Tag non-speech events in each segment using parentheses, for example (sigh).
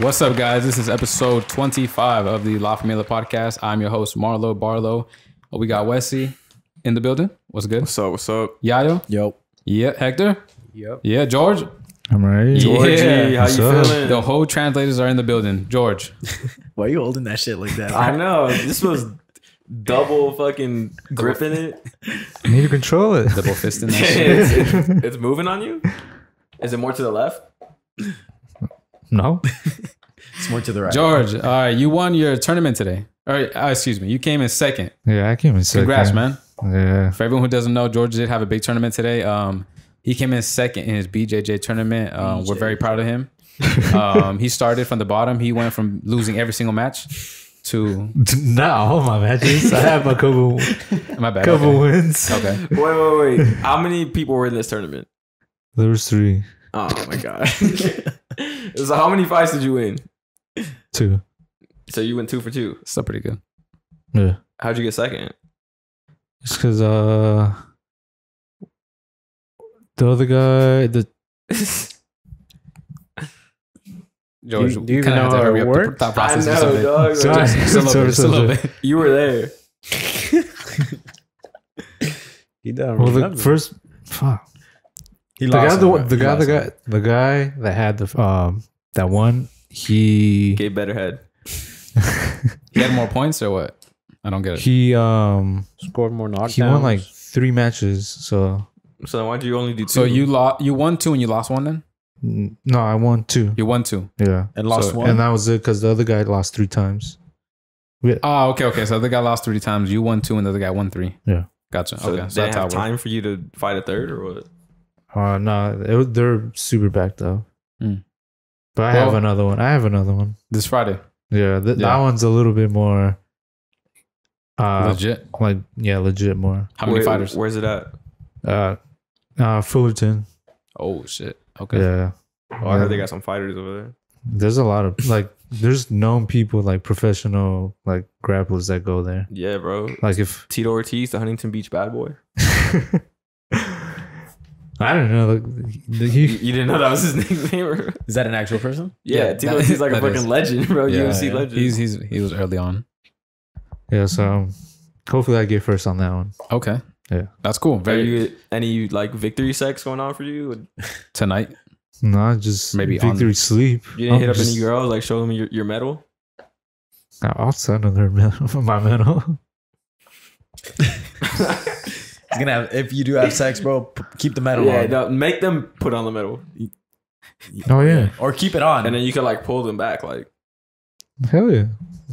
What's up, guys? This is episode 25 of the La Familia podcast. I'm your host, Marlo Barlow. Oh, we got Wesley in the building. What's good? What's up? What's up? Yayo? Yo. Yeah. Hector? Yep. Yeah. George? I'm right. Georgie, Yeah. how What's you up? feeling? The whole translators are in the building. George. (laughs) Why are you holding that shit like that? I know. This was double fucking gripping it. You need to control it. Double fisting that (laughs) shit. it's, it's, it's moving on you. Is it more to the left? No. (laughs) it's more to the right. George, all right. You won your tournament today. Or, uh, excuse me. You came in second. Yeah, I came in second. Congrats, man. Yeah. For everyone who doesn't know, George did have a big tournament today. Um, he came in second in his BJJ tournament. Um, we're very proud of him. (laughs) um, he started from the bottom. He went from losing every single match to (laughs) Not all my matches. I have a couple my bad. couple Okay. wins. okay. Wait, wait, wait. How many people were in this tournament? There was three, Oh my god. (laughs) so how many fights did you win? two. So you went two for two. Still pretty good. Yeah. How'd you get second? It's because uh, the other guy, the (laughs) George, Do you- do you kinda even know to how hurry it up the works? thought I process know, just a bit. dog. (laughs) Just, just a little bit. Just a little sorry, bit. You were there. he don't well, the first fuck. He The guy, the, him, one- bro. the guy, the guy, the guy that had the um that one. He Gave better head. (laughs) He had more points or what? I don't get it. he um scored more knockdowns. he won like three matches. So So then why'd you only do two? So you lost. You won two and you lost one. Then no, I won two. you won two. Yeah. and lost so- one. And that was it because the other guy lost three times. Oh, okay, okay. So the guy lost three times. You won two, and the other guy won three. Yeah. Gotcha. so okay, so didn't that's have it time for you to fight a third or what? Uh no, it, was- they're super backed up. Mm. But I have another one. I have another one. This Friday, Yeah, th- Yeah. that one's a little bit more. Uh, legit. like yeah, legit more. How many Where- fighters? Where's it at? Uh, uh Fullerton. Oh shit. Okay. Yeah, Oh, I heard they got some fighters over there. there's a lot of like there's known people like professional like grapplers that go there. Yeah, bro. Like if Tito Ortiz, the Huntington Beach bad boy. (laughs) (laughs) I don't know, like, the, You, he, you didn't know that was his (laughs) nickname? bro? Is that an actual person? Yeah, Yeah, Tito that- Ortiz like a that fucking is. legend, bro. Yeah, UFC yeah. legend. He's he's he was early on. yeah. So hopefully I get first on that one. Okay. Yeah. That's cool. Are Very you any like victory sex going on for you? (laughs) tonight. No, just Maybe on- victory sleep. You didn't I'm hit up any girls like show them your, your medal? I'll send them their medal, (laughs) my medal. He's gonna have. If you do have sex, bro, p- keep the medal yeah, on, no, make them put on the medal, Oh yeah, or keep it on. and then you can like pull them back. Like, hell yeah.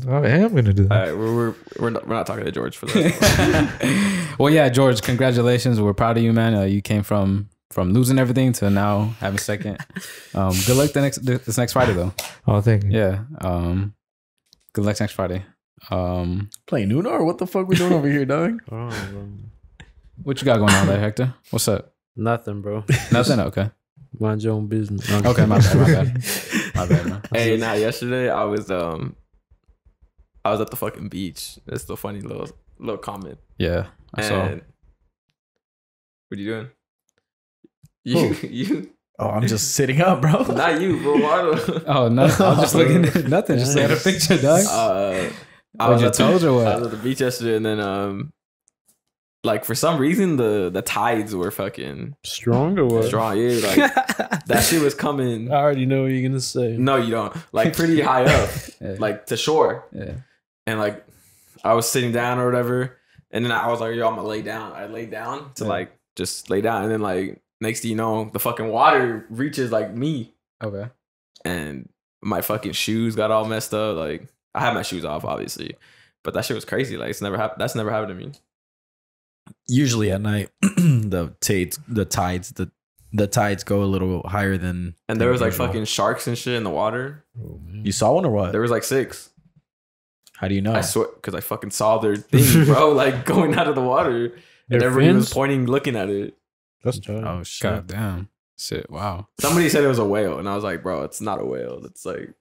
Oh, I am gonna do that. right, we're we're we're not, we're not talking to George for that. (laughs) well, yeah, George. Congratulations. We're proud of you, man. Uh, you came from from losing everything to now having second. Um, good luck the next this next Friday though. Oh, thank you. Yeah. Um, good luck next Friday. Um, Playing Uno or what the fuck we doing over here, dog? (laughs) Oh, bro. What you got going on there, Hector? What's up? Nothing, bro. Nothing. Okay. (laughs) Mind your own business. No, Okay. My bad. My bad. My bad, man. (laughs) hey, now yesterday I was um, I was at the fucking beach. That's the funny little little comment. Yeah. I saw. What are you doing? You (laughs) you Oh, I'm just sitting up, bro. not you, bro. Marlo. Oh no! I'm just looking at nothing. Just at a picture, dog. Uh, I What'd was you at the- or what? I was at the beach yesterday, and then um, like for some reason the the tides were fucking Strong or what? strong. Yeah, like (laughs) that shit was coming. I already know what you're gonna say. No, you don't. Like pretty (laughs) high up, Yeah. like to shore, yeah. and like I was sitting down or whatever, and then I was like, "Yo, I'm gonna lay down." I laid down to Yeah. like just lay down, and then like next thing you know, the fucking water reaches like me, Okay. and my fucking shoes got all messed up. Like I had my shoes off, obviously, but that shit was crazy. Like it's never happened. That's never happened to me. Usually at night, (clears throat) the tides, the tides, the the tides go a little higher than. And there was like usual. fucking sharks and shit in the water. Oh. You saw one or what? There was like six. How do you know? I swear, because I fucking saw their thing, bro, (laughs) like going out of the water, and Their everybody was pointing, looking at it. That's tight. oh shit! God damn. Shit. Wow. Somebody said it was a whale, and I was like, bro, it's not a whale. It's like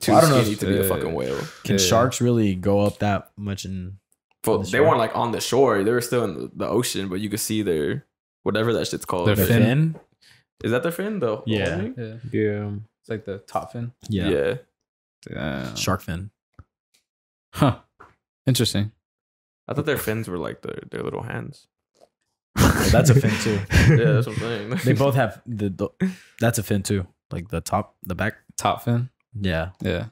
too Well, I don't know skinny if- to be a uh, fucking whale. Can Yeah. sharks really go up that much? In Well, the they shore? weren't like on the shore; they were still in the, the ocean, but you could see their whatever that shit's called. Their Their- fin? Is that their fin though? Yeah. Yeah. Yeah. It's like the top fin. yeah. yeah. Damn. Shark fin. Huh. Interesting. I thought their fins were like their, their little hands. that's a fin too. (laughs) Yeah, that's what I'm saying. (laughs) They both have the, the. That's a fin too. Like the top, the back. Top fin. Yeah. Yeah.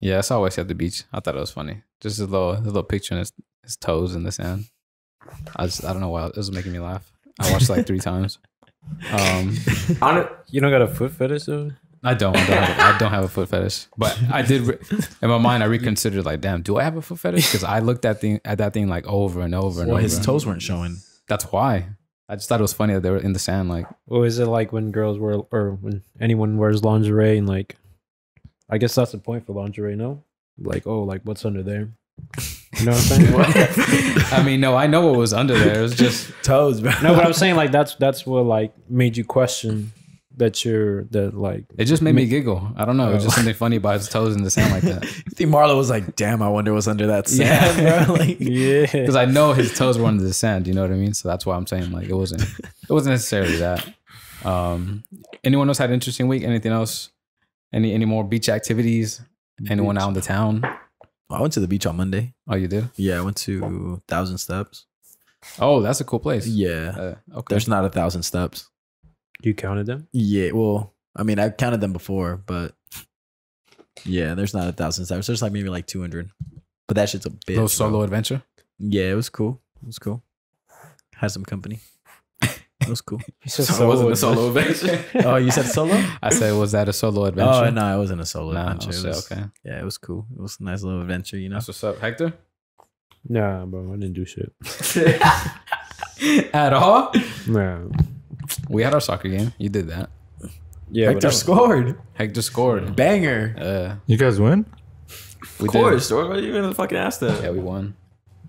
Yeah, I saw Wesley at the beach. I thought it was funny. Just a little, a little picture in his, his toes in the sand. I just, I don't know why it was making me laugh. I watched it like three times. Um, (laughs) Hon- You don't got a foot fetish though? I don't, I don't, have, I don't have a foot fetish, but I did. Re- (laughs) in my mind, I reconsidered like, damn, do I have a foot fetish? Because I looked at thing at that thing like over and over and Well, over. his toes weren't showing. That's why. I just thought it was funny that they were in the sand. Like, Or is it like when girls wear or when anyone wears lingerie and like I guess that's the point for lingerie, no? Like, oh, like what's under there? You know what I'm saying? (laughs) I mean, no, I know what was under there. It was just (laughs) Toes, bro. no, but I'm saying like that's that's what like made you question that you're that like it just made me giggle. I don't know. It was just Oh. something funny about his toes in the sand like that. (laughs) You think Marlo was like, "Damn, I wonder what's under that sand, Yeah. bro." Like, yeah. Because I know his toes were under the sand. You know what I mean? So that's why I'm saying like it wasn't. It wasn't necessarily that. Um, anyone else had an interesting week? Anything else? Any any more beach activities? Anyone out in the town? I went to the beach on Monday. Oh, you did? Yeah, I went to Thousand Steps. Oh, that's a cool place. Yeah, Uh, okay. there's not a thousand steps. You counted them? Yeah, well, I mean, I counted them before, but yeah, there's not a thousand steps. There's like maybe like two hundred. But that shit's a bit. little solo adventure. Yeah, it was cool. It was cool. Had some company. It was cool. (laughs) so it wasn't a solo adventure. (laughs) oh, you said solo? I said, was that a solo adventure? Oh no, it wasn't a solo Nah, adventure. It shit, was, okay. Yeah, it was cool. It was a nice little adventure, you know. That's what's up, Hector. Nah, bro, I didn't do shit. (laughs) At all? Nah. We had our soccer game. You did that. Yeah, Hector but scored. Hector scored. Banger. Uh, You guys win? we of course, Dor. Why are you gonna fucking ask that? Yeah, we won.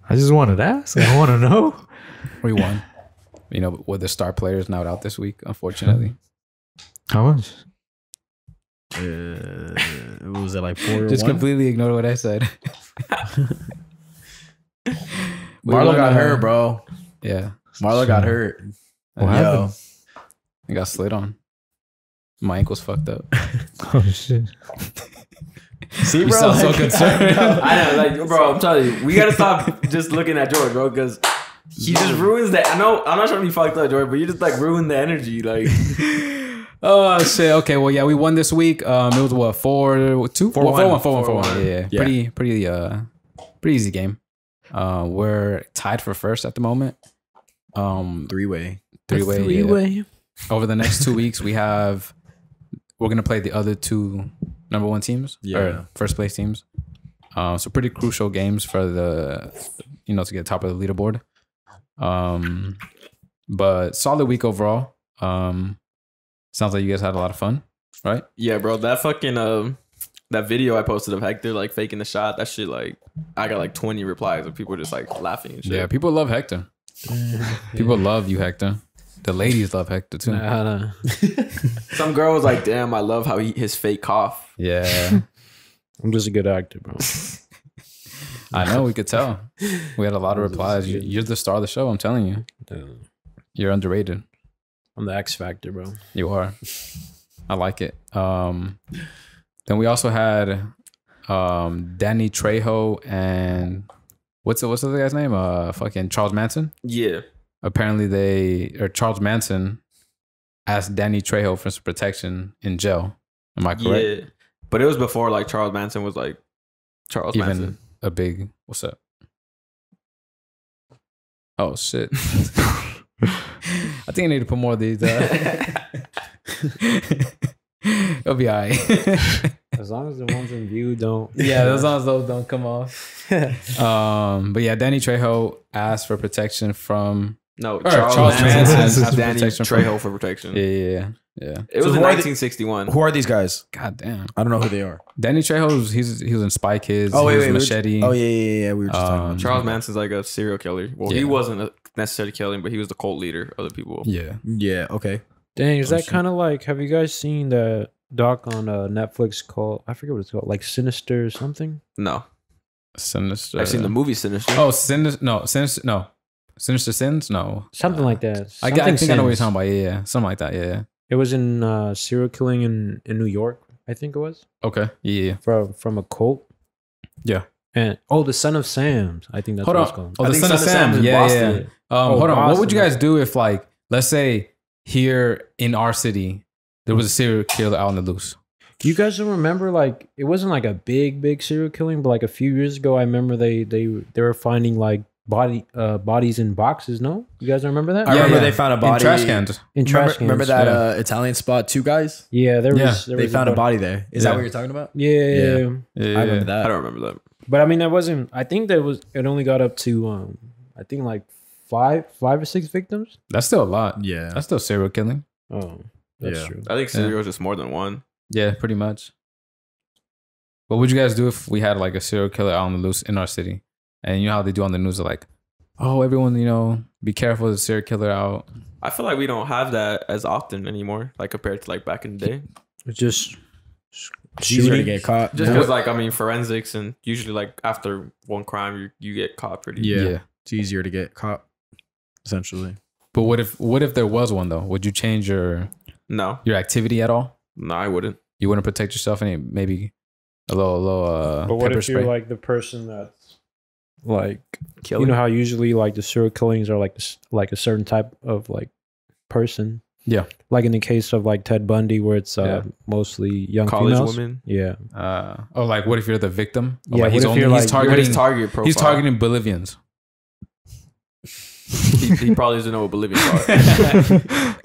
I just wanted to ask. I want to know. We won. You know, with the star players not out this week, unfortunately. (laughs) How much? Uh, was it like four? Just one? completely ignored what I said. (laughs) (laughs) We Marlo got uh, hurt, bro. Yeah, Marlo got hurt. What Yo. happened? I got slid on. My ankle's fucked up. Oh shit! See, You bro, sound so concerned. I know, like, bro. I'm telling you, we gotta stop just looking at George, bro, because he just ruins that. I know, I'm not trying to be fucked up, Jordan, but you just like ruin the energy. Like, (laughs) Oh shit. Okay. Well, yeah, we won this week. Um, it was what four, two, Four Well, one. four one, four one, four Four one. one. Yeah, Yeah. pretty, pretty, uh, pretty easy game. Uh, we're tied for first at the moment. Um, three way. three way. Three way. Over the next two (laughs) weeks, we have we're gonna play the other two number one teams, Yeah. or first place teams. Uh, so pretty crucial games for the you know to get top of the leaderboard. Um, but solid week overall. Um, sounds like you guys had a lot of fun, right? yeah, bro, that fucking um, that video I posted of Hector like faking the shot, that shit, like, I got like 20 replies of people just like laughing and shit. Yeah, people love Hector. (laughs) People love you, Hector. The ladies love Hector too. Nah, nah. (laughs) Some girl was like, "Damn, I love how he his fake cough." Yeah, (laughs) I'm just a good actor, bro. I know. We could tell. (laughs) We had a lot of replies. You- You're the star of the show. I'm telling you. You're underrated. I'm the X Factor, bro. You are. I like it. Um, then we also had um, Danny Trejo and what's the, what's the other guy's name? Uh, fucking Charles Manson. Yeah, Apparently they or Charles Manson asked Danny Trejo for some protection in jail. Am I correct? yeah. But it was before like Charles Manson was like Charles Even Manson. A big what's up? Oh shit! (laughs) I think I need to put more of these. Uh, (laughs) it'll be alright. (laughs) As long as the ones in view don't. yeah, as long as those don't come off. Um, but yeah, Danny Trejo asked for protection from. No, Charles Charles, Manson Manson asked for Danny protection from- Trejo for protection. Yeah, yeah, yeah. Yeah. It was in who are they- 1961. Who are these guys? God damn. I don't know who they are. Danny Trejo's he's he was in Spy Kids. Oh, he wait, was wait, we were- Machete. Oh yeah, yeah, yeah. We were just talking Um, about Charles Manson's like a serial killer. Well, he Yeah. wasn't a necessarily killing, but he was the cult leader of the people. Yeah. Yeah. Okay. Dang, is Oh, that shit. kind of like? Have you guys seen the doc on uh, Netflix called? I forget what it's called, like Sinister or something. No, Sinister. I've seen the movie Sinister. Oh, Sinister. No, Sinister. No, Sinister Sins. No, Something like that. I, Something got- I think I know what you're Sins. talking about. Yeah, yeah, something like that. Yeah, yeah. It was in uh, serial killing in in New York. I think it was Okay. Yeah. from from a cult. Yeah. And oh, the son of Sam's. I think that's Hold what on. it's called. Oh, the son of Son of Sam. Sam's in Yeah, Boston. yeah. Um, Oh, hold on. What would you guys do if, like, let's say here in our city there was a serial killer out on the loose? You guys don't remember like it wasn't like a big big serial killing, but like a few years ago, I remember they they they were finding like body uh bodies in boxes. No, you guys remember that? I Yeah, remember yeah. they found a body In trash cans. in Remember, trash cans. remember that yeah. uh, Italian spot? Two guys. Yeah, there Yeah, was. There They was found a body. body there. Is Yeah. that what you're talking about? Yeah, yeah, Yeah. yeah. Yeah. I remember that. I don't remember that. But I mean, that wasn't. I think that was. It only got up to um. I think like five, five or six victims. That's still a lot. Yeah. That's still serial killing. Oh, that's Yeah. true. I think serial is just more than one. Yeah, pretty much. What would you guys do if we had like a serial killer out on the loose in our city? And you know how they do on the news, like, oh, everyone, you know, be careful, there's a serial killer out. I feel like we don't have that as often anymore, like compared to like back in the day. It's just It's easier to get caught. Just because, like, I mean, forensics and usually, like, after one crime, you, you get caught pretty. Yeah. It's easier to get caught, essentially. But what if what if there was one though? Would you change your No, your activity at all? no, I wouldn't. You wouldn't protect yourself any maybe a little a little uh But what if spray? you're like the person that's like Kill you know how usually like the serial killings are like like a certain type of like person. Yeah. Like in the case of like Ted Bundy, where it's uh, Yeah. mostly young college females. women. Yeah. uh oh like what if you're the victim? Oh, Yeah, like, he's only he's like- targeting his target profile. he's targeting Bolivians. he, he probably doesn't know what Bolivians are. (laughs)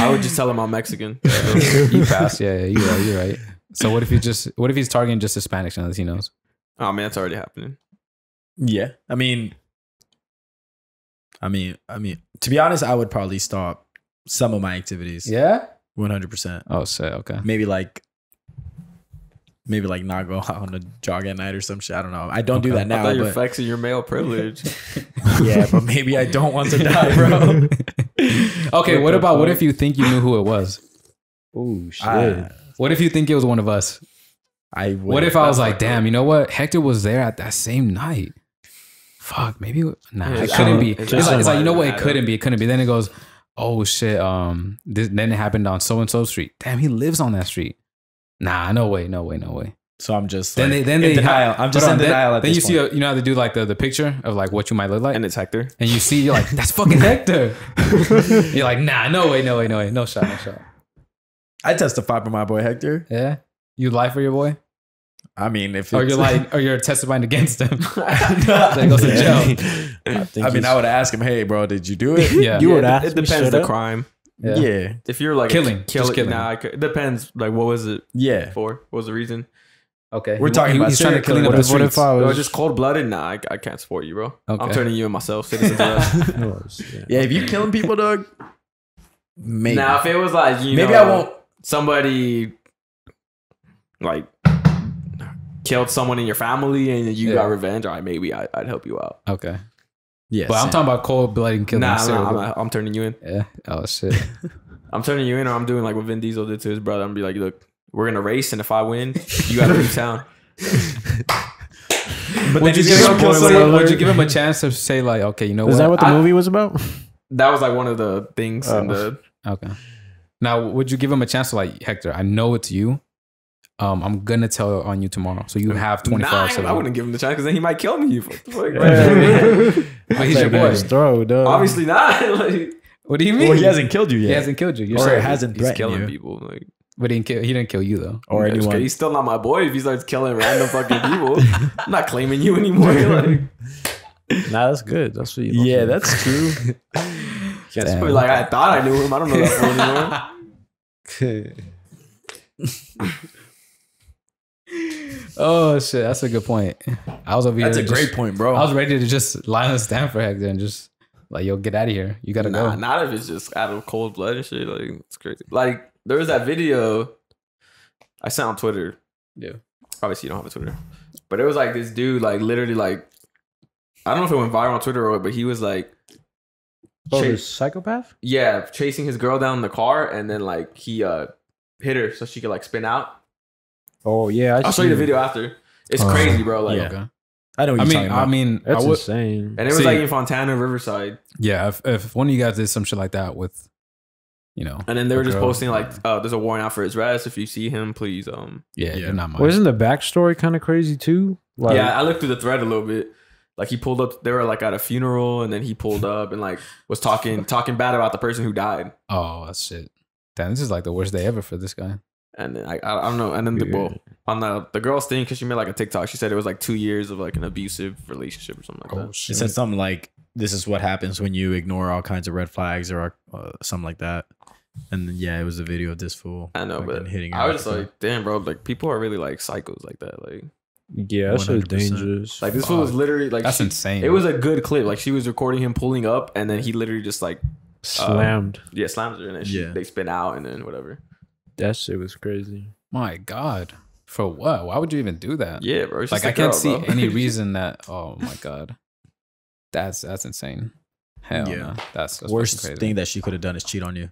I would just tell him I'm Mexican. you (laughs) pass, yeah, yeah, you're right, you're right. So what if he just what if he's targeting just Hispanics unless he knows? Oh man, that's already happening. Yeah. I mean, I mean, I mean, to be honest, I would probably stop some of my activities. Yeah? 100%. Oh shit, okay. Maybe like, maybe like not go (laughs) out on a jog at night or some shit. I don't know. I don't do that now. I thought you're but- flexing your male privilege. (laughs) yeah, but maybe I don't want to die, bro. (laughs) okay, what about what if you think you knew who it was? Oh shit. I, What if you think it was one of us? I What if I was like, damn, you know what? Hector was there at that same night. Fuck, maybe nah, it couldn't be. it's It's like, it's like you know what? It couldn't be. It couldn't be. Then it goes, oh shit. Um, this, then it happened on so and so street. Damn, he lives on that street. Nah, no way, no way, no way. So I'm just Then like, they, then in they denial. I'm just in then- denial at Then you this see, a, you know how they do like the, the picture of like what you might look like, and and, it's Hector. And you see, you're like, that's fucking (laughs) Hector. you're like, nah, no way, no way, no way, no shot, no shot. I testify for my boy Hector. Yeah, you lie for your boy, I mean, if or you're (laughs) like, or you're testifying against him. (laughs) (laughs) Then goes to jail. I, think I mean, he's- I would ask him, hey, bro, did you do it? Yeah. You would it, ask it depends the up? crime. Yeah. yeah, If you're like Killing, a, just killing, killing. nah, it depends. Like, what was it yeah. for? What was the reason? Okay, We're talking about he's trying to serial clean up the What if, what if I Or was just cold blooded? Nah, I, I can't support you, bro. Okay. I'm turning you and myself citizens arrest. yeah. Yeah, if you killing people, dog, maybe. Now, if it was like you maybe know, I won't. somebody like killed someone in your family and you Yeah. got revenge, all right, maybe I, I'd help you out. Okay, Yeah, but I'm talking about cold blooded and killing. Nah, nah I'm, killer. I'm turning you in. yeah. Oh shit. (laughs) I'm turning you in, or I'm doing like what Vin Diesel did to his brother. I'm gonna be like, look, we're gonna race, and if I win, you gotta leave town. (laughs) (laughs) But would then you, you give him, say- would you give him a chance to say like, okay, you know Is what? that what the I- movie was about? That was like one of the things in Oh. the. okay. Now, would you give him a chance to like Hector? I know it's you. Um, I'm gonna tell on you tomorrow, so you have 24 Nah, hours. to I wouldn't give him the chance because then he might kill me. What (laughs) the fuck? (laughs) (laughs) But he's your boy. Throw, dog. Obviously not. like, What do you mean? Well, he hasn't killed you yet. He hasn't killed you. You're or saying- it hasn't he's killing you. people. Like, but he didn't kill. He didn't kill you though. Or Yeah, anyone. He's still not my boy if he starts killing random fucking people. I'm not claiming you anymore. Like, Nah, that's good. That's what you. Yeah, that's true. can't Damn. like I thought I knew him. I don't know that fool anymore. Oh shit, that's a good point. I was over here. That's a just- great point, bro. I was ready to just lie on the stand for Hector and just like, yo, get out of here. You gotta Nah, go. not if it's just out of cold blood and shit. Like it's crazy. Like there was that video I sent on Twitter. Yeah. Obviously you don't have a Twitter. But it was like this dude, like literally like I don't know if it went viral on Twitter or what, but he was like Oh, cha- the psychopath. yeah, chasing his girl down in the car and then like he uh hit her so she could like spin out. Oh yeah, I I'll show you the video after. It's Oh. crazy, bro. Like Yeah. Okay. I know what I you're mean, talking about. I mean, I That's would, insane. and it was See- like in Fontana, Riverside. yeah. If, if one of you guys did some shit like that with you know. And then they were just girl- posting like, uh, "There's a warrant out for his arrest. If you see him, please." Um, yeah, Yeah. you're not mine. Well, isn't the backstory kind of crazy too? Like, yeah, I looked through the thread a little bit. Like he pulled up, they were like at a funeral, and then he pulled up and like was talking talking bad about the person who died. Oh that's shit. Damn, this is like the worst day ever for this guy. And then I, I, I don't know. And then the, well, on the the girl's thing, because she made like a TikTok, she said it was like two years of like an abusive relationship or something like that. She said something like, "This is what happens when you ignore all kinds of red flags or uh, something like that." And then, yeah, it was a video of this fool. I know, fucking but hitting her I was just like, damn, bro, like people are really like psychos like that. Like, yeah, that shit is 100%. dangerous. like this fool was literally like That's she- insane. It was a good clip. Like she was recording him pulling up, and then he literally just like slammed. yeah slams her, and then she, Yeah. they spin out, and then whatever. That shit was crazy. my god. For what? Why would you even do that? Yeah, bro. like I can't girl, see bro. any (laughs) reason that. Oh my god, that's that's insane. Hell Yeah. no, that's, that's worst crazy. thing that she could have done is cheat on you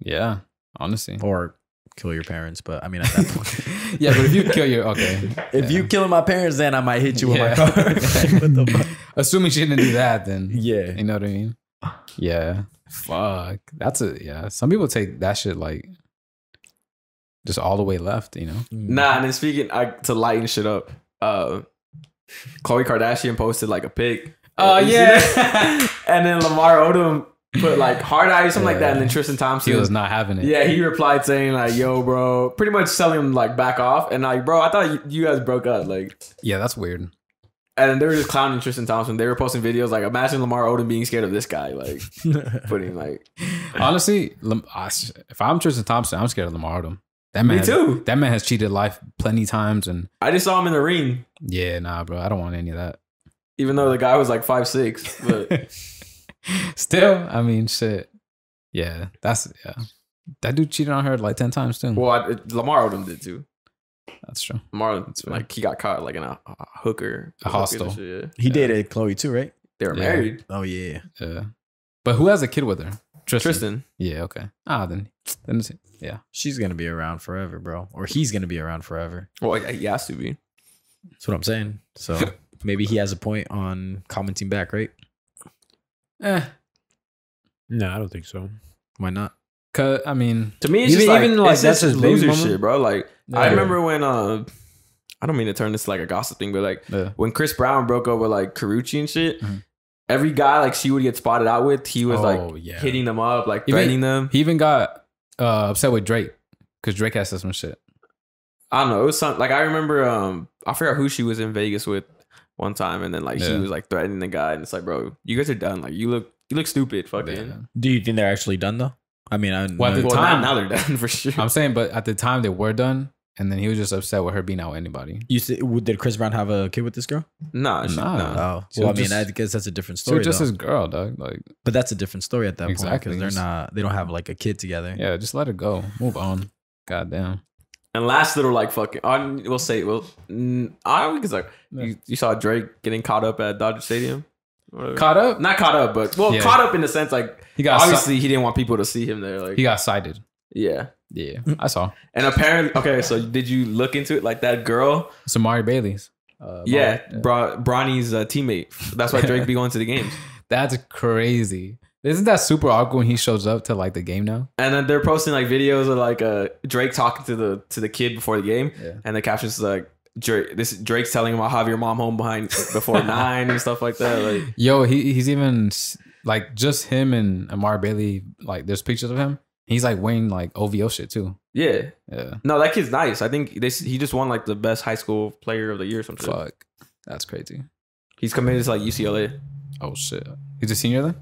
Yeah, honestly. or kill your parents. But I mean, at that point, (laughs) yeah, but if you kill your okay, (laughs) if yeah. you killing my parents, then I might hit you Yeah. with my car. Like, what the fuck? assuming she didn't do that, then Yeah, you know what I mean. Yeah, fuck. That's a yeah. Some people take that shit like just all the way left. You know. Nah, and then speaking I, to lighten shit up, uh, Khloe Kardashian posted like a pic. Oh, You see yeah. (laughs) and then Lamar Odom put like hard eyes or something like that, and then Tristan Thompson. He Thompson. was not having it. yeah, he replied saying like, "Yo, bro," pretty much telling him like back off, and like, bro, I thought you, you guys broke up, like, yeah, that's weird. and they were just clowning Tristan Thompson. They were posting videos like, imagine Lamar Odom being scared of this guy, like, (laughs) putting like, Honestly, Lam- I s- if I'm Tristan Thompson, I'm scared of Lamar Odom. That man, me too. That man has cheated life plenty times, and I just saw him in the ring, yeah, nah, bro, I don't want any of that. even though the guy was like five six, but. (laughs) Still, I mean, shit. Yeah, that's yeah. That dude cheated on her like ten times too. Well, I, Lamar Odom did too. That's true. Lamar, fair. like he got caught like in a, a hooker, A hookers hostel. shit, yeah. he dated Khloe too, right? They were Yeah. married. Oh yeah, Yeah, but who has a kid with her? Tristan. Tristan. Yeah. Okay. Ah, then then it's, yeah. she's gonna be around forever, bro, or he's gonna be around forever. Well, he has to be. That's what I'm saying. So (laughs) maybe he has a point on commenting back, right? Eh. No, I don't think so. Why not? Cause I mean, To me, it's Even- just like, even, like, that's just loser mama? shit, bro. Like I remember when uh, I don't mean to turn this like a gossip thing, but like yeah. when Chris Brown broke up with like Karrueche and shit. Mhm. Every guy like she would get spotted out with, he was Oh, like yeah. hitting them up, like Even- threatening them. he even got uh, upset with Drake because Drake has said some shit. I don't know. It was some like I remember. Um, I forgot who she was in Vegas with one time, and then like he Yeah. was like threatening the guy, and it's like, bro, you guys are done. Like you look, you look stupid. Fucking. Yeah. Do you think they're actually done though? I mean, I Well, at the Well, now, time- now they're (laughs) done for sure. I'm saying, but at the time they were done, and then he was just upset with her being out with anybody. you see, did Chris Brown have a kid with this girl? nah, she, Nah. nah. Oh, So well, I mean, just- I guess that's a different So story. just though. his girl, dog. Like, but that's a different story at that point because they're not. They don't have like a kid together. yeah, just let it go. Move on. Goddamn. And last little like fucking, I we'll say, well, I don't think like you, you saw Drake getting caught up at Dodger Stadium. Whatever. Caught up. Not caught up, but well, Yeah. caught up in the sense like He got obviously he didn't want people to see him there. Like, he got cited. yeah. Yeah, I saw. And apparently, okay, so did you look into it? Like that girl, Samari Bailey's. Uh, yeah, mom. Bra- Bronny's uh, teammate. That's why Drake be going to the games. (laughs) That's crazy. Isn't that super awkward when he shows up to like the game now? And then they're posting like videos of like uh, Drake talking to the to the kid before the game, Yeah. and the captions like Drake. This Drake's telling him I'll have your mom home behind before (laughs) nine and stuff like that. Like, Yo, he he's even like just him and Amari Bailey. Like, there's pictures of him. He's like wearing like OVO shit too. yeah, Yeah. no, that kid's nice. I think this he just won like the best high school player of the year or something. Fuck. That's crazy. He's committed to like UCLA. Oh shit. He's a senior then?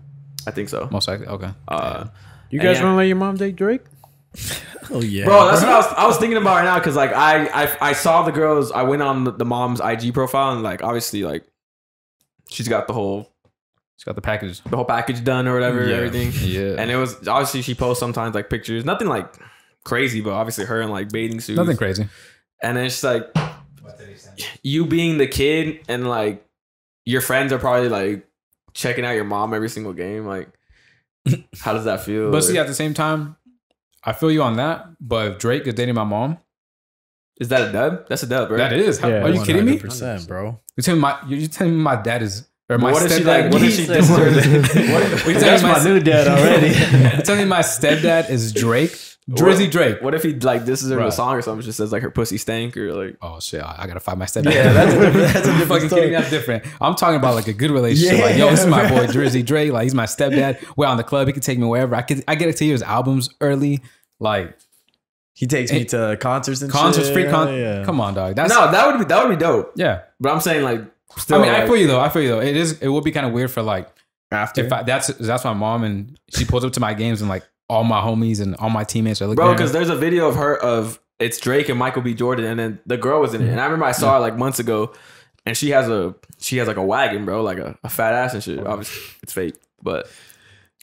I think so. Most likely. Okay. Uh, You guys yeah. want to let your mom date Drake? (laughs) Oh yeah, Bro, that's what I was, I was thinking about right now because like I, I I saw the girls. I went on the, the mom's IG profile and like obviously like she's got the whole He's got the package. the whole package done or whatever, Yeah. everything. Yeah. And it was obviously she posts sometimes like pictures, nothing like crazy, but obviously her in like bathing suits. Nothing crazy. And it's just like you being the kid and like your friends are probably like checking out your mom every single game. Like, (laughs) how does that feel? But see, at the same time, I feel you on that. But if Drake is dating my mom, is that a dub? That's a dub, right? that is. How, Yeah, are you kidding me? 100%, bro. You telling me my you you telling me my dad is Or my what if she stepdad. like? What if she He disses said- her? What We tell That's you my my, new dad (laughs) already. you telling me my stepdad is Drake, Drizzy Drake. what if he like this is her in a Right. song or something? Just says like her pussy stank or like. Oh shit! I, I gotta find my stepdad. Yeah, that's a different- (laughs) that's a different fucking story. kidding. That's different. I'm talking about like a good relationship. Yeah. Like, yo, this is my boy (laughs) Drizzy Drake. Like, he's my stepdad. We're on the club. He can take me wherever. I could. I get it to hear his albums early. Like He takes me to concerts and concerts, shit. free con. Yeah. Come on, dog. That's no, that would be that would be dope. yeah. But I'm saying like. Still, I mean, I feel you though. I feel you though. It is. It would be kind of weird for like After if I, that's that's my mom and she pulls up to my games and like all my homies and all my teammates are looking. bro because there's a video of her of it's drake and michael b jordan and then the girl was in it mm-hmm. and i remember i saw her like months ago and she has a she has like a wagon bro like a, a fat ass and shit oh. obviously it's fake but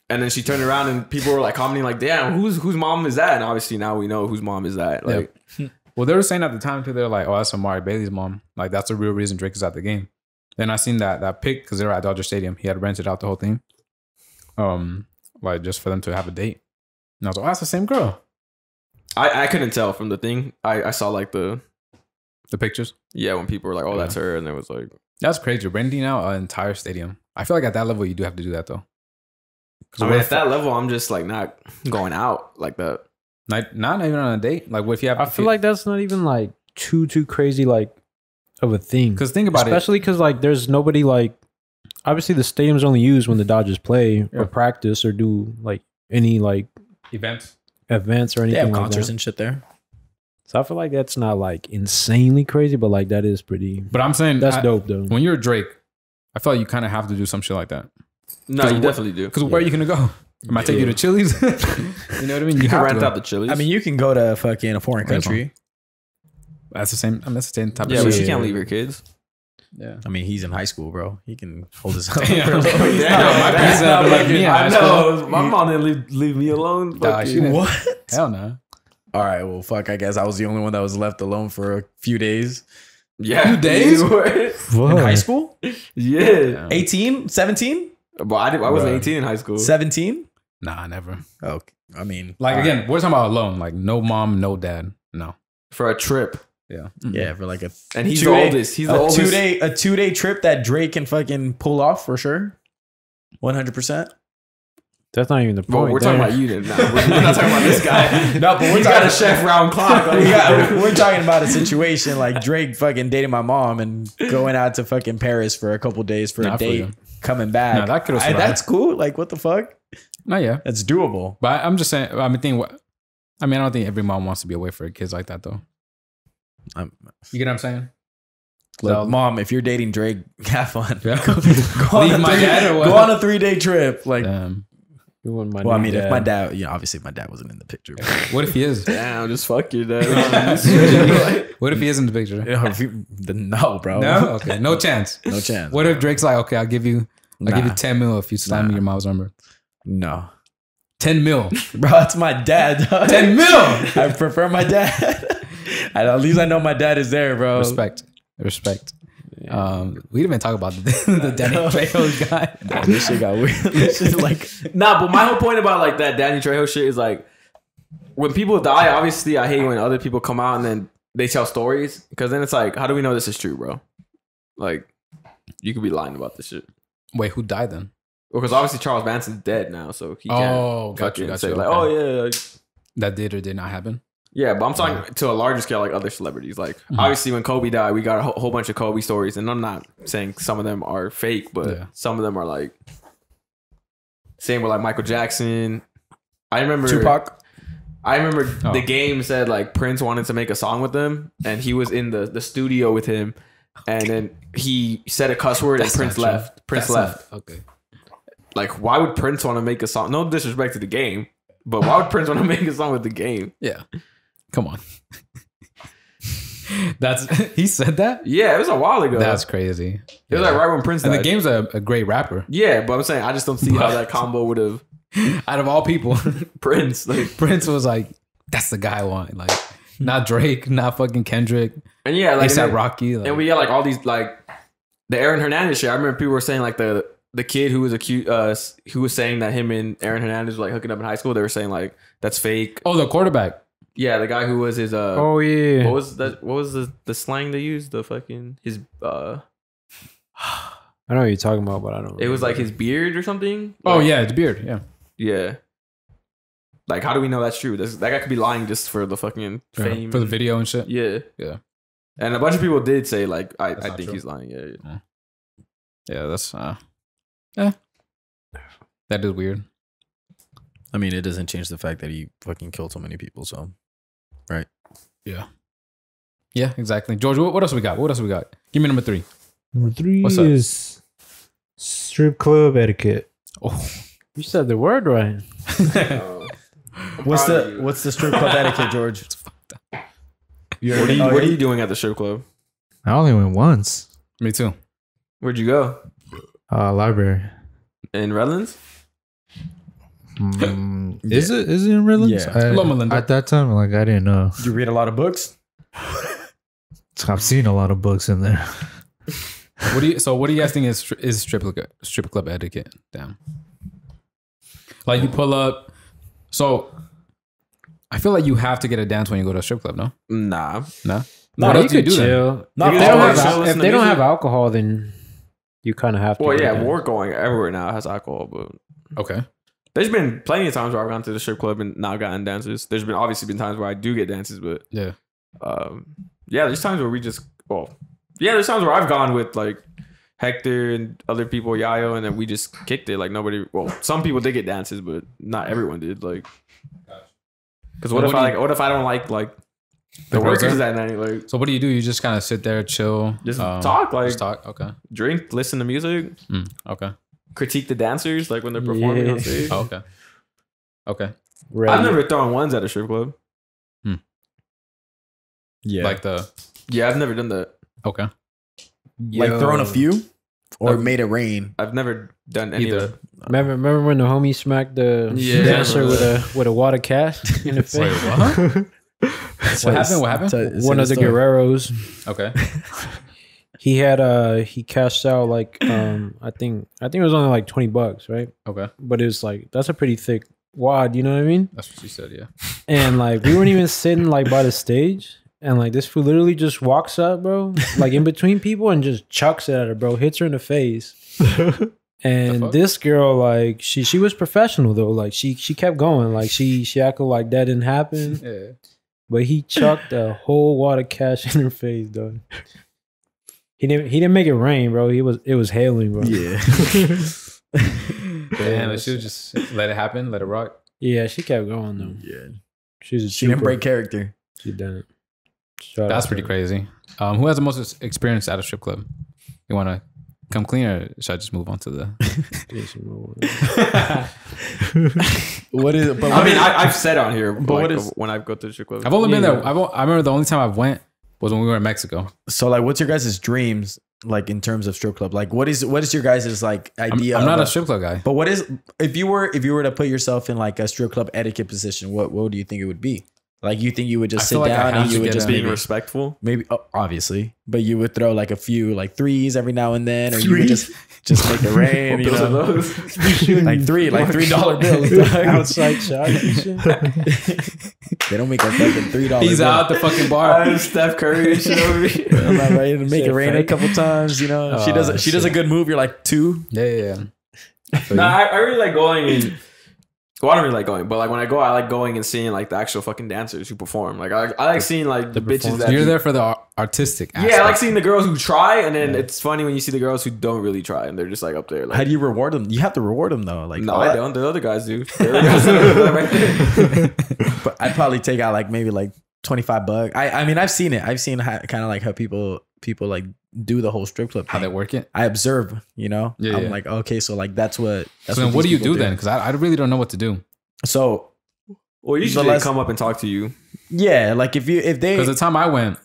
and then she turned around and people were like commenting like damn whose whose mom is that and obviously now we know whose mom is that like (laughs) Well, they were saying at the time too. They're like, "Oh, that's Amari Bailey's mom. Like, that's the real reason Drake is at the game." Then I seen that that pic because they were at Dodger Stadium. He had rented out the whole thing, um, like just for them to have a date. And I was like, "Oh, that's the same girl." I, I couldn't tell from the thing I, I saw like the The pictures. yeah when people were like oh that's her and it was like That's crazy. Renting out an entire stadium. I feel like at that level, you do have to do that though. Because I mean, at that level i'm just like not going out like that not, not even on a date? Like, what if you have? I feel like that's not even like too too crazy like of a thing. because think about it. Especially because like there's nobody like obviously the stadium's only used when the Dodgers play Yeah. or practice or do like any like Events. events or they anything have like concerts that. and shit there. So I feel like that's not like insanely crazy, but like that is pretty. But I'm saying That's I- dope though. When you're a Drake, I feel like you kind of have to do some shit like that. No, you what- definitely do Because where are you gonna go? Am I take you to Chili's? (laughs) (laughs) you know what I mean? you can rent out the Chili's I mean, you can go to fucking a foreign That's country. That's the same. I mean, that's the same type yeah of but shit. she can't leave her kids Yeah. I mean, he's in high school, bro. He can hold his (laughs) own. Damn. for a little bit. Yeah, my that's not like me in I know. school. My mom didn't leave, leave me alone. Dog, Fuck she you. didn't. What? Hell no. All right, well, fuck. I guess I was the only one that was left alone for a few days. Yeah. Few days? (laughs) you. In high school? yeah. 18? 17? But I, did, I wasn't Bruh. 18 in high school. 17? Nah, never. Okay. I mean, Like all again, we're talking about alone. Like no mom, no dad. No. For a trip. Yeah. right. yeah, for like a And he's Two the day- oldest. He's the a oldest. two day a two day trip that Drake can fucking pull off for sure. One hundred percent. That's not even the Well, point. we're talking there. about you then. Nah, we're, we're not talking about this guy. (laughs) No, but we're got a chef round clock. (laughs) we got, (laughs) we're talking about a situation like Drake fucking dating my mom and going out to fucking Paris for a couple days for Nah, I a feel date, you. coming back. Nah, that could've That's cool. Like, what the fuck? Not yeah. That's doable. But I'm just saying. I mean, think what. I mean, I don't think every mom wants to be away for kids like that though. Um, You get what I'm saying? Look, So- mom, if you're dating Drake, (laughs) have fun. Yeah. (laughs) (laughs) go, on a my three, dad or what? go on a three day trip. Like, Damn. You want my well, I new mean, if my dad, you know, obviously my dad wasn't in the picture. What if he is? Damn, just fuck your dad. What if he is in the picture? You know, if you- then no, bro. No. Okay. No chance. no chance. What if Drake's like, okay, I'll give you, I'll give you ten mil if you slide me your mom's number. No, Ten mil. bro, that's my dad. Ten mil. I prefer my dad. And at least I know my dad is there, bro. Respect. Respect. Um, we didn't even talk about (laughs) the, the Danny (laughs) Trejo guy. Nah, this shit got weird. (laughs) this shit like nah, but my whole point about like that Danny Trejo shit is like when people die, obviously I hate when other people come out and then they tell stories because then it's like, how do we know this is true, bro? Like, you could be lying about this shit. Wait, who died then? Because obviously Charles Manson's dead now, so he can't Oh, got you, fucking got say you. like, okay. oh yeah, That did or did not happen. Yeah. But I'm talking to a larger scale, like other celebrities. Like Mm-hmm. obviously when Kobe died, we got a whole, bunch of Kobe stories, and I'm not saying some of them are fake, but Yeah. some of them are like same with like Michael Jackson. I remember Tupac. I remember Oh. the game said like Prince wanted to make a song with them, and he was in the the studio with him, and then he said a cuss word, and Prince true. left. Prince That's left. not- okay. Like, why would Prince want to make a song? No disrespect to the game, but why would Prince want to (laughs) make a song with the game? Yeah. Come on. (laughs) That's he said that. Yeah, it was a while ago. That's crazy. it was like right when Prince And the game's a, a great rapper. Yeah, but I'm saying I just don't see how that combo would have (laughs) Out of all people, (laughs) Prince. Like, Prince was like, "That's the guy I want." Like, not Drake, not fucking Kendrick, and yeah, like, ASAP then- Rocky. Like, and we got like all these like the Aaron Hernandez shit. I remember people were saying like the the kid who was accused, uh, who was saying that him and Aaron Hernandez were like hooking up in high school. They were saying like that's fake. oh, the quarterback. Yeah, the guy who was his uh, Oh yeah. what was that? What was the the slang they used? The fucking his uh, (sighs) I know what you're talking about, but I don't. Know. It was like his beard or something. Oh Like, yeah, the beard. Yeah. yeah. Like, how do we know that's true? This, that guy could be lying just for the fucking Yeah, fame for the video and shit. Yeah, Yeah. And a bunch of people did say like, I, That's I think true. he's lying. Yeah, yeah. Yeah, that's uh, yeah, that is weird. I mean, it doesn't change the fact that he fucking killed so many people. So Yeah, Yeah, exactly. George, what, what else we got? What else we got? Give me number three. Number three What's up? is strip club etiquette. Oh, You said the word right. (laughs) What's the what's the strip club etiquette, George? You're- What are you What are you doing at the strip club? I only went once. me too. Where'd you go? Uh, library. In Redlands? Mm, Is it? Is it in Redlands? Yeah. I- Hello, Melinda. At that time, like I didn't know. Did you read a lot of books? (laughs) I've seen a lot of books in there. What do you? So what do you guys (laughs) think is is strip club strip club etiquette? Damn. Like you pull up. So, I feel like you have to get a dance when you go to a strip club. No, Nah. no. No, What you you could do chill. Not if they don't, have, Chill, if listen to they don't have alcohol, then you kind of have to. Well, yeah, that. we're going everywhere now has alcohol, but Okay. There's been plenty of times where I've gone to the strip club and not gotten dances. There's been obviously been times where I do get dances, but Yeah. um, yeah, there's times where we just well, yeah, there's times where I've gone with like Hector and other people, Yayo, and then we just kicked it. Like nobody, well, some people did get dances, but not everyone did. Like, because what So if I do like, what if I don't like like the The workers that night? Like, So what do you do? You just kind of sit there, chill, just um, talk, like just talk. Okay. drink, listen to music, Mm, okay. Critique the dancers, like when they're performing on stage. Oh, okay. Okay. Right. I've never thrown ones at a strip club. Hmm. Yeah, Like the Yeah, I've never done that. okay. like throwing a few, or I've- made it rain. I've never done any Either. of that. Remember, remember when the homie smacked the Yeah, dancer with a with a water cast in the (laughs) face? Wait, what? (laughs) what happened? What happened? Tell- say One of the story. Guerreros. Okay. (laughs) He had uh he cashed out like um I think I think it was only like twenty bucks, right? Okay. But it was like that's a pretty thick wad, you know what I mean? That's what she said. Yeah. (laughs) And like we weren't even sitting like by the stage. And like this fool literally just walks up, bro, like in between people and just chucks it at her, bro. Hits her in the face. (laughs) And fuck? this girl, like, she she was professional though. Like she she kept going. Like she she acted like that didn't happen. Yeah. But he chucked a whole wad of cash (laughs) in her face, though. He didn't he didn't make it rain, bro. He was it was hailing, bro. Yeah, (laughs) Damn. and she would just let it happen, let it rock. Yeah, she kept going though. yeah. She's a She didn't break character. She didn't. Shout That's pretty her. crazy. Um, who has the most experience at a strip club? You want to come clean, or should I just move on to the? (laughs) (laughs) What is? But I mean, is- I, I've said on here, But but what is- when I've go to the strip club, I've only been there. I've, o- I remember the only time I went was when we were in Mexico. so like, what's your guys' dreams like in terms of strip club? Like, what is what is your guys' like I'm, idea? I'm of not a strip club guy. But what is if you were if you were to put yourself in like a strip club etiquette position? What what do you think it would be? Like you think you would just feel sit like down have and you would just a- being maybe respectful. maybe oh, obviously, but you would throw like a few like threes every now and then, or you would just just make it (laughs) rain. you Those are know? those. (laughs) like three like three dollar (laughs) bills. dog. Outside shot. and shit. they don't make a fucking three dollar. He's bill. out the fucking bar. I bar. have Steph Curry and shit over here. I'm not ready to make Shit, it rain a couple times. You know, she Oh, does. She does a good move. You're like two. Yeah, yeah. yeah. No, I, I really like going and. Well, I don't really like going, but like when I go, I like going and seeing like the actual fucking dancers who perform. Like I, I like seeing like the, bitches that You're there for the ar- artistic. Yeah, I like seeing the girls who try, and then it's funny when you see the girls who don't really try, and they're just like up there. Like, How do you reward them? You have to reward them though. Like no, I don't. The other guys do. The other guys do (laughs) that right there. but I'd probably take out like maybe like 25 bucks. I I mean I've seen it. I've seen how, kind of like how people people like do the whole strip club how they work it. I observe, you know. Yeah, I'm yeah. like, okay, so like that's what. That's So then, what what do you do people then? Because I, I really don't know what to do. So Well, usually The they come up and talk to you. yeah, like if you if they Because the time I went,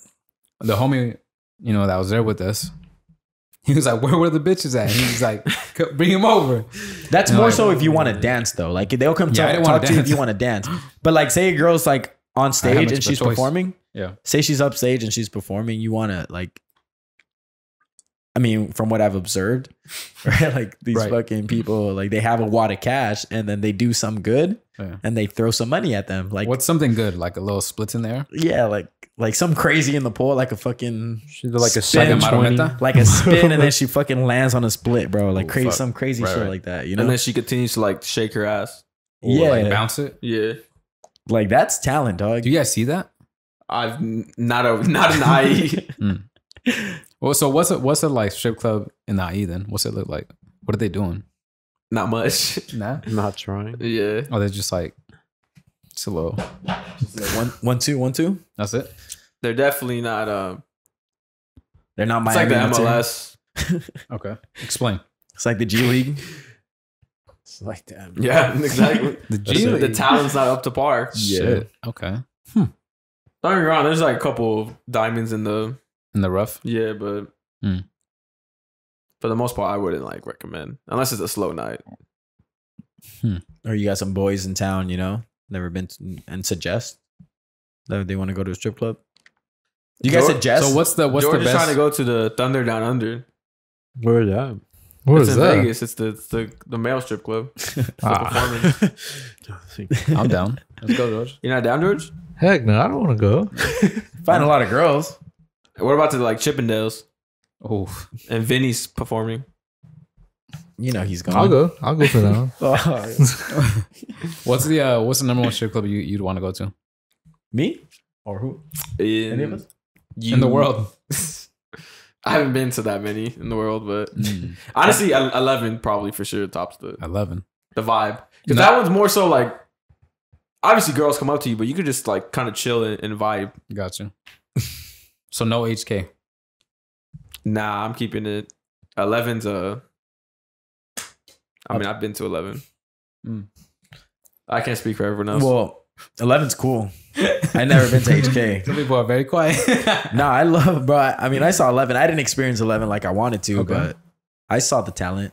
the homie, you know, that was there with us, (laughs) he was like, "Where were the bitches at?" And he was like, "Bring him over." that's No, more I- so if you want to dance though. Like they'll come Yeah, talk, wanna talk to you if you want to dance. But like say a girl's like on stage and she's choice. performing. Yeah. Say she's up stage and she's performing. You want to like I mean, from what I've observed, (laughs) right? Like these Right. fucking people, like they have a wad of cash and then they do some good oh, Yeah. and they throw some money at them. Like, What's something good? Like a little splits in there? yeah, like like some crazy in the pool, like a fucking like a Spin. second twenty. Like a spin, and then (laughs) she fucking lands on a split, bro. Like Oh, crazy, fuck. some crazy Right, shit right. like that. You know? and then she continues to like shake her ass. Or yeah, Like like, bounce it? Yeah. Like that's talent, dog. Do you guys see that? I've not a (laughs) not an IE. (laughs) Well, so what's it? What's it like strip club in the IE then? What's it look like? What are they doing? not much. (laughs) Nah. Not trying. Yeah. Oh, they're just like it's a little. one, one, two, one, two. That's it. They're definitely not um They're not it's like the MLS. Okay. Explain. It's like the G League. It's like that. Yeah, exactly. The the, G the League. talent's not up to par. Shit. Okay. Don't get me wrong, there's like a couple of diamonds in the In the rough. yeah, but Hmm. for the most part I wouldn't like recommend. Unless it's a slow night. Or you got some boys in town, you know, never been to, and suggest that they want to go to a strip club. Do you guys George- suggest? So what's the what's George the best? trying to go to the Thunder Down Under. Where's that? What it's is in that? Vegas. It's the it's the, the male strip club. Ah. (laughs) I'm down. (laughs) Let's go, George. You're not down, George? Heck no, I don't want to go. (laughs) Find a lot of girls. What about the like Chippendales Oh, and Vinny's performing? You know he's gone. I'll go. I'll go for that. one. (laughs) (laughs) what's the uh, what's the number one strip club you you'd want to go to Me or who? In, Any of us? in the world? I haven't been to that many in the world, but honestly, eleven probably for sure tops the Eleven. the vibe because No. that one's more so like obviously girls come up to you, but you could just like kind of chill and, and vibe. Gotcha. (laughs) So no HK. Nah, I'm keeping it. 11's uh I mean, I've been to 11. Mm. I can't speak for everyone else. Well, 11's cool. (laughs) I never been to HK. Some people are very quiet. (laughs) no, I love, bro. I mean, I saw 11. I didn't experience 11 like I wanted to, Okay. but I saw the talent.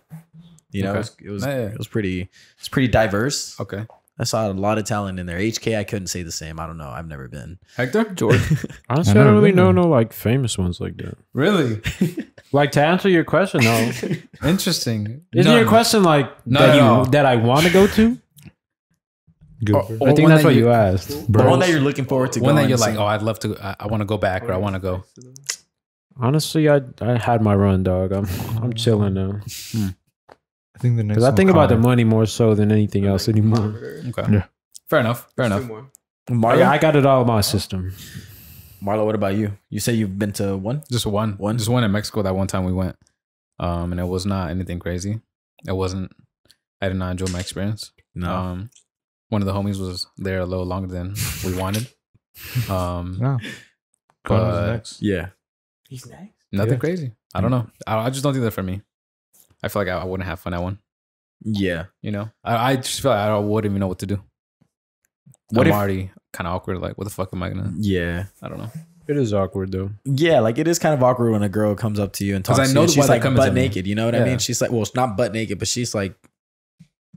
You know, Okay. it was it was, Yeah, yeah. it was pretty it's pretty diverse. okay. I saw a lot of talent in there. HK, I couldn't say the same. I don't know. I've never been. Hector? (laughs) George. (laughs) Honestly, I, never don't really know no like famous ones like that. Really? (laughs) Like to answer your question though, Interesting. isn't None. your question like Not that at you that I want to go to? Go Or- or I think one that's that what you- you asked. The one that you're looking forward to One going that you're to like, oh, I'd love to. I, I want to go back, or I want to go. Honestly, I I had my run, dog. I'm I'm chilling now hmm. I think the next. because I think about the money more so than anything else anymore. (laughs) Okay. Yeah. Fair enough. Fair enough. Marlo, I, I got it all in my system. Marlo, what about you? You say you've been to one? Just one. One? Just one in Mexico. That one time we went, um, and it was not anything crazy. It wasn't. I did not enjoy my experience. No. Um, one of the homies was there a little longer than we wanted. (laughs) Um, No. Connor's But- next. yeah. nothing Yeah. crazy. I don't know. I, I just don't think they're for me. I feel like I, I wouldn't have fun at one. Yeah. You know, I, I just feel like I wouldn't even know what to do. What I'm if- already kind of awkward. Like, what the fuck am I gonna? Yeah. I don't know. It is awkward though. Yeah, like it is kind of awkward when a girl comes up to you and talks I to you. and why She's like butt naked. You know what I mean? She's like, well, it's not butt naked, but she's like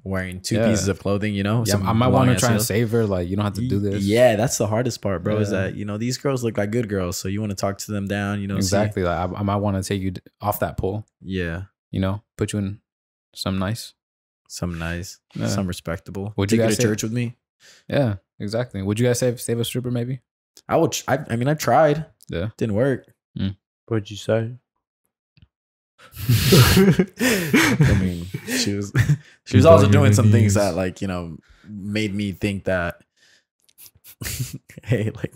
wearing two Yeah. pieces of clothing. You know, Yeah, I might want to try and save her. Like, you don't have to do this. Yeah, that's the hardest part, bro. Is that you know these girls look like good girls, so you want to talk to them down. You know, see- exactly. Like, I, I might want to take you off that pole. yeah, You know, put you in some nice. some nice, Yeah. some respectable. Would you Take guys to church with me? Yeah, exactly. Would you guys save save a stripper? Maybe. I would. I, I mean, I tried. Yeah. Didn't work. Hmm. What'd you say? (laughs) I mean, she was (laughs) she was also doing some things that like you know made me think that. (laughs) hey, like,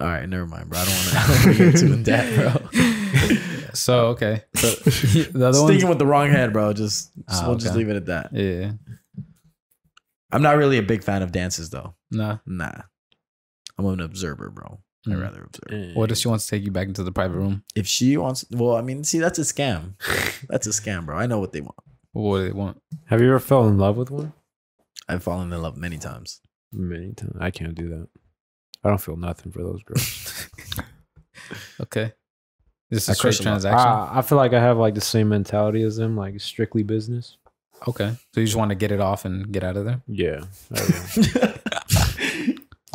all right, never mind, bro. I don't want to. I don't want to get too in depth, bro. So okay. So (laughs) the other Sticking one. with the wrong head, bro. Just, just Ah, we'll just okay. leave it at that. Yeah. I'm not really a big fan of dances, though. Nah. Nah, I'm an observer, bro. I'd Mm. rather observe. What if she wants to take you back into the private room? If she wants, well, I mean, see, that's a scam. (laughs) That's a scam, bro. I know what they want. What do they want? Have you ever fell in love with one? I've fallen in love many times. Many times. I can't do that. I don't feel nothing for those girls. (laughs) Okay. This is I a straight crush 'em up. transaction. I, I feel like I have like the same mentality as them, like strictly business. okay. So you just want to get it off and get out of there? Yeah. Oh, yeah.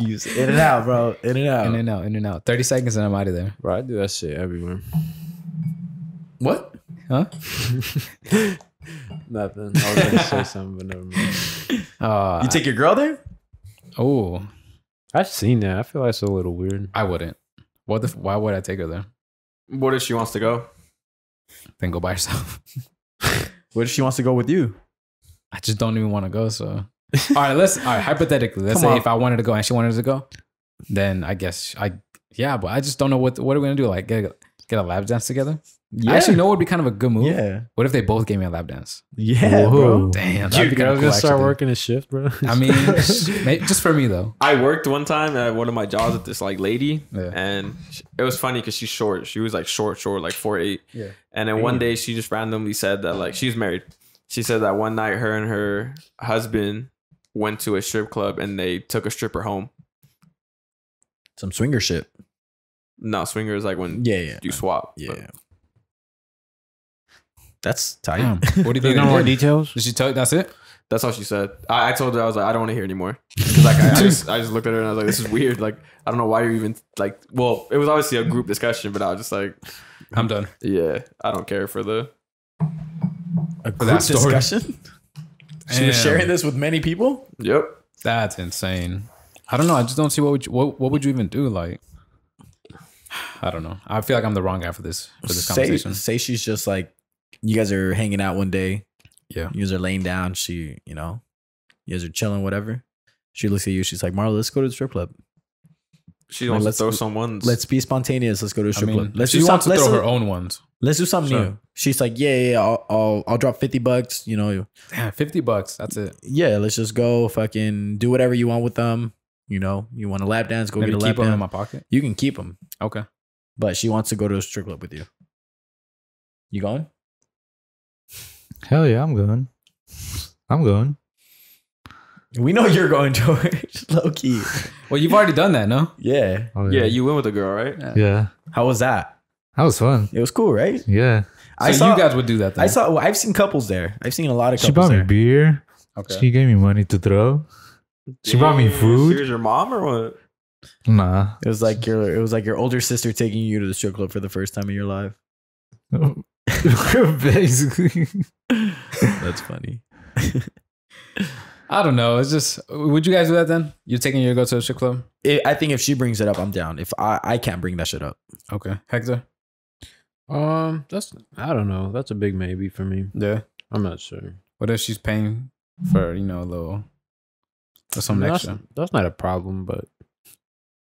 (laughs) Use it. in and out, bro. In and out. In and out, in and out. 30 seconds and I'm out of there. Bro, I do that shit everywhere. What? Huh? (laughs) Nothing. I was gonna say something, but never mind. (laughs) Uh, You take your girl there? oh, I've seen that. I feel like it's a little weird. I wouldn't. What the? f- Why would I take her there? What if she wants to go? Then go by yourself. (laughs) What if she wants to go with you? I just don't even want to go. So, (laughs) all right, let's. All right, hypothetically, let's Come say on. if I wanted to go and she wanted to go, then I guess I. Yeah, but I just don't know what what are we gonna do? Like get a, get a lap dance together? Yeah. I actually know what would be kind of a good move. Yeah. What if they both gave me a lap dance? Yeah, bro. Damn, that'd Dude, be I of was cool. gonna start actually. working a shift, bro. I mean, (laughs) just for me though. I worked one time at one of my jobs with this like lady, Yeah. and it was funny because she's short. She was like short, short, like four eight. Yeah. And then one day she just randomly said that like she's married. She said that one night her and her husband went to a strip club and they took a stripper home. Some swinger shit. No, swinger is like when Yeah, yeah. you swap. Yeah. but- That's tight. Damn. What do you There's think? no they more details. Did she tell you that's it? That's all she said. I, I told her I was like I don't want to hear anymore. 'Cause, like I, I just I just looked at her and I was like this is weird. Like I don't know why you're even like. Well, it was obviously a group discussion, but I was just like, I'm done. yeah, I don't care for the. A that group story. discussion. (laughs) She was sharing this with many people. Yep. That's insane. I don't know. I just don't see what would you, what what would you even do? Like, I don't know. I feel like I'm the wrong guy for this for this Say, conversation. say she's just like, you guys are hanging out one day. Yeah. You guys are laying down. She, you know, you guys are chilling, whatever. She looks at you. She's like, Marla, let's go to the strip club. She Like, wants let's- to throw some ones. Let's be spontaneous. Let's go to the I strip mean, club. Let's she do wants to something. throw Let's, her own ones. let's do something Sure. new. She's like, yeah, yeah, yeah, I'll, I'll, I'll drop 50 bucks. You know, Damn, fifty bucks. That's it. yeah, let's just go fucking do whatever you want with them. You know, you want a lap dance, go Maybe get a keep lap them in dance. my pocket. You can keep them, Okay. but she wants to go to a strip club with you. You going? Hell yeah, I'm going. I'm going. We know you're going, (laughs) George. Low key. Well, you've already done that, no? Yeah. Oh, yeah, you went with a girl, right? Yeah. How was that? That was fun. It was cool, right? Yeah. I so saw. you guys would do that. Then. I saw. Well, I've seen couples there. I've seen a lot of couples She couples bought me beer. Okay. She gave me money to throw. She brought me food. She was your mom or what? Nah. It was like your. It was like your older sister taking you to the strip club for the first time in your life. (laughs) Basically. That's funny. I don't know. It's just. Would you guys do that then? You're taking your go to a strip club? I I think if she brings it up, I'm down. If I, I can't bring that shit up. Okay. Hector. Um, that's I don't know. That's a big maybe for me. Yeah. I'm not sure. What if she's paying for you know a little or some that's, extra? that's not a problem, but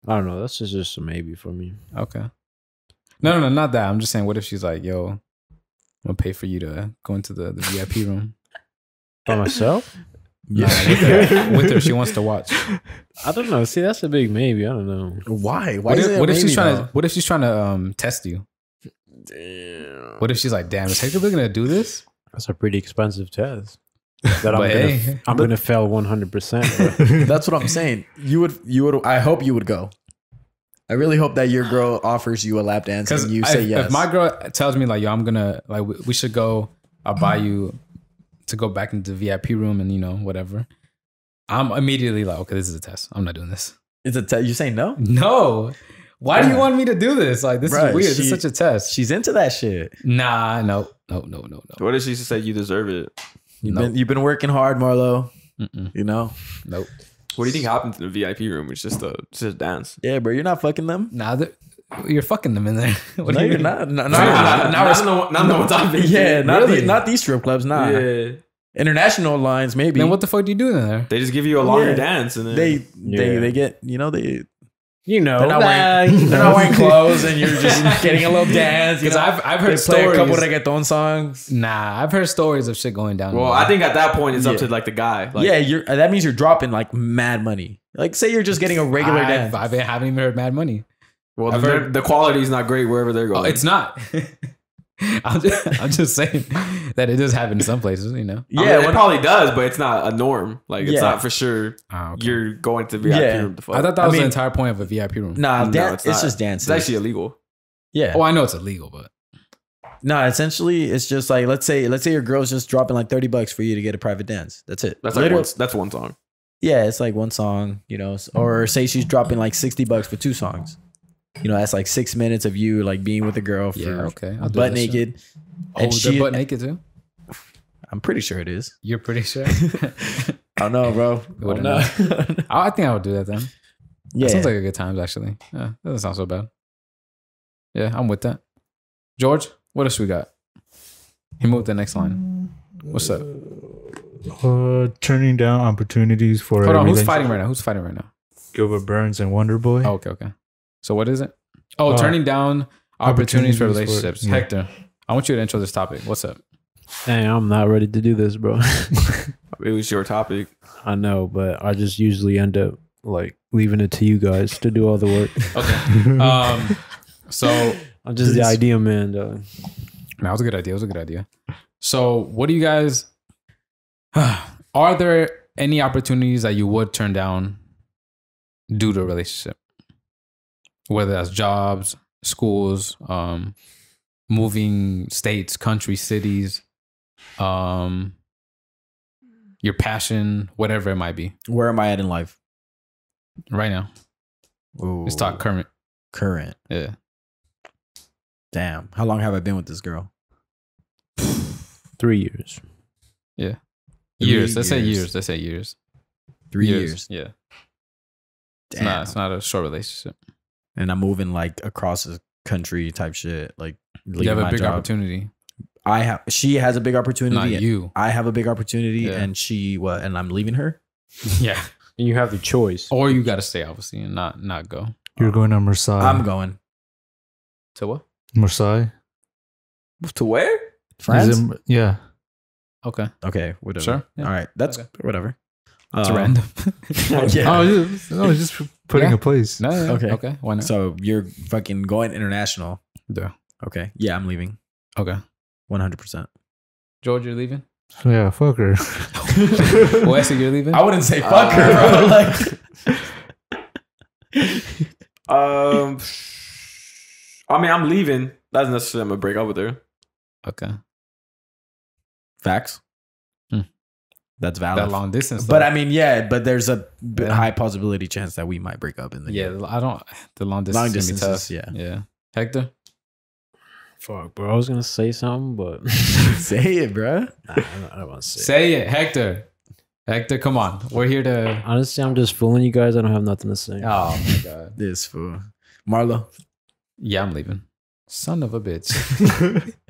I don't know. That's just, just a maybe for me. Okay. No, no, no, not that. I'm just saying. What if she's like, "Yo, I'm gonna pay for you to go into the, the VIP (laughs) room." By myself? Yeah, with her, with her, she wants to watch. (laughs) I don't know. See, that's a big maybe. I don't know. Why? Why What is if, it what if she's trying though? to? What if she's trying to um test you? Damn. What if she's like, "Damn, is Hector really gonna do this?" That's a pretty expensive test. (laughs) That I'm gonna, hey. I'm gonna fail 100. percent That's what I'm saying. You would. You would. I hope you would go. I really hope that your girl offers you a lap dance and you say if, yes. if my girl tells me like, "Yo, I'm gonna like, we, we should go. I'll buy you to go back into the VIP room and you know whatever." I'm immediately like, "Okay, this is a test. I'm not doing this." It's a. Te- you saying no? No. Why do you want me to do this? Like, this Bruh, is weird. this she- is such a test. She's into that shit. Nah, no, no, no, no, no. What if she say? you deserve it? You've Nope. been you've been working hard, Marlo. Mm-mm. You know. Nope. What do you think happened in the VIP room? It's just a it's just a dance. Yeah, bro. You're not fucking them. Nah, th- you're fucking them in there. What no, you you're not. No, no, Nah, you're nah, not. nah, not, the, not the ones I've. Yeah, not Really? the, not these strip clubs. Nah. Yeah. International lines, maybe. Then what the fuck do you do in there? They just give you a longer Yeah. dance and then they they they get you know they You know, they're not nah, wearing (laughs) you they're not wearing clothes and you're just (laughs) getting a little dance. You Because know? I've I've heard play a couple reggaeton songs. Nah, I've heard stories of shit going down. Well. I think at that point it's up to like the guy. Like, yeah, you're uh, that means you're dropping like mad money. Like say you're just getting a regular I've, dance. I've, I haven't even heard Mad Money. Well, the, heard- the quality is not great wherever they're Oh, going. it's not. (laughs) (laughs) I'm just, I'm just saying that it does happen in some places, you know. yeah, yeah, it when- probably does, but it's not a norm. Like it's Yeah. not for sure. Oh, okay. You're going to VIP Yeah. room to fuck. I thought that I was mean- the entire point of a VIP room. nah, No, dan- it's it's, just dance. it's actually illegal. yeah. Oh, I know it's illegal, but No, essentially it's just like let's say let's say your girl's just dropping like 30 bucks for you to get a private dance. That's it. That's like one, that's one song. Yeah, it's like one song, you know, or mm-hmm. say she's dropping like 60 bucks for two songs. You know, that's like six minutes of you like being with a girl for Yeah, okay. I'll do butt that shit. naked. Oh, And they're she- butt naked too. I'm pretty sure it is. You're pretty sure. (laughs) I don't know, bro. (laughs) Wouldn't no. I I think I would do that then. yeah. That sounds like a good times actually. Yeah, that doesn't sound so bad. Yeah, I'm with that. George, what else we got? He moved the next line. What's up? Uh, turning down opportunities for Hold on, who's fighting right now? Who's fighting right now? Gilbert Burns and Wonder Boy. Oh, okay, okay. So what is it? Oh, Uh, turning down opportunities, for opportunities for- relationships. yeah. Hector, I want you to intro this topic. What's up? Hey, I'm not ready to do this, bro. (laughs) It was your topic. I know, but I just usually end up like leaving it to you guys to do all the work. (laughs) Okay. um. So (laughs) I'm just the idea man, though. That was a good idea. It was a good idea. So, what do you guys? (sighs) Are there any opportunities that you would turn down due to a relationship? Whether that's jobs, schools, um, moving states, countries, cities, um, your passion, whatever it might be. Where am I at in life? Right now, let's talk current. current. Yeah, Damn. How long have I been with this girl? Three years. Yeah. Years. Let's say years. years. Let's say years. Three years. Yeah, it's not. It's not a short relationship. And I'm moving like across the country type shit. Like You have a big job. opportunity. I have. She has a big opportunity. Not you. I have a big opportunity, Yeah. and she what? And I'm leaving her. (laughs) Yeah. And you have the choice. Or you got to stay, obviously, and not not go You're going to Marseille. I'm going. to what? Marseille. To where? France. It- yeah. Okay, okay. Whatever. sure. Yeah. All right. That's Okay. whatever. It's Um, random. (laughs) yeah. Oh, just, no, just putting Yeah. a place. no, yeah, Okay. okay, okay. Why not? So you're fucking going international. yeah. Okay. Yeah, I'm leaving. Okay, 100. percent George, you're leaving. Yeah, fuck her. (laughs) Wesley, you're leaving. I wouldn't say fuck her, her, bro. (laughs) Um, I mean, I'm leaving. That's necessarily I'm gonna break up with her. okay, Facts. That's valid. that long distance. But though. I mean, yeah, but there's a b- Yeah. high possibility chance that we might break up in the yeah, I don't. The long distance. Long Long distance tough. yeah. yeah. Hector, Fuck, bro. I was gonna say something, but (laughs) (laughs) Say it, bro. Nah, I don't, want to say. it. say it, Hector. Hector, come on. We're here to. Honestly, I'm just fooling you guys. I don't have nothing to say. Oh my god. (laughs) This fool. Marlo. Yeah, I'm leaving. Son of a bitch.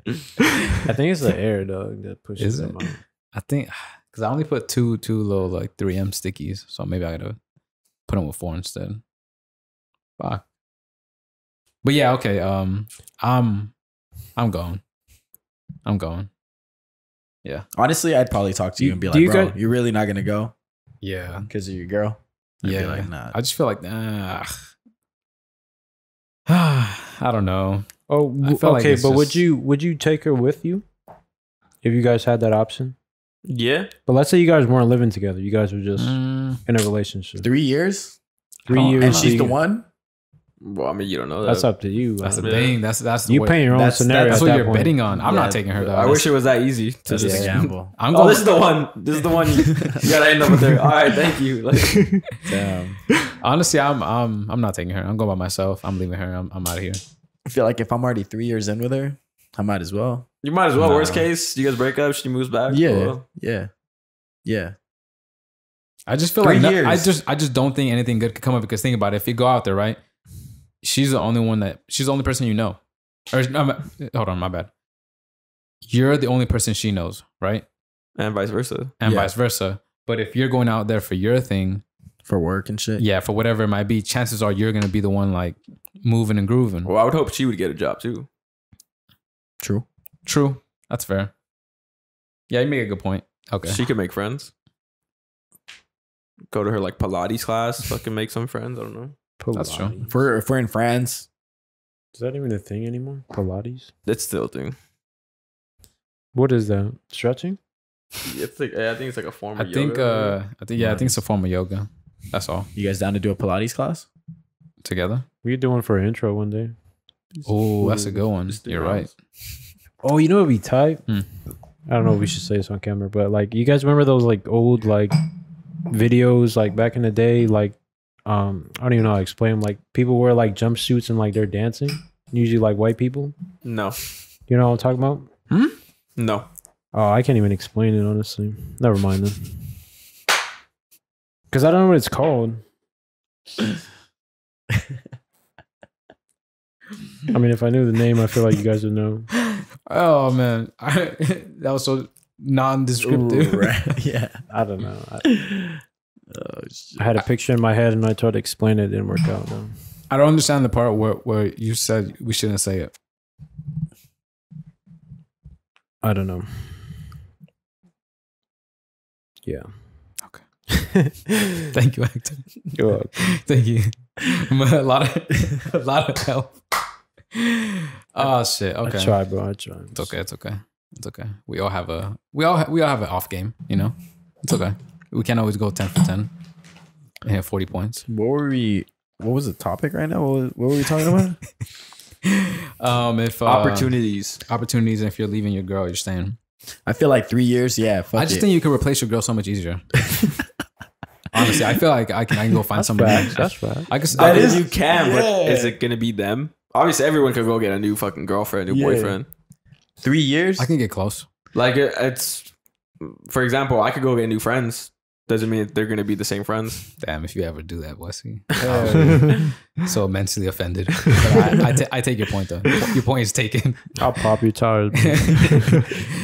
I think it's the air, dog, that pushes Is them it? out. I think because I only put two two little like 3M stickies, so maybe I gotta put them with four instead. Fuck. But yeah, okay. Um, I'm I'm going. I'm going. Yeah. Honestly, I'd probably talk to you Do- and be like, you bro, guys- you're really not gonna go Yeah, because of your girl. I'd be yeah. like, nah. I just feel like ah, (sighs) I don't know. Oh, I w- feel like okay, it's but would you would you take her with you if you guys had that option? Yeah. But let's say you guys weren't living together. You guys were just Mm, in a relationship. Three years, Three years. and she's the one. Well, I mean, you don't know that. That's up to you. that's the thing. That's that's You what, paint your own that's- scenario. That's at what that you're point. betting on. I'm Yeah, not taking her though. I wish it was that easy to That's just. a gamble. (laughs) I'm Oh, going. this is the one. This is the one. You, you (laughs) gotta end up with her. All right, thank you. Like, (laughs) Damn. honestly, I'm I'm I'm not taking her. I'm going by myself. I'm leaving her. I'm I'm out of here. I feel like if I'm already three years in with her, I might as well. You might as well. Nah. Worst case, you guys break up. She moves back. Yeah, oh Well, yeah, yeah. I just feel Three like no- I just I just don't think anything good could come up because think about it. If you go out there, right? She's the only one that she's the only person you know. Or no, hold on, my bad. You're the only person she knows, right? and vice versa. And Yeah. vice versa. But if you're going out there for your thing, For work and shit. yeah, for whatever it might be, chances are you're gonna be the one like moving and grooving. Well, I would hope she would get a job too. True. True, that's fair. Yeah, you make a good point. Okay, She could make friends. Go to her like Pilates class. Fucking make some friends. I don't know. That's true. Pilates. If we're if we're in France, Is that even a thing anymore? Pilates. That's still a thing. What is that? Stretching? It's like I think it's like a form. I of think yoga. uh I think yeah, I think it's a form of yoga. That's all you guys down to do a Pilates class? together. We could do one for an intro one day. Oh, that's a good one. Just do You're rounds. Right. Oh, you know what'd be tight? Hmm. I don't know if we should say this on camera, but like you guys remember those like old like videos like back in the day, like um, I don't even know how to explain. 'em. Like people wear like jumpsuits and like they're dancing. Usually like white people. No, You know what I'm talking about? no. Oh, I can't even explain it honestly. Never mind then. Because I don't know what it's called. (laughs) I mean, if I knew the name, I feel like you guys would know. Oh man, (laughs) I, that was so non-descriptive. Ooh, right. (laughs) Yeah. I don't know. I, Oh. I had a picture in my head and I tried to explain it. It didn't work out. Though. I don't understand the part where, where you said we shouldn't say it. I don't know. Yeah. Okay. (laughs) Thank you, Hector. You're welcome. Thank you. a lot of a lot of help. Oh shit. Okay. I tried, bro. I tried. It's okay. It's okay. It's okay. We all have a we all ha- we all have an off game. You know. It's okay. We can't always go ten for ten and hit forty points. What were we? What was the topic right now? What, was, what were we talking about? (laughs) Um, if uh, Opportunities. opportunities, and if you're leaving your girl, you're staying. I feel like three years. Yeah. Fuck I just it. think you can replace your girl so much easier. (laughs) Honestly, I feel like I can I can go find That's somebody. facts. That's facts. I can. I I mean, can you can, but yeah. is it gonna be them? Obviously, everyone could go get a new fucking girlfriend, new Yeah. boyfriend. three years. I can get close. Like it, it's, for example, I could go get new friends. Doesn't mean they're gonna be the same friends. Damn, if you ever do that, Wesley. Um, so immensely offended. (laughs) But I, I, I take your point though. Your point is taken. I'll pop your tires. (laughs)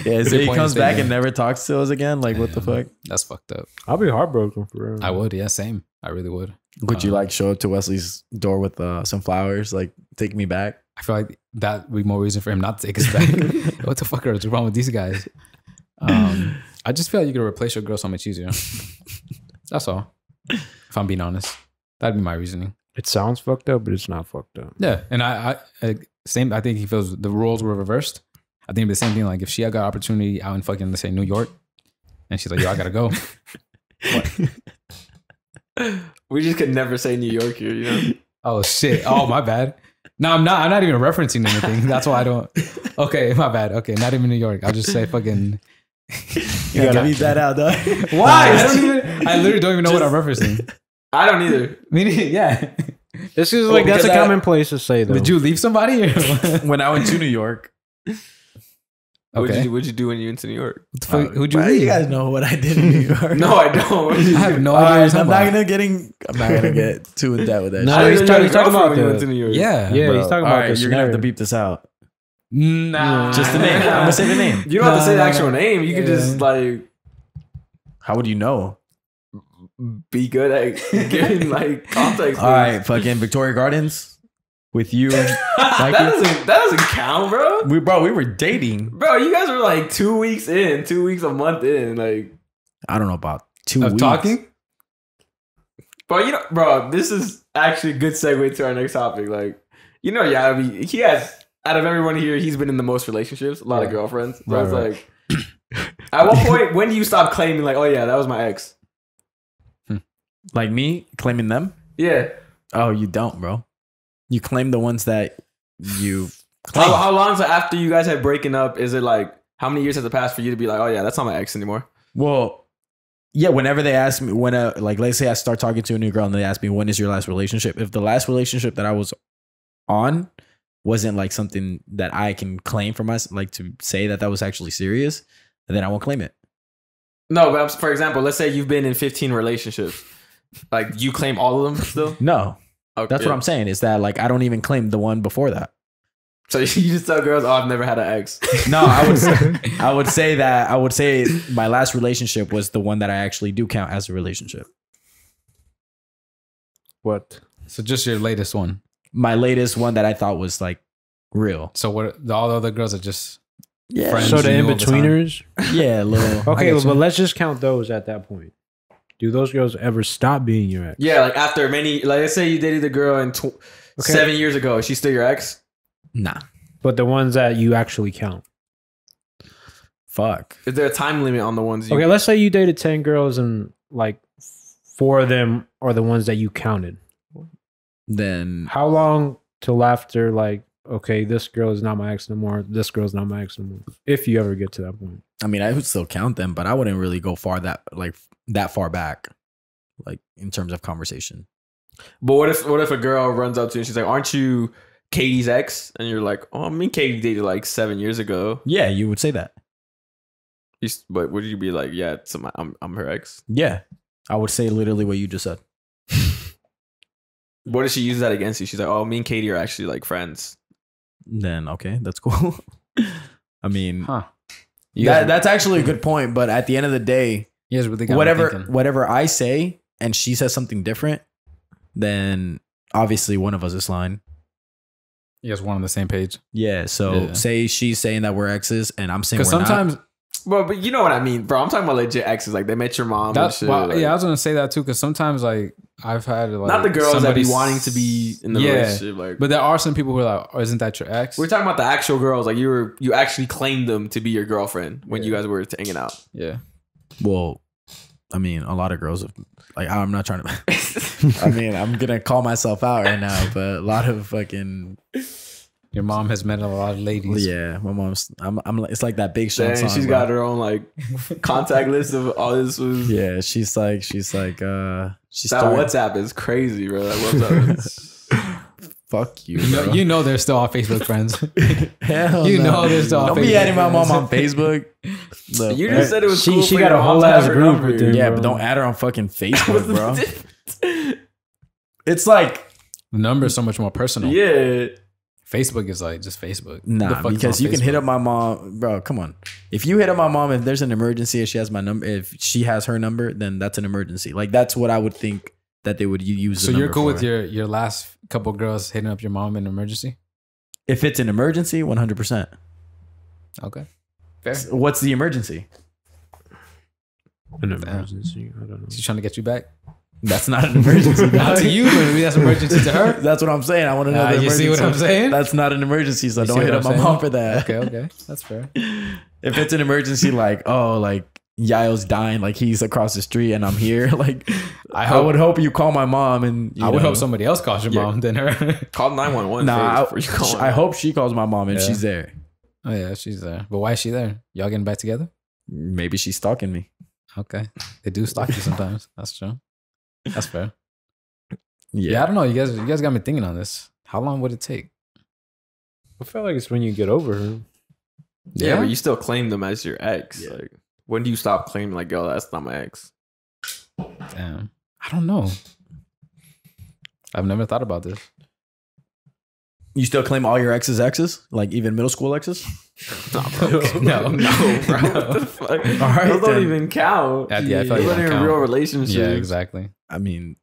yeah. So Your he comes back taken. and never talks to us again. Like what the fuck? That's fucked up. I'll be heartbroken for real. I would, yeah, same. I really would. Would you Uh, like show up to Wesley's door with uh, some flowers? Like take me back. I feel like that would be more reason for him not to take us back. (laughs) what the fuck is wrong with these guys? Um, (laughs) I just feel like you could replace your girl so much easier. That's all. If I'm being honest, that'd be my reasoning. It sounds fucked up, but it's not fucked up. Yeah, and I, I, I same. I think he feels the roles were reversed. I think it'd be the same thing. Like if she had got opportunity out in fucking let's say New York, and she's like, "Yo, I gotta go." (laughs) We just could never say New York here, you know. Oh shit! Oh my bad. No, I'm not. I'm not even referencing anything. That's why I don't. (laughs) Okay, my bad. Okay, not even New York. I'll just say fucking. (laughs) You gotta leave that out, though. (laughs) Why? I don't even. I literally don't even know what I'm referencing. I don't either. Me neither, (laughs) yeah. This is Well, like that's a because common place to say though. Did you leave somebody? Or what? when I went to New York, What'd okay. you do? What'd you do when you went to New York? What the fuck- uh, Who'd you Well, leave? You guys know what I did in New York. No, I don't. I have no All idea. right, what you're I'm talking not about. gonna getting. I'm not gonna get too in depth with that. No, shit. I he's didn't talking- know he's talking girlfriend about when you the- went to New York. Yeah. Yeah, Bro, he's talking all about right, the you're gonna have to scenario. beep this out. Nah. Just the name. I'm gonna say the (laughs) name. You don't have to say the Nah, actual nah. name. You can just like How would you know? be good at (laughs) giving like context. All right, fucking Victoria Gardens with you. and (laughs) that doesn't that doesn't count, bro. we bro, we were dating. Bro, you guys were like two weeks in, two weeks a month in, like. I don't know about two Of weeks. talking? Bro, you know, bro, this is actually a good segue to our next topic. Like, you know, yeah, I mean, he has out of everyone here, he's been in the most relationships, a lot of girlfriends. So Right, it's right. like, at what point, when do you stop claiming like, oh yeah, that was my ex? Like me claiming them. Yeah. Oh, you don't, bro. You claim the ones that you claim. How, how long after you guys have breaking up? Is it like how many years has it passed for you to be like, oh yeah, that's not my ex anymore? Well, yeah. Whenever they ask me, when uh, like let's say I start talking to a new girl and they ask me when is your last relationship, if the last relationship that I was on wasn't like something that I can claim for myself, like to say that that was actually serious, then I won't claim it. No, but for example, let's say you've been in 15 relationships. Like you claim all of them still? No, Okay. that's what I'm saying. Is that like I don't even claim the one before that. So (laughs) you just tell girls, oh, I've never had an ex. (laughs) No, I would say, (laughs) I would say that I would say my last relationship was the one that I actually do count as a relationship. What? So just your latest one. My latest one that I thought was like real. So what? All the other girls are just Yeah, Friends So the in knew all the time. betweeners. yeah, a little. (laughs) Okay, get you. but let's just count those at that point. Do those girls ever stop being your ex? Yeah, like after many, like let's say you dated a girl in tw- seven years ago. Is she still your ex? Nah, But the ones that you actually count. fuck. Is there a time limit on the ones you Okay, let's say you dated 10 girls and like four of them are the ones that you counted. Then How long till after like, okay, this girl is not my ex no more. This girl's not my ex no more. If you ever get to that point. I mean, I would still count them, but I wouldn't really go far that like that far back, like in terms of conversation. But what if what if a girl runs up to you and she's like, "Aren't you Katie's ex?" And you're like, "Oh, me and Katie dated like seven years ago." Yeah, you would say that. You s- But would you be like, "Yeah, it's my, I'm I'm her ex"? Yeah, I would say literally what you just said. What if she uses that against you? She's like, "Oh, me and Katie are actually like friends." Then okay, that's cool. (laughs) I mean, Huh. You that, guys, that's actually a good point. But at the end of the day, you guys really got me whatever thinking. whatever I say and she says something different, then obviously one of us is lying. You guys one on the same page. Yeah. So Yeah. say she's saying that we're exes and I'm saying Because we're not. sometimes Well, but you know what I mean, bro. I'm talking about legit exes. Like they met your mom. and that's shit, well, like- yeah, I was gonna say that too. Because sometimes like I've had like not the girls that somebody be wanting to be in the Yeah, relationship. Like, But there are some people who are like, oh, "Isn't that your ex?" we're talking about the actual girls. Like you were, you actually claimed them to be your girlfriend when you guys were hanging out. yeah, well, I mean, a lot of girls have like I'm not trying to. (laughs) (laughs) I mean, I'm gonna call myself out right now, but a lot of fucking your mom has met a lot of ladies. yeah. My mom's. I'm. I'm. It's like that Big Sean Dang, song. she's bro. got her own like contact list of all this was. (laughs) Yeah, she's like. She's like. uh She's That WhatsApp is crazy, bro. That WhatsApp is (laughs) Fuck you. You know, bro. you know they're still all Facebook friends. (laughs) Hell you no. know there's still Don't be Facebook adding my mom on Facebook. The You just said it was She- cool she got a whole to have ass group number. with them. yeah, bro. but don't add her on fucking Facebook, bro. it's like The number is so much more personal. Facebook is like just Facebook. Who the nah, fuck because on you can hit up my mom, bro. Come on, if you hit up my mom, if there's an emergency, if she has my number, if she has her number, then that's an emergency. Like that's what I would think that they would use. So the you're number cool with your your last couple girls hitting up your mom in an emergency? if it's an emergency, one hundred percent. Okay, fair. What's the emergency? An emergency. I don't know. She's trying to get you back. That's not an emergency. (laughs) Not to you, but maybe that's an emergency to her. That's what I'm saying. I want to know. The you see what. I'm saying? That's not an emergency, so You don't hit up I'm my saying? mom for that. Okay, okay, that's fair. If it's an emergency, like oh, like Yael's dying, like he's across the street and I'm here, (laughs) like I I, would hope you call my mom and you I would hope somebody else calls your Yeah. mom than her. (laughs) Call nine one one. Nah, before you call I. I hope she calls my mom and Yeah. she's there. oh yeah, she's there. But why is she there? Y'all getting back together? Maybe she's stalking me. Okay, they do stalk you sometimes. That's true. That's fair. Yeah, Yeah, I don't know. You guys, you guys got me thinking on this. How long would it take? I feel like it's when you get over her. Yeah, Yeah? but you still claim them as your ex. Yeah. Like, when do you stop claiming like, yo, that's not my ex? Damn, I don't know. I've never thought about this. You still claim all your exes exes, like even middle school exes. Nah, bro. No, no, bro. no. (laughs) What the fuck? (laughs) All right, Those don't then. even count. Yeah, yeah, I feel like they aren't even count. real relationships. Yeah, exactly. I mean,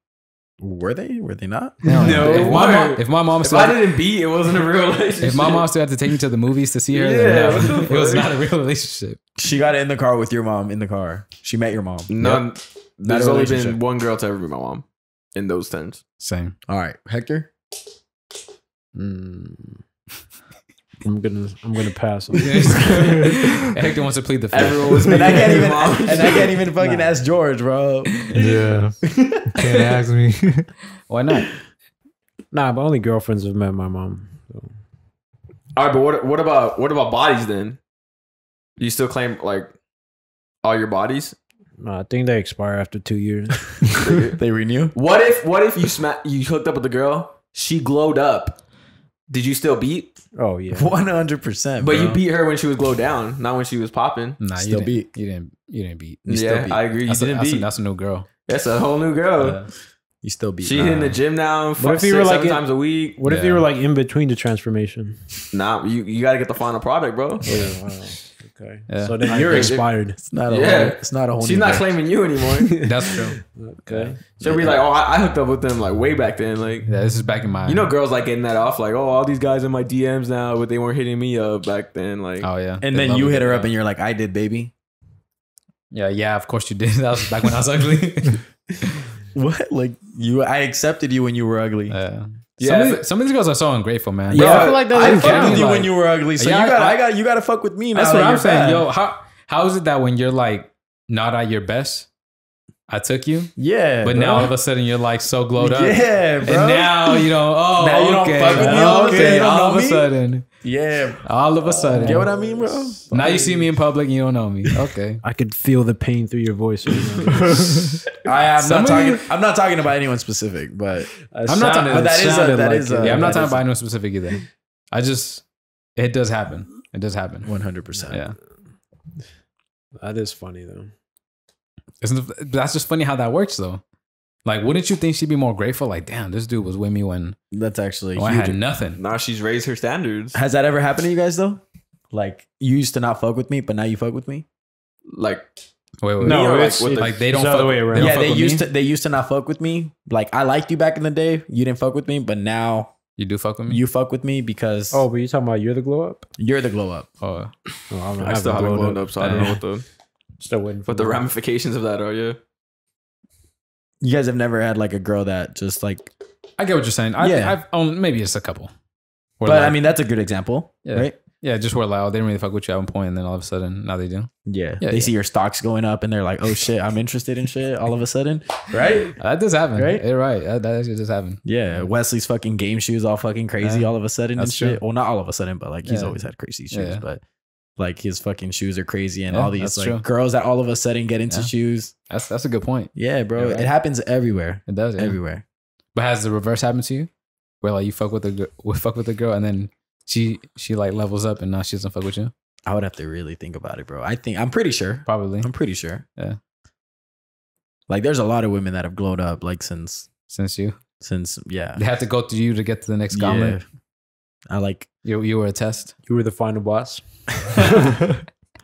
were they? Were they not? No, if my mom, word. if my mom If still, I didn't beat, it wasn't a real relationship. (laughs) if my mom still had to take me to the movies to see her, Yeah, then no, the it was not a real relationship. She got in the car with your mom in the car. She met your mom. None. There's only been one girl to ever be my mom in those terms. Same. All right, Hector. Mm. I'm gonna I'm gonna pass on. (laughs) (laughs) Hector wants to plead the fifth. Everyone was And I can't even. And I can't even fucking Nah. ask George, bro. Yeah. (laughs) Can't ask me. Why not? Nah, but only girlfriends have met my mom. So. All right, but what what about what about bodies then? You still claim like all your bodies? Nah, I think they expire after two years. they renew. What if what if you sma- you hooked up with the girl, she glowed up. Did you still beat? Oh yeah. (laughs) One hundred percent. But you beat her when she was glowed down, not when she was popping. Nah, Still you didn't, beat. You didn't. You didn't beat. You still yeah, beat. I agree. You That's a, didn't a, beat. that's a new girl. That's a whole new girl. Yeah. You still beat. She Nah. hitting the gym now. Fuck if you six, were like seven in- times a week? What if you were like in between the transformation? Nah, you, you got to get the final product, bro. Oh, wow. (laughs) Okay. Yeah. So then you're expired. It's not a. Yeah. Whole, it's not a whole. She's not girl. claiming you anymore. (laughs) That's true. Okay. She'll be like, oh, I, I hooked up with them like way back then. Like, Yeah, this is back in my. you know, girls like getting that off. Like, oh, all these guys in my DMs now, but they weren't hitting me up back then. Like, Oh yeah. And They then you hit her up, Yeah. and you're like, "I did, baby." Yeah, yeah. Of course you did. (laughs) That was back when I was ugly. (laughs) What? Like you? I accepted you when you were ugly. Yeah. Yeah, Some, of, if- these- some of these girls are so ungrateful, man. Yeah, Bro, I feel like that I fucked with you Like- when you were ugly, so Yeah, you got. I- I, got. You got to fuck with me now. That's that what I'm saying. fat. Yo, how how is it that when you're like not at your best, I took you, Yeah, but bro. now all of a sudden you're like so glowed up. Yeah, bro. And now you know, oh, Now you don't okay, fuck with me all of okay, sudden, you don't all of a me? sudden, yeah. all of a sudden, Get what I mean, bro? now you see me in public, and you don't know me. Okay, (laughs) I could feel the pain through your voice. (laughs) Right now. I am not talking. I'm not talking about anyone specific, but I'm not talking- but that is a- that is a- yeah, I'm not talking about anyone specific either. I just, it does happen. It does happen. 100. percent Yeah, That is funny though. isn't it- that's just funny how that works though. Like, wouldn't you think she'd be more grateful? Like, damn, this dude was with me when, That's actually when I huge. had nothing. Now she's raised her standards. Has that ever happened to you guys though? Like you used to not fuck with me, but now you fuck with me. Like Wait, wait, No, wait. or, like, it's- the- like they don't It's the fuck, other way around. don't yeah, fuck they with used me? to. They used to not fuck with me. Like I liked you back in the day. You didn't fuck with me, but now You do fuck with me. you fuck with me because Oh, but you talking about you're the glow up? you're the glow up. Oh, Oh, I, don't know. I still haven't blown up, so I don't know uh. what the Still waiting. what the ramifications of that are. Yeah, You guys have never had like a girl that just like. I get what you're saying. I, Yeah. I've owned maybe it's a couple. Where But like- I mean, that's a good example, Yeah. right? yeah, just where like oh, they didn't really fuck with you at one point, and then all of a sudden now they do. Yeah. Yeah, they yeah. see your stocks going up, and they're like, "Oh shit, I'm interested in shit." All of a sudden, right? (laughs) That does happen, Right? You're right. That, that actually does happen. Yeah, Wesley's fucking game shoes all fucking crazy all of a sudden and shit. true. Well, not all of a sudden, but like he's always had crazy shoes, but like his fucking shoes are crazy and Yeah, all these like true. girls that all of a sudden get into Yeah. shoes. That's that's a good point. Yeah, bro, right. it happens everywhere, It does. Yeah. everywhere. But has the reverse happened to you, where like you fuck with the with fuck with a girl, and then she she like levels up, and now she doesn't fuck with you? I would have to really think about it, bro. I think I'm pretty sure. Probably I'm pretty sure. Yeah. Like there's a lot of women that have glowed up like since since you since yeah. they had to go through you to get to the next gauntlet. Yeah. I like You you were a test. You were the final boss. (laughs) (laughs)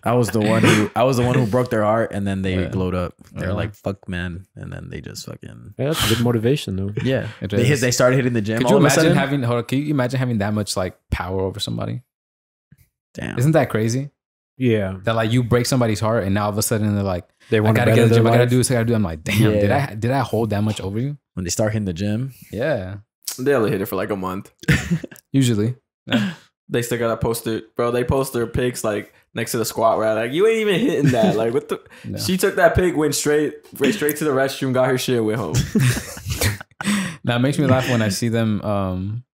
I was the one who I was the one who broke their heart and then they Yeah. glowed up. They're Uh-huh. like fuck man and then they just fucking Yeah, that's a good motivation though. (laughs) yeah. They hit they started hitting the gym Could all you of a imagine sudden. having hold on, Can you imagine having that much like power over somebody? Damn. Isn't that crazy? Yeah, That like you break somebody's heart, and now all of a sudden they're like, they want to gotta get in the their gym. I gotta do this. I gotta do. I'm like, damn. Did I did I hold that much over you? when they start hitting the gym. Yeah. They only hit it for like a month. (laughs) Usually. They still gotta post it, bro. They post their pics like next to the squat rack. Like you ain't even hitting that. (laughs) Like what the? No. She took that pic, went straight, went straight to the restroom, got her shit, went home. (laughs) now it makes me laugh when I see them um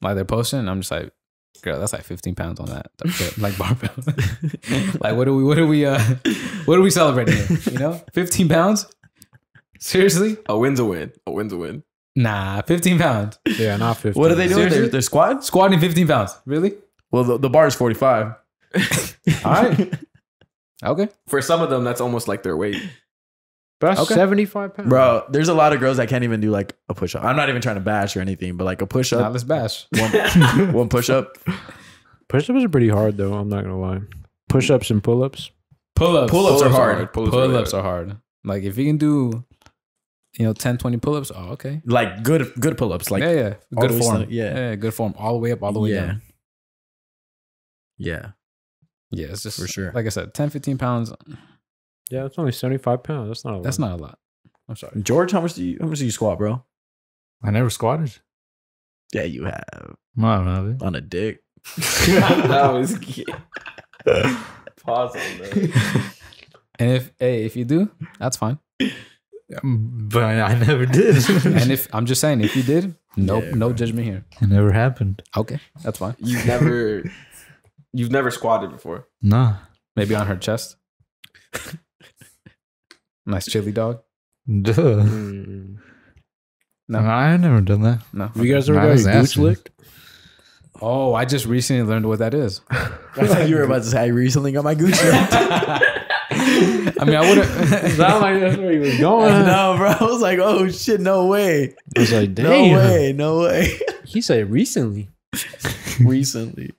like they're posting. I'm just like, girl, that's like 15 pounds on that like barbell. like what do we what do we uh what are we celebrating here? You know, 15 pounds. Seriously? A win's a win. A win's a win. Nah, 15 pounds. Yeah, not fifty. What are they doing? They're, Seriously? they're squats? Squatting 15 pounds. Really? Well, the, the bar is 45. (laughs) All right. (laughs) Okay. For some of them, that's almost like their weight. But that's Okay. seventy-five pounds, Bro, there's a lot of girls that can't even do like a push up. I'm not even trying to bash or anything, but like a push Now up, let's bash. one, (laughs) one push up. Push-ups are pretty hard though. I'm not gonna lie. Push-ups and pull-ups. Pull-ups. Pull-ups are hard. Pull-ups Pull-ups are are hard. Like if you can do you know 10 20 pull-ups, oh okay. Like good good pull ups. Like yeah, yeah. Good form. to- yeah. yeah, good form. All the way up, all the way yeah. down. Yeah. Yeah, it's just For sure. Like I said, 10, 15 pounds. Yeah, it's only seventy-five pounds. That's not. A lot. That's not a lot. I'm sorry. George, how much do you how much do you squat, bro? I never squatted. Yeah, you have No, no. on a dick. that was cute. Pause on that. (laughs) And if hey, if you do, that's fine. (laughs) But I never did. (laughs) And if I'm just saying, if you did, nope, Yeah, no bro. judgment here. it never happened. Okay, that's fine. You've never, you've never squatted before. Nah. Maybe on her chest. nice chili dog. Duh. Mm. No. No, I never done that. No. You guys ever I got was your gooch licked? Oh, I just recently learned what that is. I thought you were about to say I recently got my Gucci. (laughs) I mean, I wouldn't. Sound like (laughs) that's where he was going. (laughs) no, bro. I was like, oh shit, no way. I was like, No way, no way. (laughs) He said recently. Recently.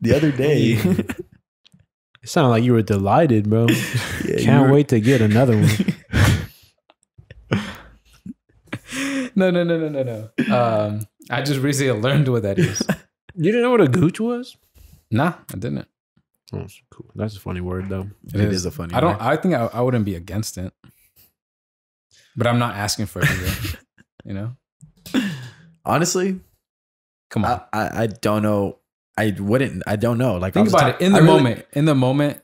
The other day. It sounded like you were delighted, bro. Yeah, you Can't were- wait to get another one. no, no, no, no, no, no. Um, I just recently learned what that is. You didn't know what a gooch was? Nah, I didn't. Oh, that's cool. That's a funny word, though. It is a funny I don't. word. I think I, I wouldn't be against it, but I'm not asking for it either. you know, (laughs) Honestly, come on. I, I, I don't know. I wouldn't. I don't know. Like Think about top- it in the I really- moment. In the moment,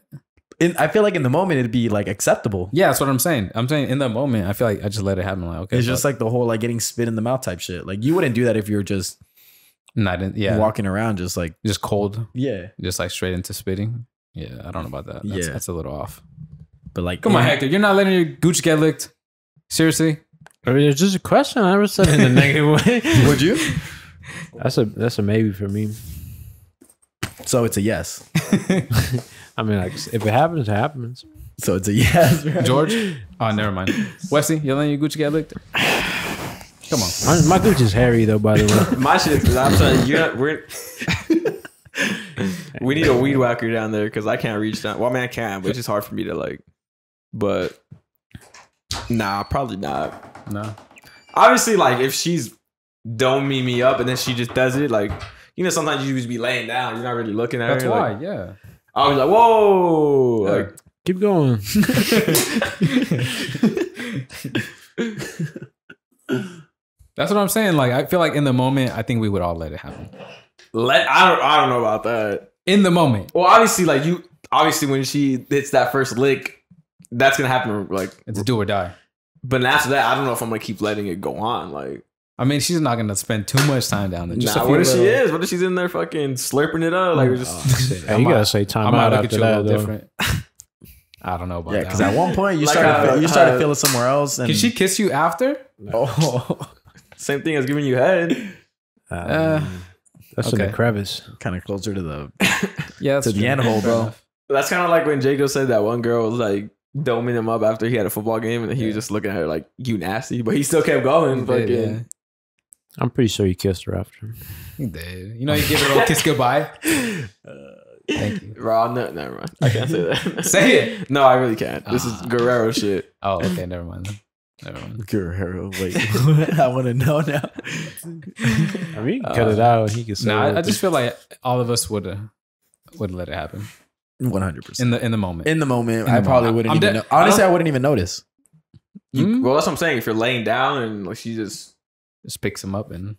in, I feel like in the moment it'd be like acceptable. Yeah, that's what I'm saying. I'm saying in the moment, I feel like I just let it happen. Like, okay, It's just like the whole like getting spit in the mouth type shit. Like you wouldn't do that if you were just not in, yeah, walking around just like just cold, yeah. just like straight into spitting. Yeah, I don't know about that. That's, Yeah. that's a little off. But like Come on. Hector, you're not letting your gooch get licked. Seriously? I mean, it's just a question. I never said in a (laughs) negative way. (laughs) Would you? That's a that's a maybe for me. So it's a yes. (laughs) I mean, like if it happens, it happens. So it's a yes. bro. George? Oh, never mind. Wesley, you're letting your Gucci get licked? Come on. My, my Gucci's hairy though, by the way. (laughs) My shit. I'm saying you're not, we're. (laughs) we need a weed whacker down there because I can't reach down. Well, I mean, I can, but it's just hard for me to like. But nah, probably not. No. Obviously, like if she's doming me up and then she just does it, like you know, sometimes you just be laying down, you're not really looking at That's her. why, Like, yeah. I was like, whoa, like Keep going. (laughs) That's what I'm saying. Like, I feel like in the moment, I think we would all let it happen. let. I don't. I don't know about that. In the moment. Well, obviously, like you, obviously, when she hits that first lick, that's gonna happen. Like, It's a do or die. but after that, I don't know if I'm gonna keep letting it go on. Like, I mean, she's not gonna spend too much time down there. Just nah, a few what if she little- is? What if she's in there fucking slurping it up? Like, we're just. Oh, shit. Hey, I you might- gotta say time I might out look at after you a that. little Though. different. (laughs) I don't know about Yeah, that. because at one point you Like started uh, how- you started how- feeling somewhere else. And Can she kiss you after? Oh, (laughs) Same thing as giving you head. Um, Uh, that's in okay. the crevice. kind of closer to the (laughs) Yeah, To the true. end hole, bro. That's kind of like when Jacob said that one girl was like doming him up after he had a football game, and he was just looking at her like you nasty, but he still kept going. He did, Fucking. yeah. I'm pretty sure you kissed her after. He did. You know, you give her a little kiss goodbye. (laughs) Uh, Thank you. Raw, no, never mind. I can't say that. (laughs) Say it. No, I really can't. This is Ah. Guerrero shit. Oh, okay. Never mind. Then. Guerrero. Wait, (laughs) I want to know now. (laughs) I mean, you can cut it out. He can say. No, it. I, I just feel like all of us would uh, would let it happen One hundred percent. in the in the moment. In the moment, In the I probably moment. wouldn't I'm even. de- know. Honestly, I I, wouldn't even notice. You, Hmm? Well, that's what I'm saying. If you're laying down and like she just Just picks him up and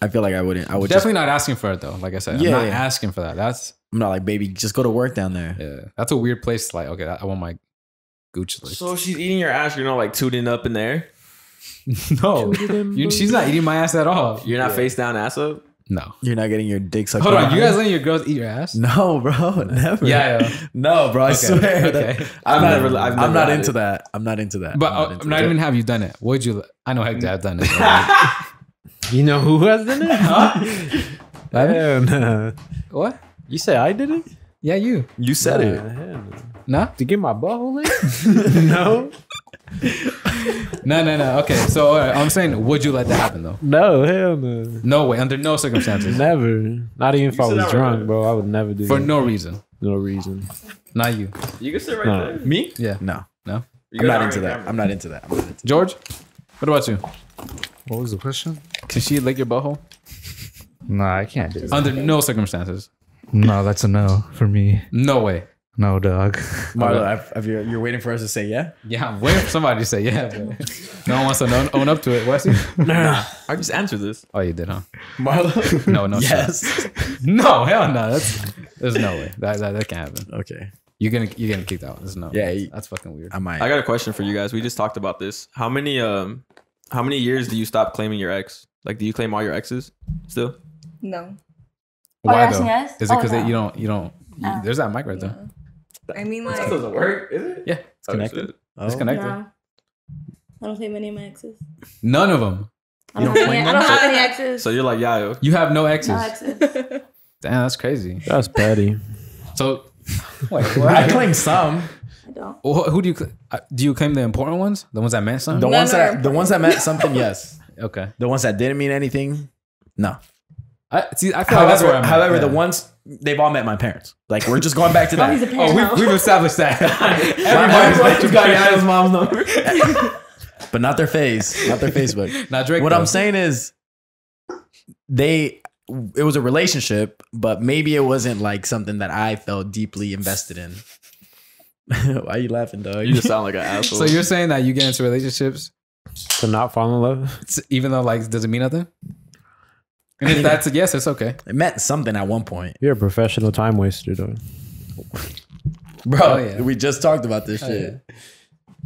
I feel like I wouldn't. I would definitely not asking for it though. Like I said, Yeah, I'm not yeah. asking for that. That's I'm not like baby. Just go to work down there. yeah, that's a weird place. Like, okay, I want my Gucci list. so she's eating your ass. You're not like tooting up in there. (laughs) no, you, she's not eating my ass at all. You're not face down, ass up. No. You're not getting your dick sucked. Hold on, you guys letting your girls eat your ass? (laughs) No, bro, never. Yeah, yeah. No, bro. I Okay, swear. okay. that- I've I'm never- Not, I've I'm not into it. that. I'm not into that. But I'm uh, into not even have you done it. Would you? I know Hector have done it. (laughs) You know who has done it? Hell nah. what? You say I did it? Yeah, you. You said it. Nah, no. No, To get my butthole in? (laughs) no. no, no, no. Okay, so all right, I'm saying, would you let that happen though? No, hell no. No way, under no circumstances, Never. Not even if I was that right drunk, bro. I would never do for that. no reason. no reason. Not you, You can sit right No. there. Me? Yeah. No. no. You I'm not into that. I'm not into that. I'm not into George, what about you? What was the question? Can she lick your butthole? No, I can't do that. Under no circumstances. No, that's a no for me. No way. No, dog. (laughs) Marlo, I've, I've, you're, you're waiting for us to say yeah? Yeah, I'm waiting for somebody to say yeah, but no one wants to own, own up to it. Wesley? (laughs) I just answered this. Oh, you did, huh? Marlo? (laughs) No, no, yes. No, hell no. That's there's no way that that, that can't happen. okay. You're gonna you're getting kicked out. There's no. Yeah, that's, you- that's fucking weird. I might. I got a question for you guys. We just talked about this. How many um how many years do you stop claiming your ex? Like do you claim all your exes still? No. Why you're though? asking us? Is it Oh, because no. you don't you don't? you- Oh. there's that mic right there. I mean, like, That doesn't work, is it? Yeah, it's Oh, connected. shit. It's Oh. connected. no. I don't claim any of my exes. None of them. I don't, don't have, any, I don't have any exes. So you're like, yeah. You have no exes. no exes. (laughs) Damn, that's crazy. That's petty. So, (laughs) wait, (laughs) I claim some. I don't. Who who do you cl- uh, do you claim the important ones? The ones that meant something? The None ones are that the ones that meant something, yes. Okay. The ones that didn't mean anything, no. I see. I feel like that's However, where I'm at. however, Yeah. the ones they've all met my parents. Like we're just going back to (laughs) Oh, he's a that. Oh, we've, we've established that. (laughs) Everybody's Everybody's You got Yaya's mom's number. (laughs) but not their face, not their Facebook. Not Drake. what though. I'm saying is, they it was a relationship, but maybe it wasn't like something that I felt deeply invested in. Why are you laughing, dog? You just sound like an asshole. So you're saying that you get into relationships, To not fall in love? s- even though like does it mean nothing? And if that's a yes, it's okay. it meant something at one point. You're a professional time waster, though. bro. Oh, yeah. We just talked about this oh, shit.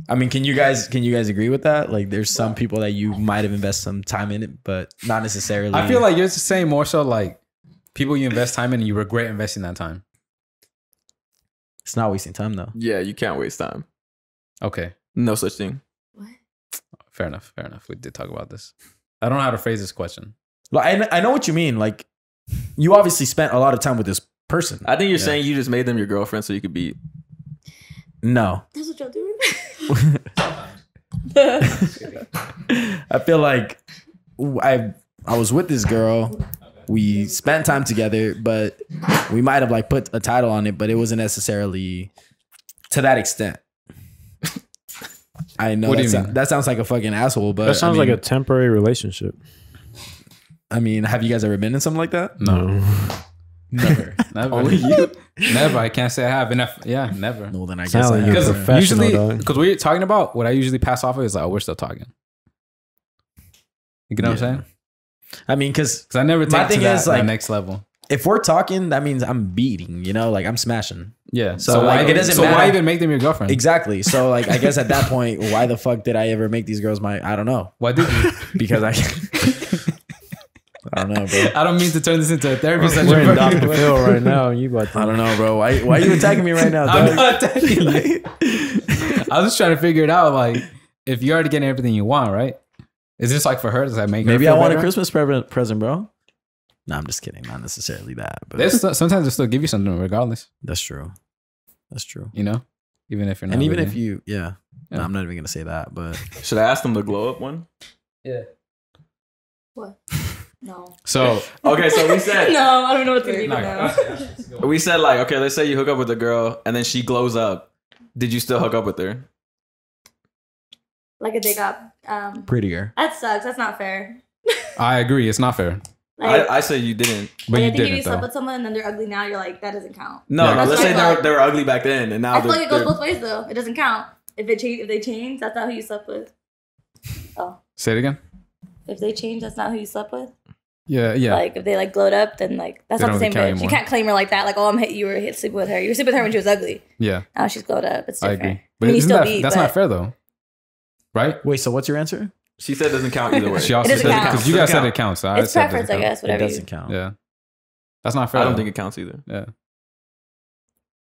I mean, can you guys can you guys agree with that? Like, there's some people that you might have invested some time in it, but not necessarily. I feel like you're just saying more so like people you invest time in and you regret investing that time. it's not wasting time though. Yeah, you can't waste time. Okay, No such thing. What? fair enough. Fair enough. We did talk about this. I don't know how to phrase this question. Like, I, I know what you mean. Like, you obviously spent a lot of time with this person. I think you're Yeah. saying you just made them your girlfriend so you could be. No, That's what y'all doing. (laughs) (laughs) I feel like I I was with this girl. We spent time together, but we might have like put a title on it, but it wasn't necessarily to that extent. I know What do that, you sou- mean? that sounds like a fucking asshole, but That sounds I mean, like a temporary relationship. I mean, have you guys ever been in something like that? No, (laughs) Never. (laughs) never. Only you. never. I can't say I have. enough. yeah, never. no, then I guess Sound I like you're Because a professional, usually, dog. because we're talking about what I usually pass off of is like, oh, we're still talking. You get what I'm saying? I mean, because Because I never take My it thing to that, is, like- that next level. if we're talking, that means I'm beating. You know, like I'm smashing. Yeah. So, So, like, why, it doesn't so why matter. even make them your girlfriend? Exactly. So, like, I guess at that (laughs) point, why the fuck did I ever make these girls my? I don't know. Why did you? Because I. I don't know, bro. (laughs) I don't mean to turn this into a therapy session. We're in bro. Dr. Phil right now, you about to I don't know, bro. Why, why are you attacking me right now? (laughs) I'm dog? not attacking you. I was just trying to figure it out. Like, if you're already getting everything you want, right? Is this like for her? Does that make her Maybe feel I want a? Christmas pre- present, bro. No, I'm just kidding. Not necessarily that, but They still, sometimes they still give you something regardless. that's true. That's true. You know, even if you're not. And even really- if you, yeah, No, Yeah. I'm not even gonna say that, but Should I ask them the glow up one? Yeah. What? (laughs) No. so (laughs) Okay, so we said No, I don't know what to do now. (laughs) we said like okay, let's say you hook up with a girl and then she glows up. Did you still hook up with her? like if they got um prettier. that sucks. That's not fair. (laughs) I agree, it's not fair. Like, I, I say you didn't. But like, you I think if you didn't slept with someone and then they're ugly now, you're like, that doesn't count. No, Yeah. no. Let's say they were thought. they were ugly back then, and now I feel they're, like it goes both ways though. It doesn't count. If it change if they change, that's not who you slept with. Oh, say it again. If they change, that's not who you slept with. Yeah, yeah. Like if they like glowed up, then like that's They not the same count bitch. You can't claim her like that. Like oh, I'm hit. You were hit sleeping with her. You were sleeping with her when she was ugly. yeah, Now she's glowed up. It's I different. agree. But mean, you still that, beat, that's but- not fair though, right? Wait, so what's your answer? she said it doesn't count either way. (laughs) She also doesn't said because you guys Doesn't said it counts. So I It's said it preference, I doesn't count. guess. Whatever. it doesn't count. Yeah, that's not fair. I don't though. think it counts either. Yeah,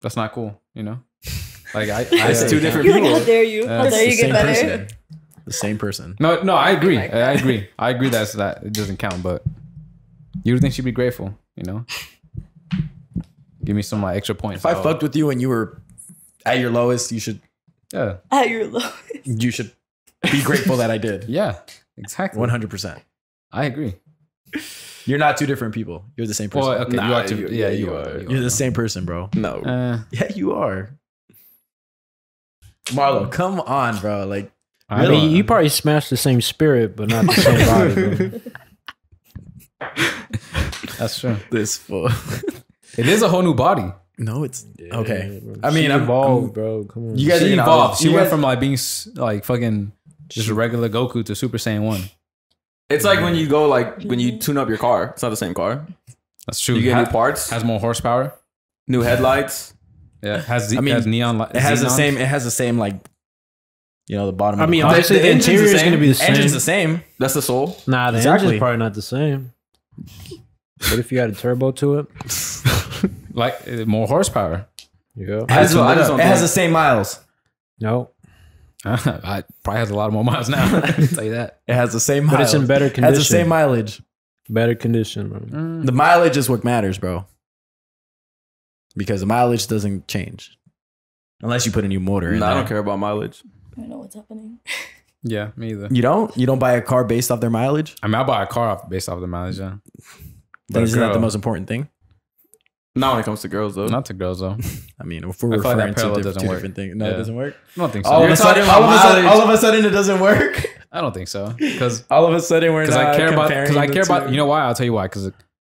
that's not cool. You know, (laughs) like I, I It's say two different You're like, people. how dare you? Yeah. How dare the you same get better? person. The same person. No, no, I agree. Oh I agree. I agree that's that it doesn't count, but you would think she'd be grateful, you know? Give me some like extra points. If I fucked with you and you were at your lowest, you should Yeah. At your lowest. you should be grateful that I did. (laughs) Yeah. Exactly. One hundred percent. I agree. You're not two different people. You're the same person. Well, okay, you Nah, are too. you- yeah, yeah, you, you are. are. you You're are. the same person, bro. No. Uh, Yeah, you are. Marlo, come on, bro. Like I I mean, don't- you probably smashed the same spirit, but not the same (laughs) body. Bro. (laughs) That's true. this fool. (laughs) It is a whole new body. no, it's okay. bro. I mean, She evolved, I'm- bro. Come on. You guys are She gonna- evolved. She you went guys- from like being like fucking just a regular Goku to Super Saiyan 1. It's like when you go like when you tune up your car. It's not the same car. That's true. You get Ha- new parts, has more horsepower. new headlights. Yeah. Has, I I mean, has neon light. It has the same. It has the same like, you know, the bottom. I of mean, the car. obviously the the, interior is going to be the same. engine's the same. That's the soul. Nah, the Exactly. engine's probably not the same. What if you had a turbo to it? (laughs) like uh, more horsepower. Yeah. It has, I just don't it has the same miles. No, (laughs) I probably has a lot more miles now. (laughs) I can tell you that. It has the same. but miles. it's in better It condition. has the same mileage. better condition, bro. Mm. The mileage is what matters, bro. Because the mileage doesn't change unless you put a new motor in No, I there. don't care about mileage. I don't know what's happening. Yeah, me either. You don't. You don't buy a car based off their mileage. I mean, I buy a car off based off the mileage. Yeah. But Then a isn't that the most important thing? Not when it comes to girls though. Not to girls though. (laughs) I mean, if we're I feel like referring to diff- doesn't two work. different things, no, Yeah. it doesn't work. I don't think so. All of, a sudden, all, of a sudden, all of a sudden, it doesn't work. I don't think so. (laughs) Because All of a sudden, we're because not I care about because I care about you know why I'll tell you why because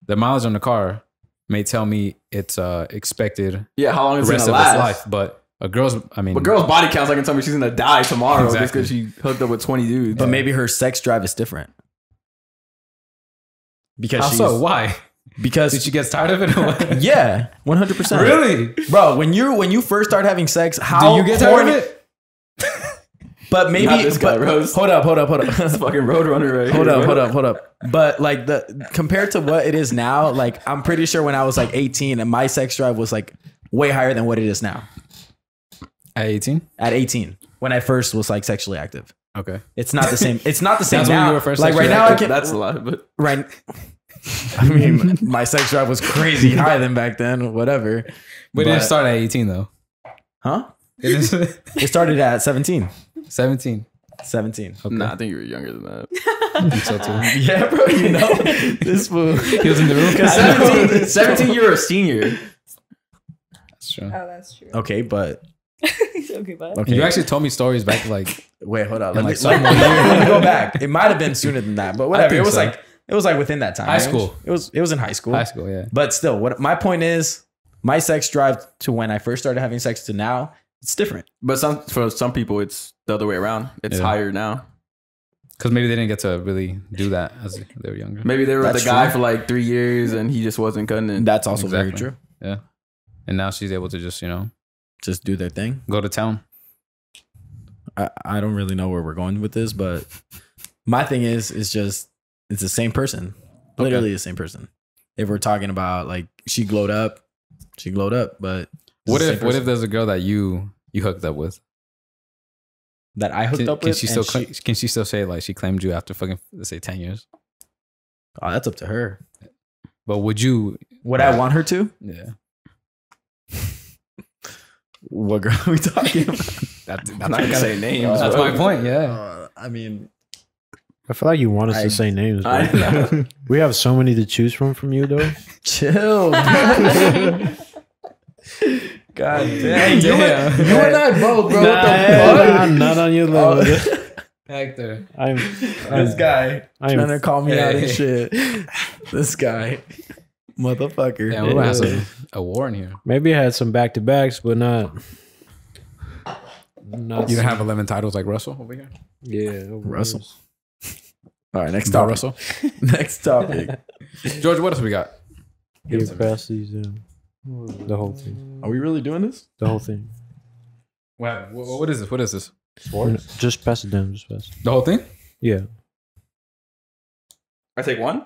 the mileage on the car may tell me it's uh expected yeah, how long is it rest gonna of its last? life, but a girl's I mean But girl's body count's like can tell me she's gonna die tomorrow just because she hooked up with twenty dudes. But maybe her sex drive is different. Because also why because did she gets tired of it. Or what? (laughs) yeah, one hundred percent. really? bro? When you when you first start having sex, how Do you get tired of it? (laughs) But maybe Not this guy, but- Rose. hold up, hold up, hold up. (laughs) fucking Roadrunner right Hold here, up, bro. hold up, hold up. But like the compared to what it is now, like I'm pretty sure when I was like 18 and my sex drive was like way higher than what it is now. At 18? At 18, when I first was like sexually active. Okay. It's not the same. It's not the same That's when now. you were first like right now, I active? can That's a lot, but right. (laughs) I mean, my sex drive was crazy high then back then. Whatever. We didn't But- start at 18 though. Huh? It is (laughs) It started at 17. 17. 17. nah, I think you were younger than that. (laughs) I think so too. Yeah, bro. You know this fool. He was in the room. 17, 17 you're a senior. That's true. Oh, that's true. Okay, but (laughs) okay, bye. okay. You actually told me stories back like (laughs) wait. Hold on. in Let me, like let, me, let me go back. It might have been sooner than that, but whatever. It was so. like it was like within that time. High range. school. It was it was in high school. high school. Yeah. But still, what my point is, my sex drive to when I first started having sex to now, it's different. But some for some people, it's the other way around. It's Yeah. higher now. Because maybe they didn't get to really do that as they were younger. Maybe they were That's the guy true. for like three years and he just wasn't cutting it. That's also very true. Yeah. And now she's able to just, you know, Just do their thing. go to town. I, I don't really know where we're going with this, but my thing is, is just it's the same person, literally the same person. If we're talking about like she glowed up, she glowed up, but What if what if there's a girl that you you hooked up with? that I hooked Can, up can with? she and still she- can she still say like she claimed you after fucking let's say ten years? oh, that's up to her. But would you? Would I want her to? Yeah. What girl are we talking about? That, I'm not gonna say names. That's bro. my point. Yeah. Uh, I mean, I feel like you want us I- to say names. bro. I (laughs) we have so many to choose from from you though. (laughs) chill. (laughs) God damn. You, Damn. and, you and I both, bro. Nah, what the I'm not on your level. fuck? Hector. I'm, this I'm, guy I'm trying to call me out and shit. This guy, motherfucker. Yeah, we're gonna have some, a war in here. maybe I had some back to backs, but not. Not You don't have eleven titles like Russell over here. yeah Russell. All right, next About topic. Russell. (laughs) Next topic. (laughs) George, what else we got? Give it past these, uh, the whole thing. Are we really doing this? The whole thing. What, what is this? What is this? Just pass it down. Just pass. It. The whole thing? Yeah. I take one.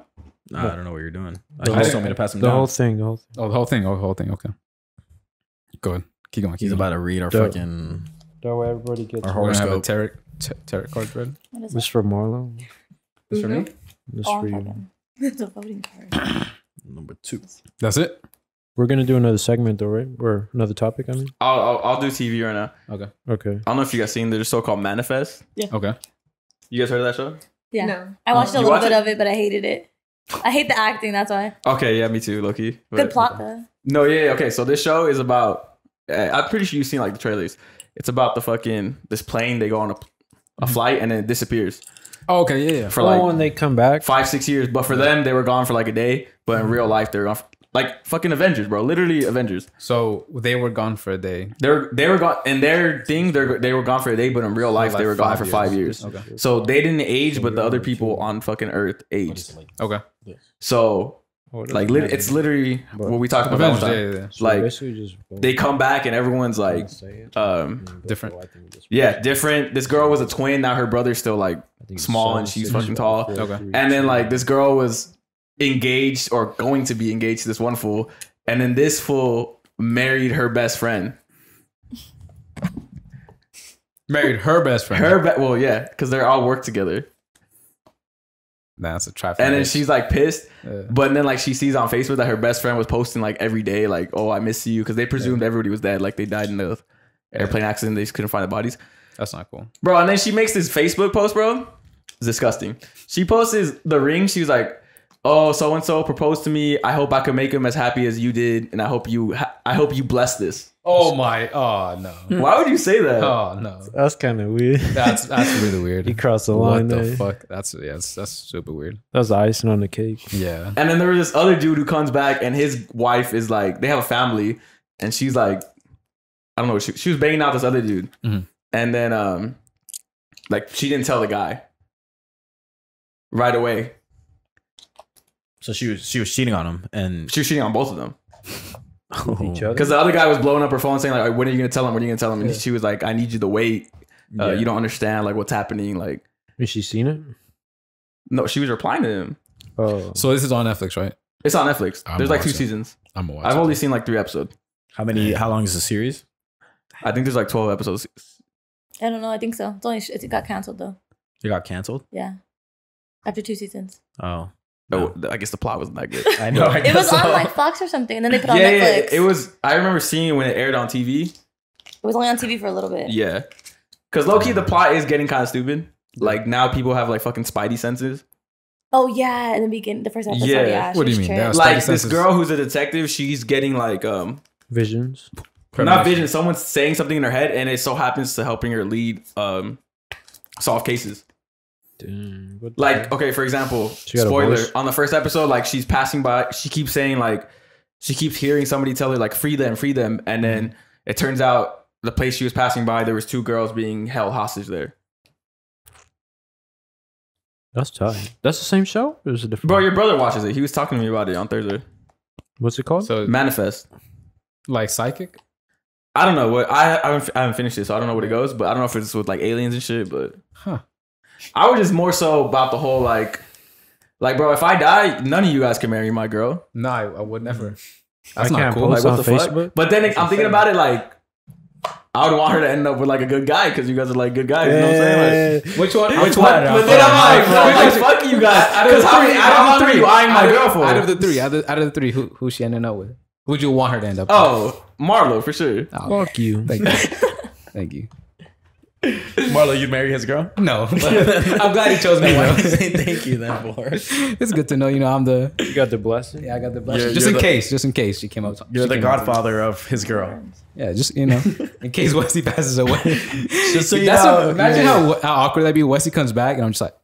Nah, I don't know what you're doing. I you just told me to pass him The down. whole thing. The whole thing. Oh, the whole thing. Oh, the whole thing. Okay. Go ahead. Keep going. Keep He's going. about to read our Dope. fucking. That way everybody gets. Our We're have a horoscope. tarot, t- tarot card read. What is This that? for Marlo. This for me? Mm-hmm. This Oh, for you. fucking- (laughs) It's a voting card. (clears throat) Number two. That's it. We're gonna do another segment though, right? Or another topic. I mean. I'll, I'll I'll do TV right now. Okay. Okay. I don't know if you guys seen the so-called Manifest. Yeah. Okay. You guys heard of that show? Yeah. No. I watched a little watch bit it? of it, but I hated it. I hate the acting. That's why. Okay, yeah, me too, Loki. Good plot though. No, yeah, yeah, okay. So this show is about. Uh, I'm pretty sure you've seen like the trailers. It's about the fucking this plane. They go on a, a flight and then it disappears Oh, okay. Yeah, yeah. for oh, like when they come back. five, six years. But for them, they were gone for like a day. But in real life, they're gone. For, like fucking Avengers, bro. Literally Avengers. So they were gone for a day. They were they were gone in their thing. They they were gone for a day, but in real life, like they were gone for years. five years. Okay. So they didn't age, but the other people on fucking Earth aged. Okay. So Oh, like lit- it's literally what we talked about. that one Avengers. Yeah, yeah. So like, basically just They come back and everyone's like, um, Different. yeah, different. This girl was a twin. Now her brother's still like small and she's fucking tall. Okay. And then like this girl was engaged or going to be engaged to this one fool, and then this fool married her best friend. Married her best friend. Her be- well, yeah, because they're all work together. That's a trap. And then she's like pissed, Yeah. but then like she sees on Facebook that her best friend was posting like every day, like, "Oh, I miss you," because they presumed everybody was dead, like they died in the airplane accident. They just couldn't find the bodies, That's not cool. bro. And then she makes this Facebook post, bro. It's disgusting. She posts the ring. She was like, "Oh, so and so proposed to me. I hope I can make him as happy as you did, and I hope you, ha- I hope you bless this." Oh my. Oh no. Why would you say that? Oh no. That's kind of weird. That's that's really weird. (laughs) he crossed the what line the there. fuck? That's yeah. That's, that's super weird. That's the icing on the cake. Yeah. And then there was this other dude who comes back, and his wife is like, they have a family, and she's like, I don't know, she, she was banging out this other dude, Mhm. and then um, like she didn't tell the guy right away. So she was she was cheating on him, and She was cheating on both of them. (laughs) Because the other guy was blowing up her phone saying like, "When are you gonna tell him? When are you gonna tell him?" And she was like, "I need you to wait. Uh, Yeah. You don't understand like what's happening." Like, Has she seen it? no, she was replying to him. Oh, So this is on Netflix, right? It's on Netflix. I'm There's like two watching. seasons. I'm gonna watch. I've it. only seen like three episodes. how many? How long is the series? I think there's like twelve episodes. I don't know. I think so. It's only it got canceled though. It got canceled. Yeah, after two seasons. Oh, Oh, I guess the plot wasn't that good. I know. I (laughs) It was guess on so. like (laughs) Fox or something, and then they put it yeah, on yeah, Netflix. it was. I remember seeing it when it aired on TV. It was only on TV for a little bit. Yeah, because low key the plot is getting kind of stupid. Like now people have like fucking spidey senses. Oh yeah, in the beginning, the first episode. Yeah. Yeah. What do you mean? tricked. That was- Like Spidey this senses. girl who's a detective, she's getting like um visions. not vision. Someone's saying something in her head, and it so happens to helping her lead um solve cases. Damn, what the Like okay, for example, She spoiler on the first episode, like she's passing by, she keeps saying like she keeps hearing somebody tell her like free them, free them, and then mm-hmm. it turns out the place she was passing by, there was two girls being held hostage there. that's tight. That's the same show. Or is it different? Bro, your brother watches it. He was talking to me about it on Thursday. What's it called? So Manifest. like psychic. I don't know what I I haven't, I haven't finished it, so I don't know where it goes. But I don't know if it's with like aliens and shit. But Huh. I was just more so about the whole like, like bro, if I die, none of you guys can marry my girl. No, I, I would never. I That's not can't cool. Like what the fuck? But then I'm thinking about it like. I would want her to end up with like a good guy because you guys are like good guys. You know what I'm saying? Like, Which one? which one? But then I'm like, bro, like fuck you guys. Because how many how long are you eyeing my girl for? out of the three, out of, out of the three, who who she ended up with? Who'd you want her to end up? oh, Marlo for sure. Oh, Fuck you. thank you, (laughs) thank you. Marlo, you'd marry his girl? No, but (laughs) I'm glad he chose me. Why Bro. do you say thank you then for? It's good to know. You know, I'm the You got the blessing. yeah. I got the blessing. You're- just you're in the- case, just in case she came up. You're the godfather of his girl. Yeah, just you know, (laughs) in case Wesley passes away. Just so you That's know, a- imagine yeah. how how awkward that'd be. Wesley comes back and I'm just like,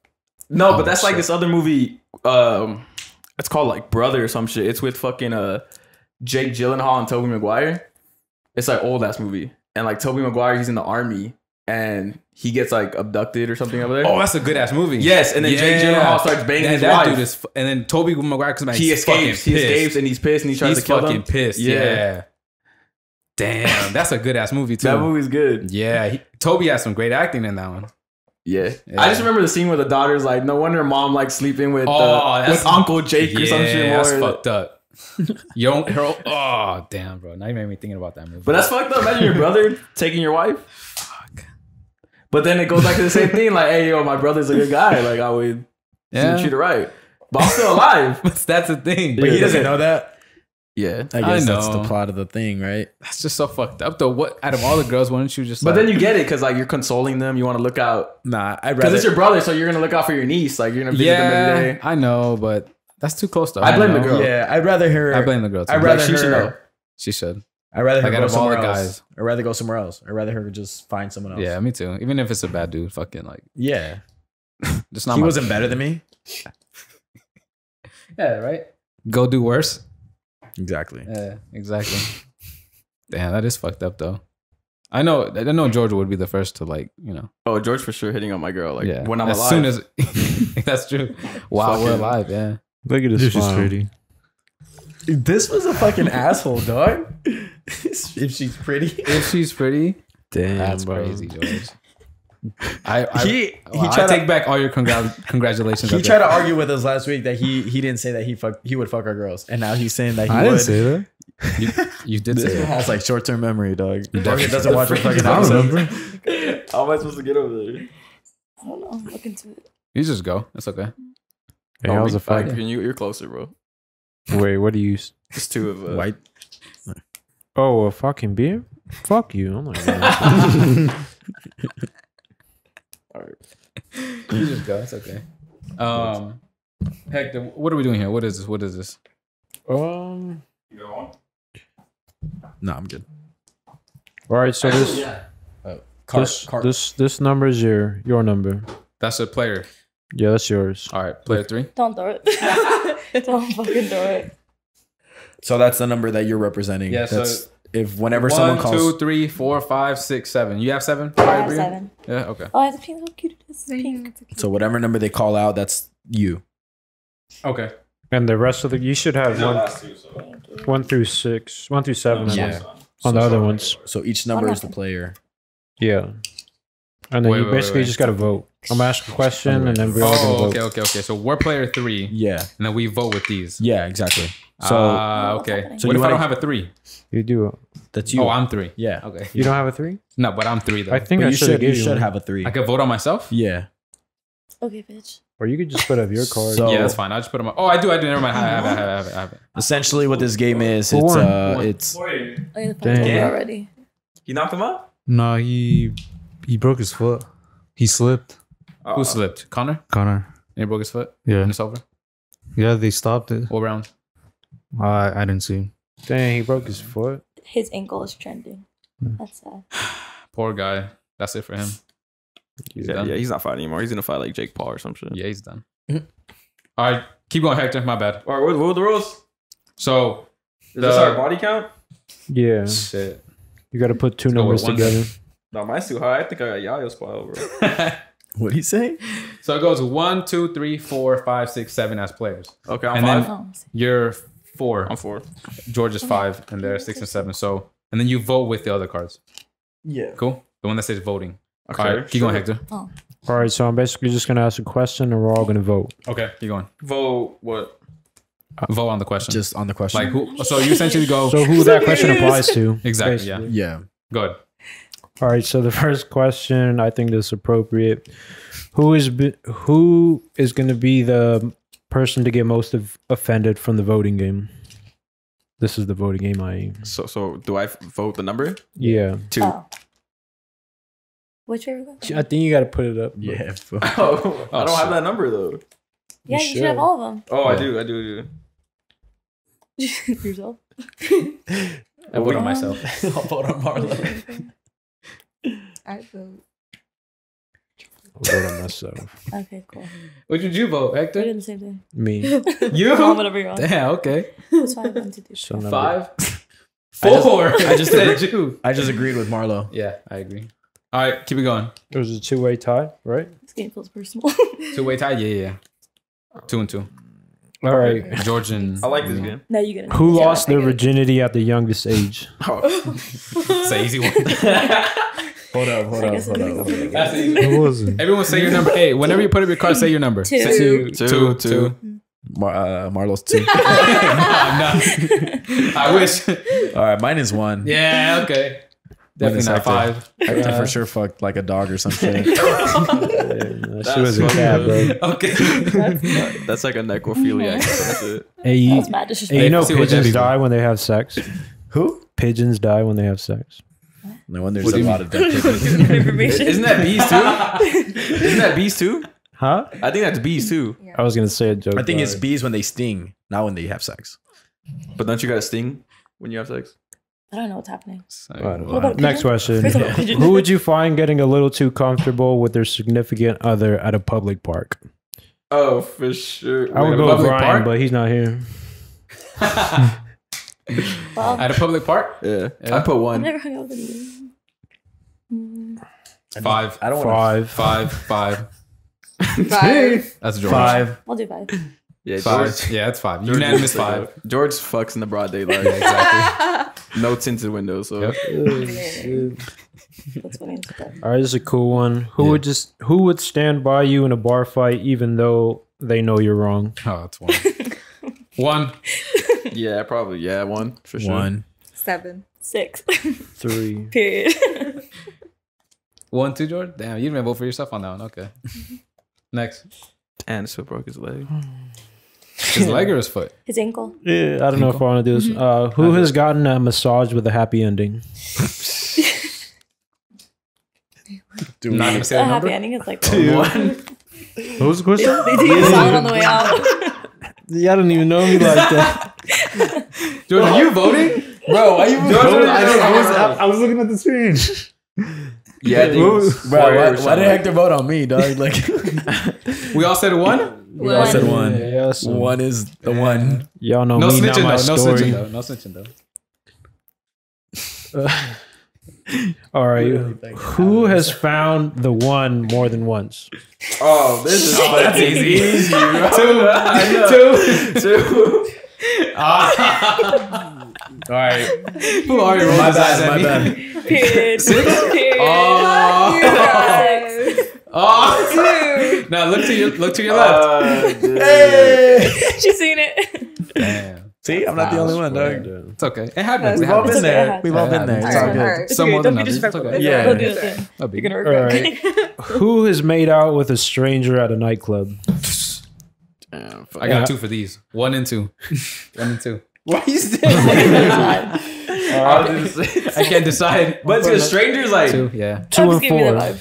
No, Oh, but that's like this other movie. Um, it's called like Brother or some shit. It's with fucking uh Jake Gyllenhaal and Tobey Maguire. It's like old ass movie, and like Tobey Maguire, he's in the army and he gets like abducted or something over there. oh, that's a good ass movie. yes, and then Jake Yeah. Gyllenhaal starts banging That, his that wife. dude is, and then Tobey Maguire comes back. he escapes. He escapes and he's pissed and he tries He's to kill him. He's fucking them. pissed. Yeah. Yeah. Damn, that's a good ass movie (laughs) too. That movie's good. Yeah, he, Tobey has some great acting in that one. Yeah. Yeah. I just remember the scene where the daughter's like, no wonder mom like sleeping with Oh, uh, with Uncle Jake or some shit. Yeah, that's more. fucked up. (laughs) Yo, don't, oh damn, bro. Now you made me thinking about that movie. But that's fucked up. Imagine your brother (laughs) taking your wife. Fuck. But then it goes back to the same thing. Like, hey, yo, my brother's a good guy. Like, I would Yeah, treat it right. But I'm still alive. (laughs) that's the thing. But he doesn't know that. yeah. I guess that's know. the plot of the thing, right? That's just so fucked up. Though, what out of all the girls, why don't you just? But like, then you get it because like you're consoling them. You want to look out Nah, I'd because it's your brother, so you're gonna look out for your niece. Like you're gonna visit them yeah, every day. I know, but that's too close to. I blame the girl. yeah, I'd rather her. I blame the girl. Too. I'd rather Like, she her. should know. she should. I'd rather her Like, out go of all the somewhere else. guys. I'd rather go somewhere else. I'd rather her just find someone else. Yeah, me too. Even if it's a bad dude, fucking like, yeah. (laughs) just not. He wasn't better than me. (laughs) Yeah, right. Go do worse. Exactly. Yeah, exactly. (laughs) Damn, that is fucked up though. I know. I know Georgia would be the first to like, you know. Oh, George for sure hitting on my girl. Like yeah. when I'm as alive. soon as that's true. Wow, we're alive. Yeah. Look at This this is pretty. This was a fucking asshole, dog. (laughs) if she's pretty. If she's pretty, Damn, that's bro. crazy, George. I I, He he wow, I take to, back all your congrat- congratulations. he tried there. to argue with us last week that he he didn't say that he fuck he would fuck our girls, and now he's saying that he I would. didn't say that. You did This say man that. has like short term memory, dog. definitely Morgan doesn't watch our fucking I episodes. remember. (laughs) How am I supposed to get over there? I don't know. Look into it. You just go. That's okay. Hey, how's the Like, fuck? you, you're closer, bro. (laughs) Wait, what do you? s- Just two of us. White. Oh, a fucking beer? Fuck you! Oh my (laughs) god. All right. (laughs) You just go. It's okay. Um, Hector, what are we doing here? What is this? What is this? um. No, I'm good. All right, so this Car, this car, this this number is your your number. That's a player. Yeah, that's yours. All right, player three. Don't throw it. (laughs) don't fucking do it. so that's the number that you're representing. Yeah, so- That's if whenever someone One, calls. two, three, four, five, six, seven. You have seven. I have Bria? seven. Yeah. Okay. Oh, I have a pink. How cute it is. It's pink. So whatever number they call out, that's you. Okay. And the rest of the you should have one Thank you. one through six, one through seven. I Yeah. think, On the other ones. So each number is the player. Yeah. And then Wait, you wait, wait, basically wait. just gotta vote. I'm gonna ask a question and then we're all gonna Oh, vote. okay, okay, okay. So we're player three, Yeah. and then we vote with these. Yeah, exactly. So Ah, okay. So what you if I don't have a three? You do. that's you. Oh, I'm three. yeah. Okay. You don't have a three? No, but I'm three though. I think But I you should should you you should one. have a three. I could vote on myself. Yeah. Okay, bitch. Or you could just put up your (laughs) card. So- yeah, that's fine. I just put them. On. Oh, I do. I do. Never mind. I have it. I have it. I have it. I have it. Essentially, what this game is, it's won? uh, it's Oh, yeah, the Dang. Dang. already. You knocked him out. No, he he broke his foot. He slipped. Uh, Who slipped? Conor. Conor. And he broke his foot. Yeah. And it's over. Yeah, they stopped it. What round? I I didn't see. Dang, he broke his foot. His ankle is trending. Hmm. That's sad. (sighs) Poor guy. That's it for him. He's Yeah, done. yeah, he's not fighting anymore. He's gonna fight like Jake Paul or some shit. Yeah, he's done. Hmm. All right, keep going, Hector. My bad. All right, what, what were the rules? So Is The- this our body count? Yeah. shit. You gotta put two go with numbers one together. No, mine's too high. I think I got Yayo's spot, bro. (laughs) what do you say? so it goes one, two, three, four, five, six, seven as players. Okay, I'm And five. then- You're four. I'm four. George is five, and they're six and seven. So and then you vote with the other cards. Yeah. Cool. The one that says voting. Okay, All right, keep going. Hector. oh. All right, so I'm basically just gonna ask a question and we're all gonna vote. Okay, keep going. Vote what? Vote on the question. Just on the question. like who? So you essentially go. So who that question applies to? Exactly, yeah. basically. yeah. Good. All right, so the (laughs) first question, I think this is appropriate. Who is be, who is going to be the person to get most of, offended from the voting game? This is the voting game. I So, so do I vote the number? yeah. Two. Oh. Which way? I think you got to put it up. Yeah. (laughs) Oh, I don't have that number though. Yeah, you should have all of them. Oh, I do. I do. I do. (laughs) Yourself. I vote on myself. I'll vote on Marlo. I vote. I'll vote on myself. Okay, cool. What did you vote, We're Hector? the same thing. Me. (laughs) You? Mom, whatever you want. Damn. Okay. It's five, one, two, three. So number- Five. (laughs) I (laughs) just- Four. I just said agreed- you. I just agreed with Marlo. Yeah, I agree. All right, keep it going. It was a two way tie, right? This game feels personal. Two way tie. Yeah, yeah. yeah. Two and two. All right. George and I like this game. now you get it. Who Yeah, lost I their get it. virginity at the youngest age? Oh. It's an easy one. Hold up, hold up, hold up. gonna Hold up. That's easy. It. Everyone say your number. Hey, whenever you put up your card, say your number. Two. Say- Two. two, Two, two. two. Mar- uh, Marlo's two. I'm (laughs) not. (laughs) I wish. All right, mine is one. Yeah. Okay. Definitely not Hector. five. Hector for sure fucked like a dog or something. (laughs) shit. That was a That's cat, bro. Okay. That's like a necrophiliac. That's it. Hey, you, That hey, you know pigeons die when they have sex. Who? Pigeons die when they have sex. No wonder there's a you lot of dead pigeons. (laughs) information. Isn't that bees too? (laughs) Isn't that bees too? Huh? I think that's bees too. I was gonna say a joke. I think but- it's bees when they sting, not when they have sex. But don't you got to sting when you have sex? I don't know what's happening. I What about Next pigeon? question. What about pigeon? Who would you find getting a little too comfortable with their significant other at a public park? Oh, for sure. I would Wait, go public with Brian, park? but he's not here. (laughs) Well, At a public park. Yeah. Yeah. I put I've one. never hung out with anyone. Mm, Five. I don't want Five. Five. Five. Five. (laughs) That's George. five. I'll do five. Yeah, Five. George. Yeah, that's five. George Unanimous is like five. George fucks in the broad daylight. Exactly. (laughs) No tinted windows. So Yep. That's funny. All right, this is a cool one. Who Yeah. would just who would stand by you in a bar fight even though they know you're wrong? Oh, that's one. (laughs) One. Yeah, probably. Yeah, one for sure. One. Seven. Six. (laughs) Period. One, two, George. Damn, you didn't even vote for yourself on that one. Okay. (laughs) Next. And so broke his leg. (sighs) His leg or his foot? His ankle. Yeah, I don't know if I want to do this. Uh, who has gotten a massage with a happy ending? (laughs) Do I'm not we- gonna say A happy ending is like One. What was the question? they take a song on the way out. Yeah, I don't even know me like that. George, are you voting? Bro, why you George, voting? I I was- was- I was looking at the screen. (laughs) Yeah, I think it was Bro, four why, or why something. did Hector vote on me, dog? (laughs) Like, We all said one. I said one. Yeah, so One is the one. Y'all know No me, not snitching my though. No story. snitching though. No snitching though. (laughs) All right. Who has found the one more than once? Oh, this is that's easy. easy. bro. Two. Two. Two. (laughs) All right. Who are you? My bad. My bad. Period. (laughs) Period. Oh. Yes. Oh. now look to your look to your left. Uh, dude. She's seen it. Damn. See, I'm not the only one, dog. It's okay. It happens. We've all been there. We've all been there. It's all good. alright. Some Okay, more don't than be others. It's disrespectful. okay. Yeah. Don't do the thing. No big You're gonna All regret. right. (laughs) Who has made out with a stranger at a nightclub? Damn, fuck. I got two for these. One and two. (laughs) One and two. Why you still? I was gonna say- (laughs) (laughs) I can't decide. But it's to strangers, like, Two. Yeah. Two I'll and just give the four.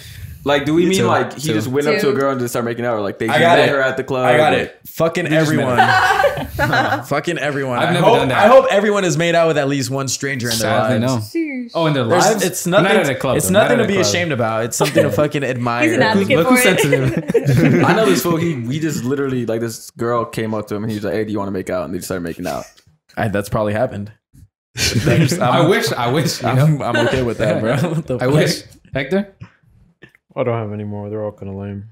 Vibe. like, do we mean Two. like he Two. just went up to Two. a girl and just started making out, or like they I got met it. her at the club? I got like- it. Fucking everyone. (laughs) (laughs) Fucking everyone. I've I never hope, done that. I hope everyone has made out with at least one stranger in their Sadly, lives. no. Oh, in their There's- lives? it's nothing. Not at a club. it's though. Not nothing at to a be club. ashamed about. It's something to (laughs) fucking admire. He's an advocate Look for who's it. sensitive. I know this fool. He we just literally like this girl came up to him and he was like, "Hey, do you want to make out?" And they just started making out. I, that's probably happened. I wish. I wish. You know? I'm, I'm okay with that, bro. What the I fuck? wish. Hector? I don't have any more. They're all kind of lame.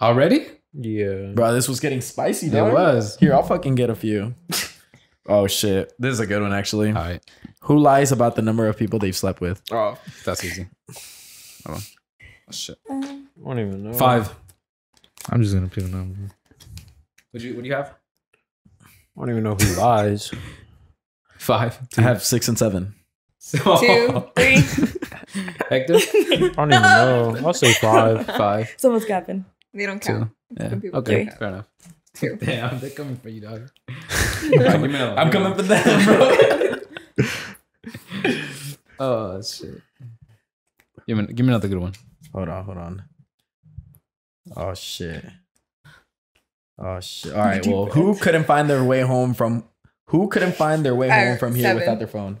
Already? Yeah. Bro, this was getting spicy, It was. Here, I'll fucking get a few. (laughs) Oh shit. This is a good one actually. All right. Who lies about the number of people they've slept with? Oh, That's easy. Hold on. Oh, shit. Uh, I don't even know. Five. I'm just gonna pick a number. What'd you, what do you have? I don't even know who (laughs) lies. Five. I have six and seven. Two, three. (laughs) Hector? I don't even (laughs) know. I'll say five. (laughs) Five. Someone's capping. They don't Two. count. Yeah. Okay. do. Fair enough. Two. Damn, they're coming for you, dog. Give me. I'm coming for them, bro. Oh shit. Give me, give me another good one. hold on, hold on. Oh shit. Oh shit. All right. Well, who couldn't find their way home from? Who couldn't find their way home from here seven. without their phone?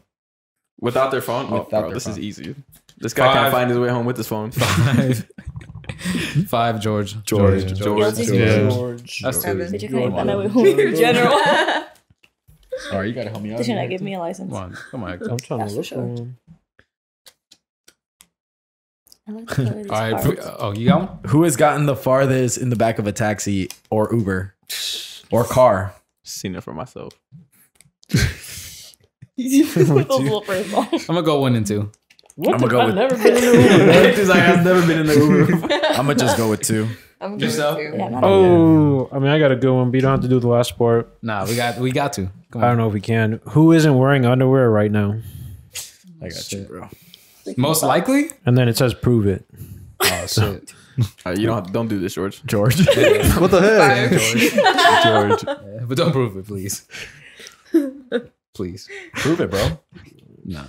Without their phone. Oh, bro, their this phone. is easy. This guy Five. can't find his way home with his phone. Five. (laughs) Five, George. George. George. Yeah. George. That's too Seven. easy. Bitch, I can't find out who you're general. All right, you gotta help me out. They should not give me a license. Come on. Come on, I'm trying That's to for look sure. one. Like the color of these All right. cards. Oh, you got one? Who has gotten the farthest in the back of a taxi or Uber or car? Seen it for myself. Those little first ball. (laughs) (laughs) I'm gonna go one and two. What? I'm gonna go I've with- never been in the (laughs) Uber. He's like, I've never been in the Uber. I'm gonna just go with two. I'm good Yourself? with two. Yeah, not Oh, I mean, I got a good one, but you don't have to do the last part. Nah, we got we got to. Come I on. don't know if we can. Who isn't wearing underwear right now? I got you, Shit. bro. Most likely? And then it says prove it. Oh shit. All right, you don't don't do this, George. George. What the heck? George. Yeah, but don't prove it, please. Please. Prove it, bro. (laughs) Nah.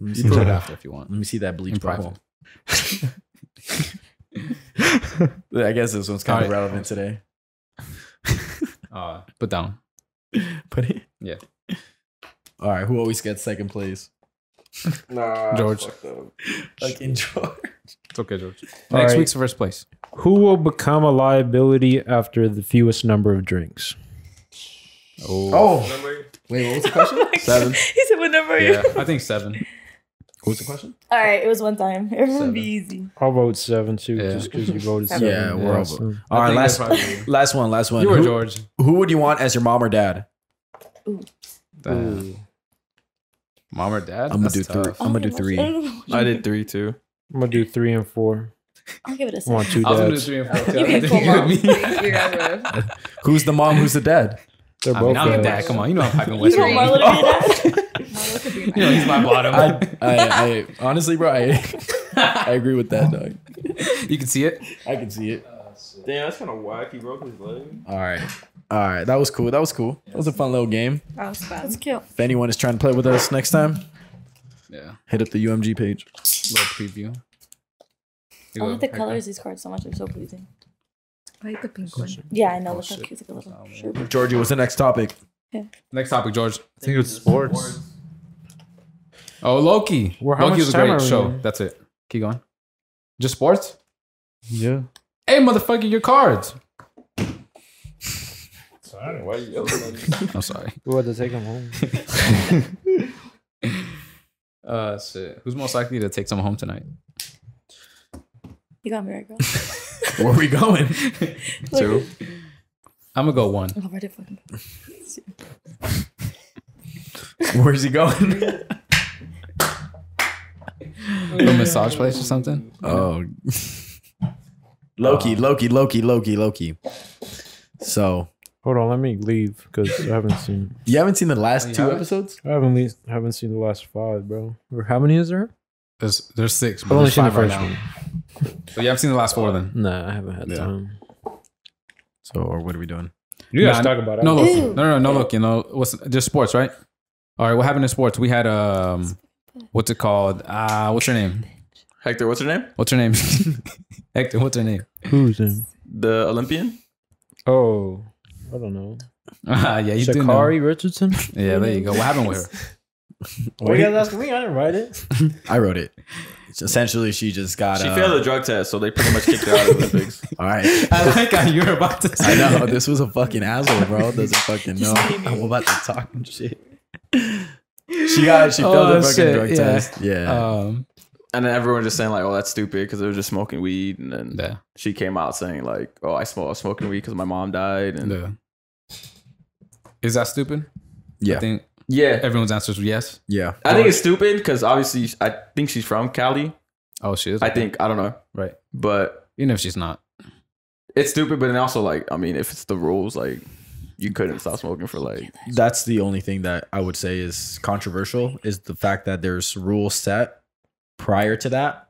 Let You see prove it after if you want. let me see that bleach In private. I guess this one's kind of All right. relevant today. (laughs) Uh, put down. Put it. Yeah. All right. Who always gets second place? (laughs) Nah, George. Like in George. It's okay, George. All Next right. week's first place. Who will become a liability after the fewest number of drinks? Oh. Wait, what was the (laughs) question? Seven. he said, "What number are Yeah, you?" I think seven. What was the question? All right, it was one time. (laughs) Everyone Seven. be easy. I'll vote seven too, Yeah. just because you voted Seven. seven. Yeah, we're all so- All I right, think last that's last one, last one. You were who, George. who would you want as your mom or dad? Damn. Mom or dad? I'm gonna That's do tough. three. I'm gonna do oh three. I did three too. I'm gonna do three and four. I'll give it a I seven. want two I was gonna do dads. three and four. too. You can think pull you and me. You guys are- Who's the mom? Who's the dad? They're I both mean, I'm your dads. dad. Come on, you know I'm piping (laughs) You West. want Right? Marlo to be your (laughs) dad? Marlo could be You know he's my bottom. I, I, I (laughs) honestly, bro, I, I agree with that, dog. you can see it. I can see it. Oh, Damn, that's kind of whack. He broke his leg. All right, all right. That was cool. That was cool. That was a fun little game. That was fun. That's cute. If anyone is trying to play with us next time, Yeah, hit up the UMG page. little preview. I like the colors of these cards so much. They're so pleasing. I like the pink one. Yeah, I know. Oh, Look how shit. cute. Like a little shirt. Georgie, what's the next topic? Next topic, George. I think it's sports. Oh, Loki. Well, Loki much was a great show. in? That's it. Keep going. Just sports. Yeah. Hey, motherfucker, your cards. Sorry, Why are you yelling at me? (laughs) I'm sorry. We had to take them home. (laughs) Uh, shit. Who's most likely to take someone home tonight? You got me right, girl. (laughs) Where are we going? (laughs) Two. I'm gonna go one. Oh, I'm already fucking. Where's he going? (laughs) A massage place or something. oh, (laughs) Loki, Loki, Loki, Loki, Loki. So Hold on, let me leave because I haven't seen. you haven't seen the last oh, two episodes? I haven't le- haven't seen the last five, bro. Or how many is there? There's there's six. I've But only there's seen the first one. So you haven't seen the last four then. Nah, I haven't had Yeah. time. So, or what are we doing? You guys talk about it. No, I'm- look, Ew. (laughs) no, no, no. Look, you know what's just sports, right? All right, what happened in sports? We had um, what's it called? Ah, what's her name? Hector, what's her name? What's her name? (laughs) Hector. What's her name? Who's in? The Olympian. Oh, I don't know. (laughs) Ah, yeah, you do know. Sha'Carri Richardson. Yeah, there you go. What happened with her? What are you guys asking me? I didn't write it. I wrote it. It's essentially, she just got. She uh, failed the drug test, so they pretty much kicked her out of the Olympics. (laughs) All right. (laughs) I like how you're about to. Say. I know that. this was a fucking asshole, bro. (laughs) Doesn't fucking know. I'm about to talk and shit. She got. She failed Oh, the fucking shit, drug yeah. test. Yeah. Um, And then everyone just saying like, "Oh, that's stupid," because they were just smoking weed. And then yeah, she came out saying like, "Oh, I smoke, I was smoking weed because my mom died." And yeah. Is that stupid? Yeah. I yeah. think yeah, everyone's answer is yes. Yeah. I think it's stupid because obviously I think she's from Cali. Oh, she is. I think I don't know, right. but Even if she's not. it's stupid. But then also like, I mean, if it's the rules, like you couldn't stop smoking for like That's the only thing that I would say is controversial is the fact that there's rules set prior to that,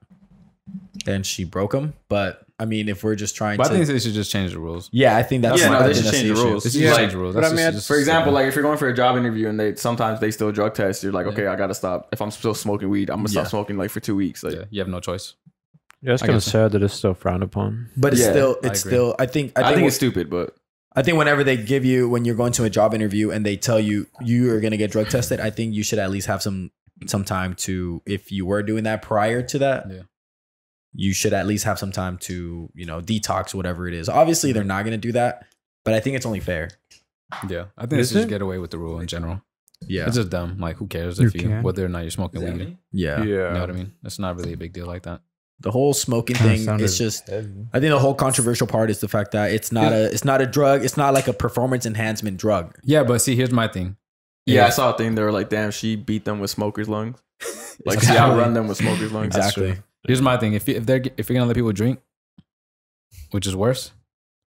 and she broke them. But I mean, if we're just trying But I think they should just change the rules. yeah, I think that's Yeah, no, I they think should that's change the issue. rules. They should Yeah. just change the rules. But That's I mean, just- For example, like if you're going for a job interview and they sometimes they still drug test, you're like, okay, I gotta stop. If I'm still smoking weed, I'm gonna stop Yeah. smoking like for two weeks. Like, yeah, you have no choice. Yeah, it's I kind of guess so. sad that it's still frowned upon. But it's Yeah, still, I it's agree. still. I think. I I, think. think it's stupid, but I think whenever they give you when you're going to a job interview and they tell you you are going to get drug tested, I think you should at least have some some time to if you were doing that prior to that. Yeah. You should at least have some time to, you know, detox whatever it is. Obviously they're not going to do that, but I think it's only fair. Yeah, I think they Is should just get away with the rule in general. Yeah. It's just dumb. Like, who cares if you can. whether or not you're smoking weed? Yeah. yeah. You know what I mean? It's not really a big deal like that. The whole smoking thing sounded it's just heavy. I think the whole controversial part is the fact that it's not a it's not a drug, it's not like a performance enhancement drug. Yeah, but see, here's my thing. yeah, I saw a thing. They were like, damn, she beat them with smokers' lungs. (laughs) Like she Exactly. outrun them with smokers' lungs. Exactly. Here's my thing. If you, if they're if you're gonna let people drink, which is worse,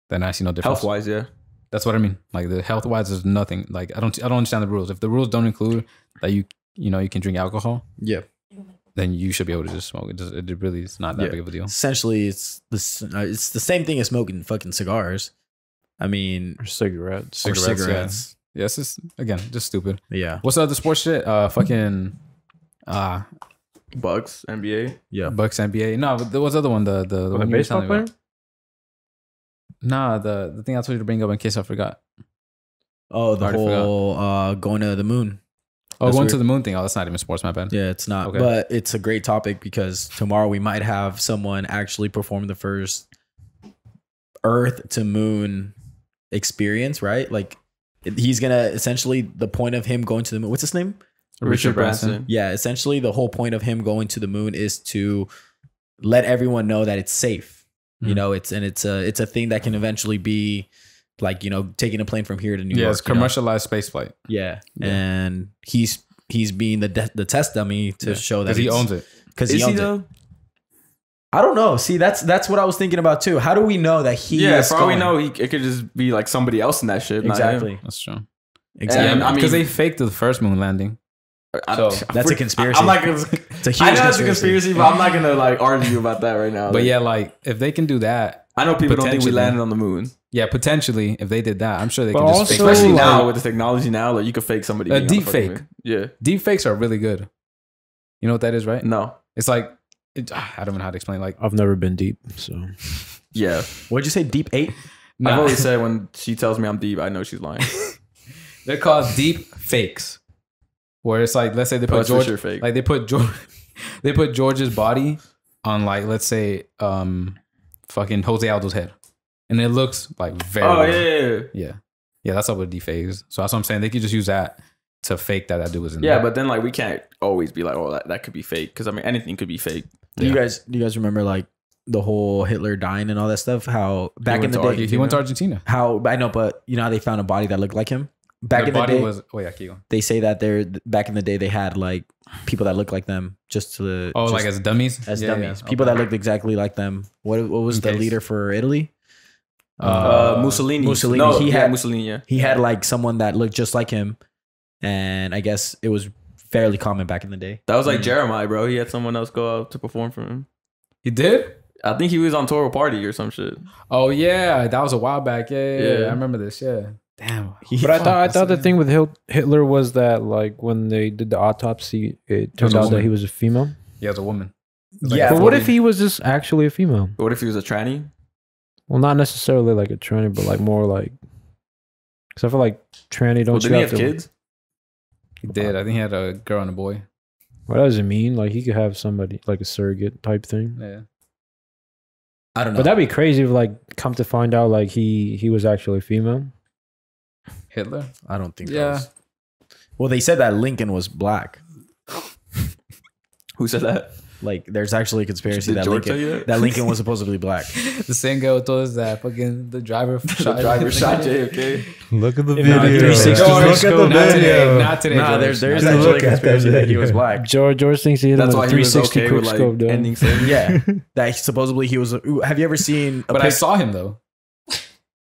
then I see no difference. Health wise, yeah. That's what I mean. Like the health wise, there's nothing. Like I don't I don't understand the rules. If the rules don't include that you you know you can drink alcohol, Yeah. then you should be able to just smoke. It, just, it really is not that Yeah. big of a deal. Essentially it's this uh, it's the same thing as smoking fucking cigars. I mean, Or cigarettes. or Cigarettes, yeah. cigarettes. Yeah, it's just again just stupid. Yeah. What's the other sports shit? Uh, fucking uh Bucks, NBA. Yeah. Bucks NBA. No, but there was the other one. The the, the With one a you were baseball player? about. Nah, the the thing I told you to bring up in case I forgot. Oh, the Already forgot. whole uh going to the moon. Oh, That's going weird. to the moon thing. Oh, that's not even sports. My bad. Yeah, it's not. Okay. But it's a great topic because tomorrow we might have someone actually perform the first Earth to Moon experience, right? Like he's gonna essentially the point of him going to the moon. What's his name? Richard Branson. Yeah, essentially the whole point of him going to the moon is to let everyone know that it's safe. You Mhm. know, it's and it's a it's a thing that can eventually be like you know taking a plane from here to New Yeah, York. it's you know? commercialized space flight Yeah. Yeah. and he's he's being the de- the test dummy to Yeah. show that he owns it. because Is he he owns it. I don't know. See, that's that's what I was thinking about too. How do we know that he? Yeah, is for all we know, he, it could just be like somebody else in that shit. not him. exactly, That's true. exactly. And, I mean- because they faked the first moon landing. I- So, that's a conspiracy. I'm not gonna. (laughs) it's a huge I know it's a conspiracy. conspiracy, but I'm not gonna like argue about that right now. But Like, yeah, like if they can do that, I know people don't think we landed on the moon, yeah, potentially if they did that, I'm sure they But can just also, fake. especially like- now with the technology. Now, like you could fake somebody. A being on the deep fake. Yeah. Deep fakes are really good. You know what that is, right? No. It's like it, ah, I don't know how to explain. Like I've never been deep, so Yeah. What'd you say? Deep eight. nah, I've always said when she tells me I'm deep, I know she's lying. (laughs) they're called deep fakes, where it's like let's say they put it's George, sure fake. like they put George, (laughs) they put George's body on like let's say um fucking Jose Aldo's head, and it looks like very oh yeah, yeah, yeah. Yeah. Yeah, that's how with deep. So that's what I'm saying. They could just use that to fake that that dude was in Yeah, there. but then like we can't always be like, oh, that, that could be fake because I mean anything could be fake. Do you guys do you guys remember like the whole Hitler dying and all that stuff? How back in the to day, he, he went to Argentina. how I know, but you know how they found a body that looked like him. Back the in the body day, was. Oh yeah, keep going. they say that they're back in the day they had like people that looked like them just to Oh, just like as dummies. as Yeah, dummies, yeah. people Okay. that looked exactly like them. What what was In the case. leader for Italy? Uh, Uh, Mussolini. Mussolini, No, he he had- had Mussolini. Yeah. He had like someone that looked just like him, and I guess it was fairly common back in the day. That was like Mm. Jeremiah, bro. He had someone else go out to perform for him. He did. I think he was on Toro Party or some shit. Oh yeah, that was a while back. Yeah, yeah, yeah. Yeah. I remember this. Yeah. Damn. But I thought I thought the it. thing with Hil- Hitler was that like when they did the autopsy, it was turned a out that woman. he was a female. Yeah, it was a woman. Yeah, but what if he was just actually a female? But what if he was a tranny? Well, not necessarily like a tranny, but like more like. Because I feel like tranny don't Well, you didn't he have have to- kids? He did. I think he had a girl and a boy. What does it mean? Like he could have somebody like a surrogate type thing. Yeah. I don't know. But that'd be crazy if like come to find out like he he was actually female. Hitler. I don't think. Yeah. That was, well, they said that Lincoln was black. (laughs) Who said that? Like, there's actually a conspiracy Did that George Lincoln tell you that? that Lincoln was (laughs) supposedly black. (laughs) the same guy who told us that fucking the driver shot The driver shot JFK. Look at the video. not 360 George, Look at the not today. Not today. nah, George. there's there's Not actually a at that conspiracy that he was black. George George thinks he hit him That's with why a was 360 okay quick with like ending things. Yeah, that supposedly he was. ooh, Have you ever seen? A But I saw him though.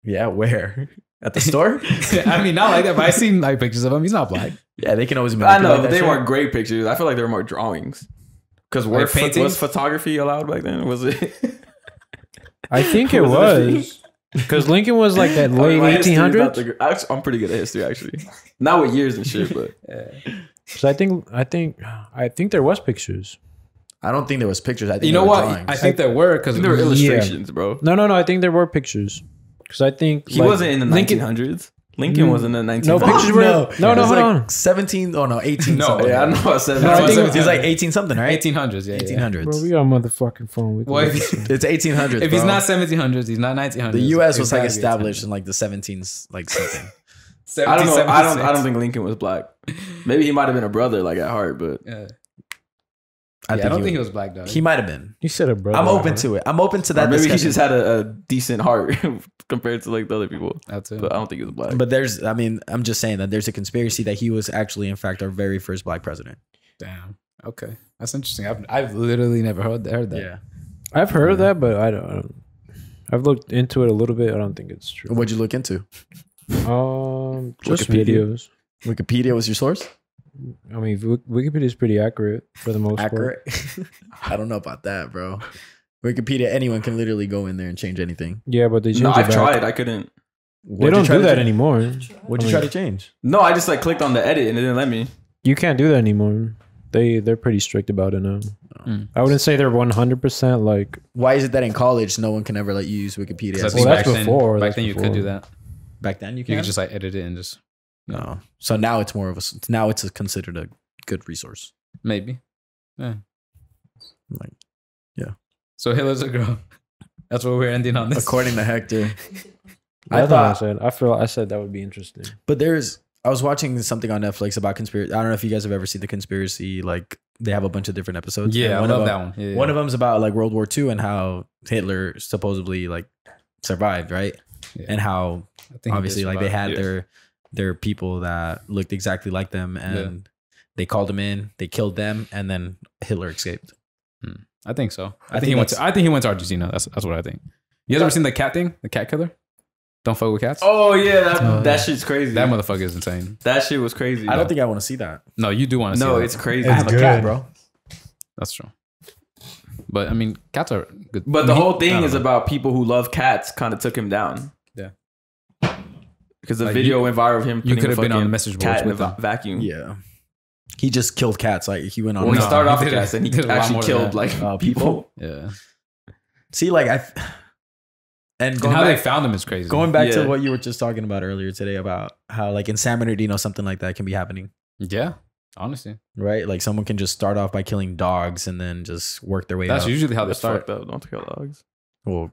Yeah, where at the store? (laughs) I mean, not like that, but I seen like pictures of him. He's not black. yeah, they can always. I know, but they shit. weren't great pictures. I feel like they were more drawings. Because Like were pho- paintings? was photography allowed back then? Was it? I think it (laughs) Was it a thing? was (laughs) because Lincoln was like that late my history is not 1800s. the gr- actu- I'm pretty good at history, actually. Not with years and shit, but So I think I think I think there was pictures. I don't think there was pictures. I think You know what? drawings. I think there were because think there were illustrations, bro. No, no, no. I think there were pictures because I think He like, wasn't in the Lincoln. 1900s. Lincoln Mm. was in the 1900s. No pictures were no, no, It was hold like on. 17. Oh no, 18. No, something. Yeah, I know. I said No, I that. think- He's like 18 something, right? 1800s. Yeah, 1800s. Bro, we got a motherfucking phone. We can Well, look if, this. It's 1800s. if he's bro. not 1700s, he's not 1900s. the U.S. was like established in like the 17s, like something. (laughs) I don't know. I don't. I don't think Lincoln was black. Maybe he might have been a brother, like at heart, but Yeah. I, Yeah, think, I don't he, think he was black though. he might have been. You said it, bro. I'm open to it. I'm open to or that. maybe he just had a, a decent heart (laughs) compared to like the other people. That's it. But I don't think he was black. But there's, I mean, I'm just saying that there's a conspiracy that he was actually, in fact, our very first black president. Damn. Okay, that's interesting. I've I've literally never heard heard that. Yeah, I've heard of that, but I don't, I don't. I've looked into it a little bit. I don't think it's true. What'd you look into? Um, just Wikipedia? videos. Wikipedia was your source? I mean, Wikipedia is pretty accurate for the most part. (laughs) I don't know about that, bro. Wikipedia, anyone can literally go in there and change anything. Yeah, but they changed no, I've back. tried. I couldn't. They What'd you don't do that change? anymore. What'd you I try to change? No, I just like clicked on the edit and it didn't let me. You can't do that anymore. They they're pretty strict about it now. Mm. I wouldn't say they're one hundred percent like. Why is it that in college no one can ever let you use Wikipedia? I as think Well, that's back then- before, Back that's then, you could do that. back then you You can could just like edit it and just no. So now it's more of a now it's a, considered a good resource. maybe. Yeah. Like yeah. So Hitler's a girl. That's what we're ending on this. according to Hector. (laughs) I, I thought I said. I feel. I said that would be interesting. but there's. I was watching something on Netflix about conspiracy. I don't know if you guys have ever seen the conspiracy. Like they have a bunch of different episodes. yeah, And I one love of that one. Yeah, One yeah. of them's about like World War II and how Hitler supposedly like survived, right? Yeah. And how I think obviously like they had yeah. their their people that looked exactly like them and they called them in, they killed them, and then Hitler escaped. Hmm. I think so. I, I think, think he went. To, I think he went to Argentina. That's that's what I think. You guys ever seen the cat thing? The cat killer? Don't fuck with cats. Oh yeah, that Oh, that yeah. shit's crazy. That motherfucker is insane. that shit was crazy. I don't think I want to see that. No, you do want to see. No, that. it's crazy. I It's have a cat, bro. that's true. But I mean, cats are good. But I the whole thing is know. about people who love cats kind of took him down. Yeah. Because the Like, video you- went viral of him. you putting could have been on the fucking message boards cat in a with him. vacuum. Yeah. He just killed cats. Like he went on. Well, he started off (laughs) with cats and he did a lot actually killed that. like Uh, (laughs) people. Yeah. See, like I, (sighs) and And going how they found him is crazy. going back Yeah. to what you were just talking about earlier today about how like in San Bernardino something like that can be happening, yeah. Honestly, right? Like someone can just start off by killing dogs and then just work their way that's up. usually how they That's start. Though up. Don't kill dogs. well,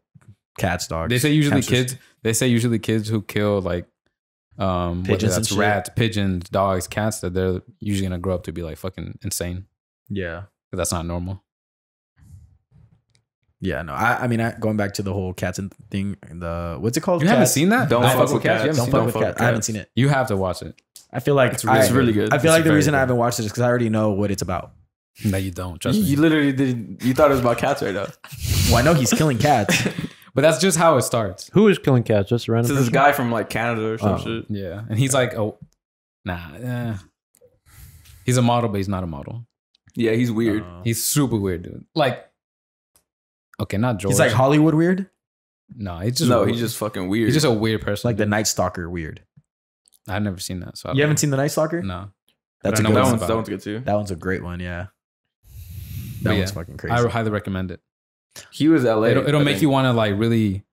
cats, dogs. They say usually hamsters. kids. They say usually kids who kill like um, whether Pigeons and that's shit. rats, pigeons, dogs, cats, that they're usually gonna grow up to be like fucking insane. Yeah. 'Cause that's not normal. Yeah, no. I, I mean, I, going back to the whole cats and thing, the what's it called? You haven't seen that? Don't Don't fuck fuck with with cats. Cats. Don't fuck with fuck cats. I haven't seen it. You have to watch it. I feel like It's really- I- it's really good. I feel It's like the very reason I haven't watched it is because I already know what it's about. No, you don't. Trust You, me. you literally did. You thought it was about cats right now. Well, I know he's killing cats. (laughs) But that's just how it starts. Who is killing cats? Just a random. So this person? guy from like Canada or some Oh. shit. Yeah, and he's like, oh, nah, eh. he's a model, but he's not a model. Yeah, he's weird. He's super weird, dude. Like, okay, not George. he's like Hollywood weird, no, he's just no, weird. he's just fucking weird. he's just a weird person. like the. Night Stalker weird. I've never seen that. So I You don't haven't seen the Night Stalker? No, That's But a I good know that it's one. one's about- that one's good too. That one's a great one. Yeah, that But one's yeah, fucking crazy. I highly recommend it. He was LA. It'll, it'll make you want to like really,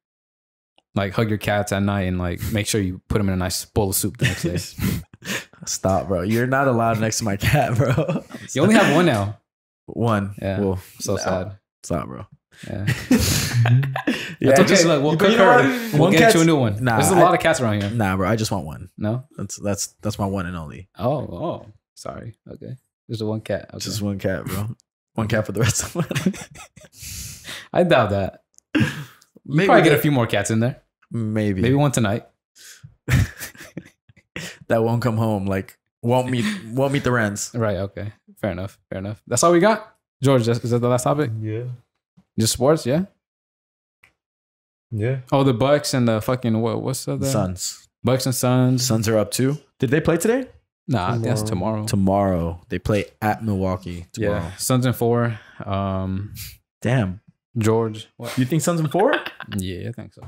like hug your cats at night and like make sure you put them in a nice bowl of soup the next day. (laughs) Stop, bro. You're not allowed next to my cat, bro. you only have one now. one. Yeah. Well, So sad. stop, bro. Yeah. (laughs) Yeah, That's okay. Look, we'll You cook know her. We'll One get cat's- you a new one. Nah, There's a I- lot of cats around here. Nah, bro. I just want one. No. That's that's that's my one and only. Oh, oh, sorry. Okay, there's a one cat. Okay. Just one cat, bro. One cat for the rest of my life. (laughs) I doubt that. You Maybe probably get a few more cats in there. Maybe. Maybe one tonight. (laughs) that won't come home. Like won't meet won't meet the rents. (laughs) Right. Okay. Fair enough. Fair enough. That's all we got. George, is that the last topic? Yeah. Just sports, yeah. Yeah. Oh, the Bucks and the fucking what? What's the, the Suns. Bucks and Suns? Suns are up too. Did they play today? Nah, I think that's tomorrow. Tomorrow. They play at Milwaukee tomorrow. Yeah, Suns and four. Um, Damn. George. What? You think Suns in four? (laughs) Yeah, I think so.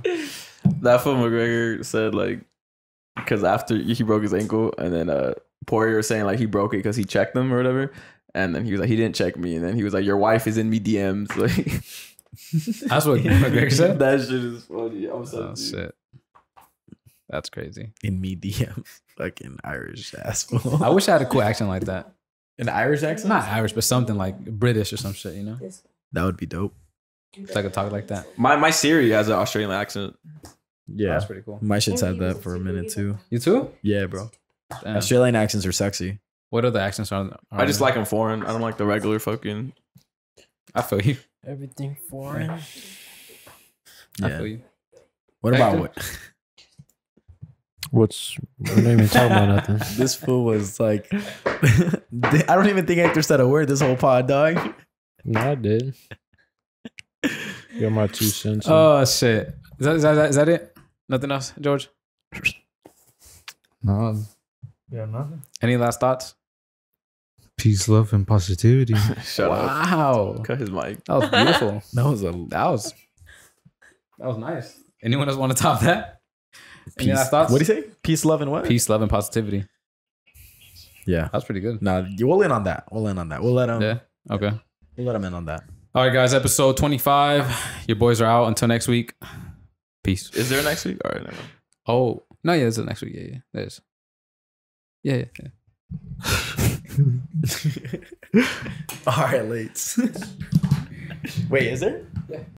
That Phil McGregor said like because after he broke his ankle and then uh Poirier was saying like he broke it because he checked them or whatever. And then he was like, he didn't check me. And then he was like, your wife is in me DMs. (laughs) Like That's what McGregor said. (laughs) that shit is funny. I'm so Oh shit. That's crazy. In me DM. Fucking Irish ass. fool. I wish I had a cool accent like that. An Irish accent? Not Irish, but something like British or some shit. You know, That would be dope. So I could talk like that. My my Siri has an Australian accent. Yeah. That's pretty cool. My shit's had that for a minute too. You too? Yeah, bro. Damn. Australian accents are sexy. What other accents are? are I just like them foreign. I don't like the regular fucking. I feel you. Everything foreign. I Yeah. feel you. What about what? (laughs) What's we're not even talking about nothing. (laughs) This fool was like, (laughs) I don't even think Hector said a word this whole pod, dog. No, I did. Got my two cents. in. Oh shit. Is that, is that is that it? Nothing else, George? No. Yeah, nothing. Any last thoughts? Peace, love, and positivity. (laughs) Shut up. wow. Cut his mic. That was beautiful. (laughs) That was a that was that was nice. Anyone else want to top that? Any last thoughts? What do you say? Peace, love, and what? Peace, love, and positivity. Yeah. That's pretty good. Nah, we'll in on that. We'll in on that. We'll let him. Yeah. Okay. We'll let him in on that. All right, guys. Episode twenty-five. Your boys are out until next week. Peace. Is there next week? All right, never mind. Oh no, yeah, this is next week. Yeah, yeah, there's. Yeah, yeah, yeah. (laughs) All right, late. (laughs) Wait, is there?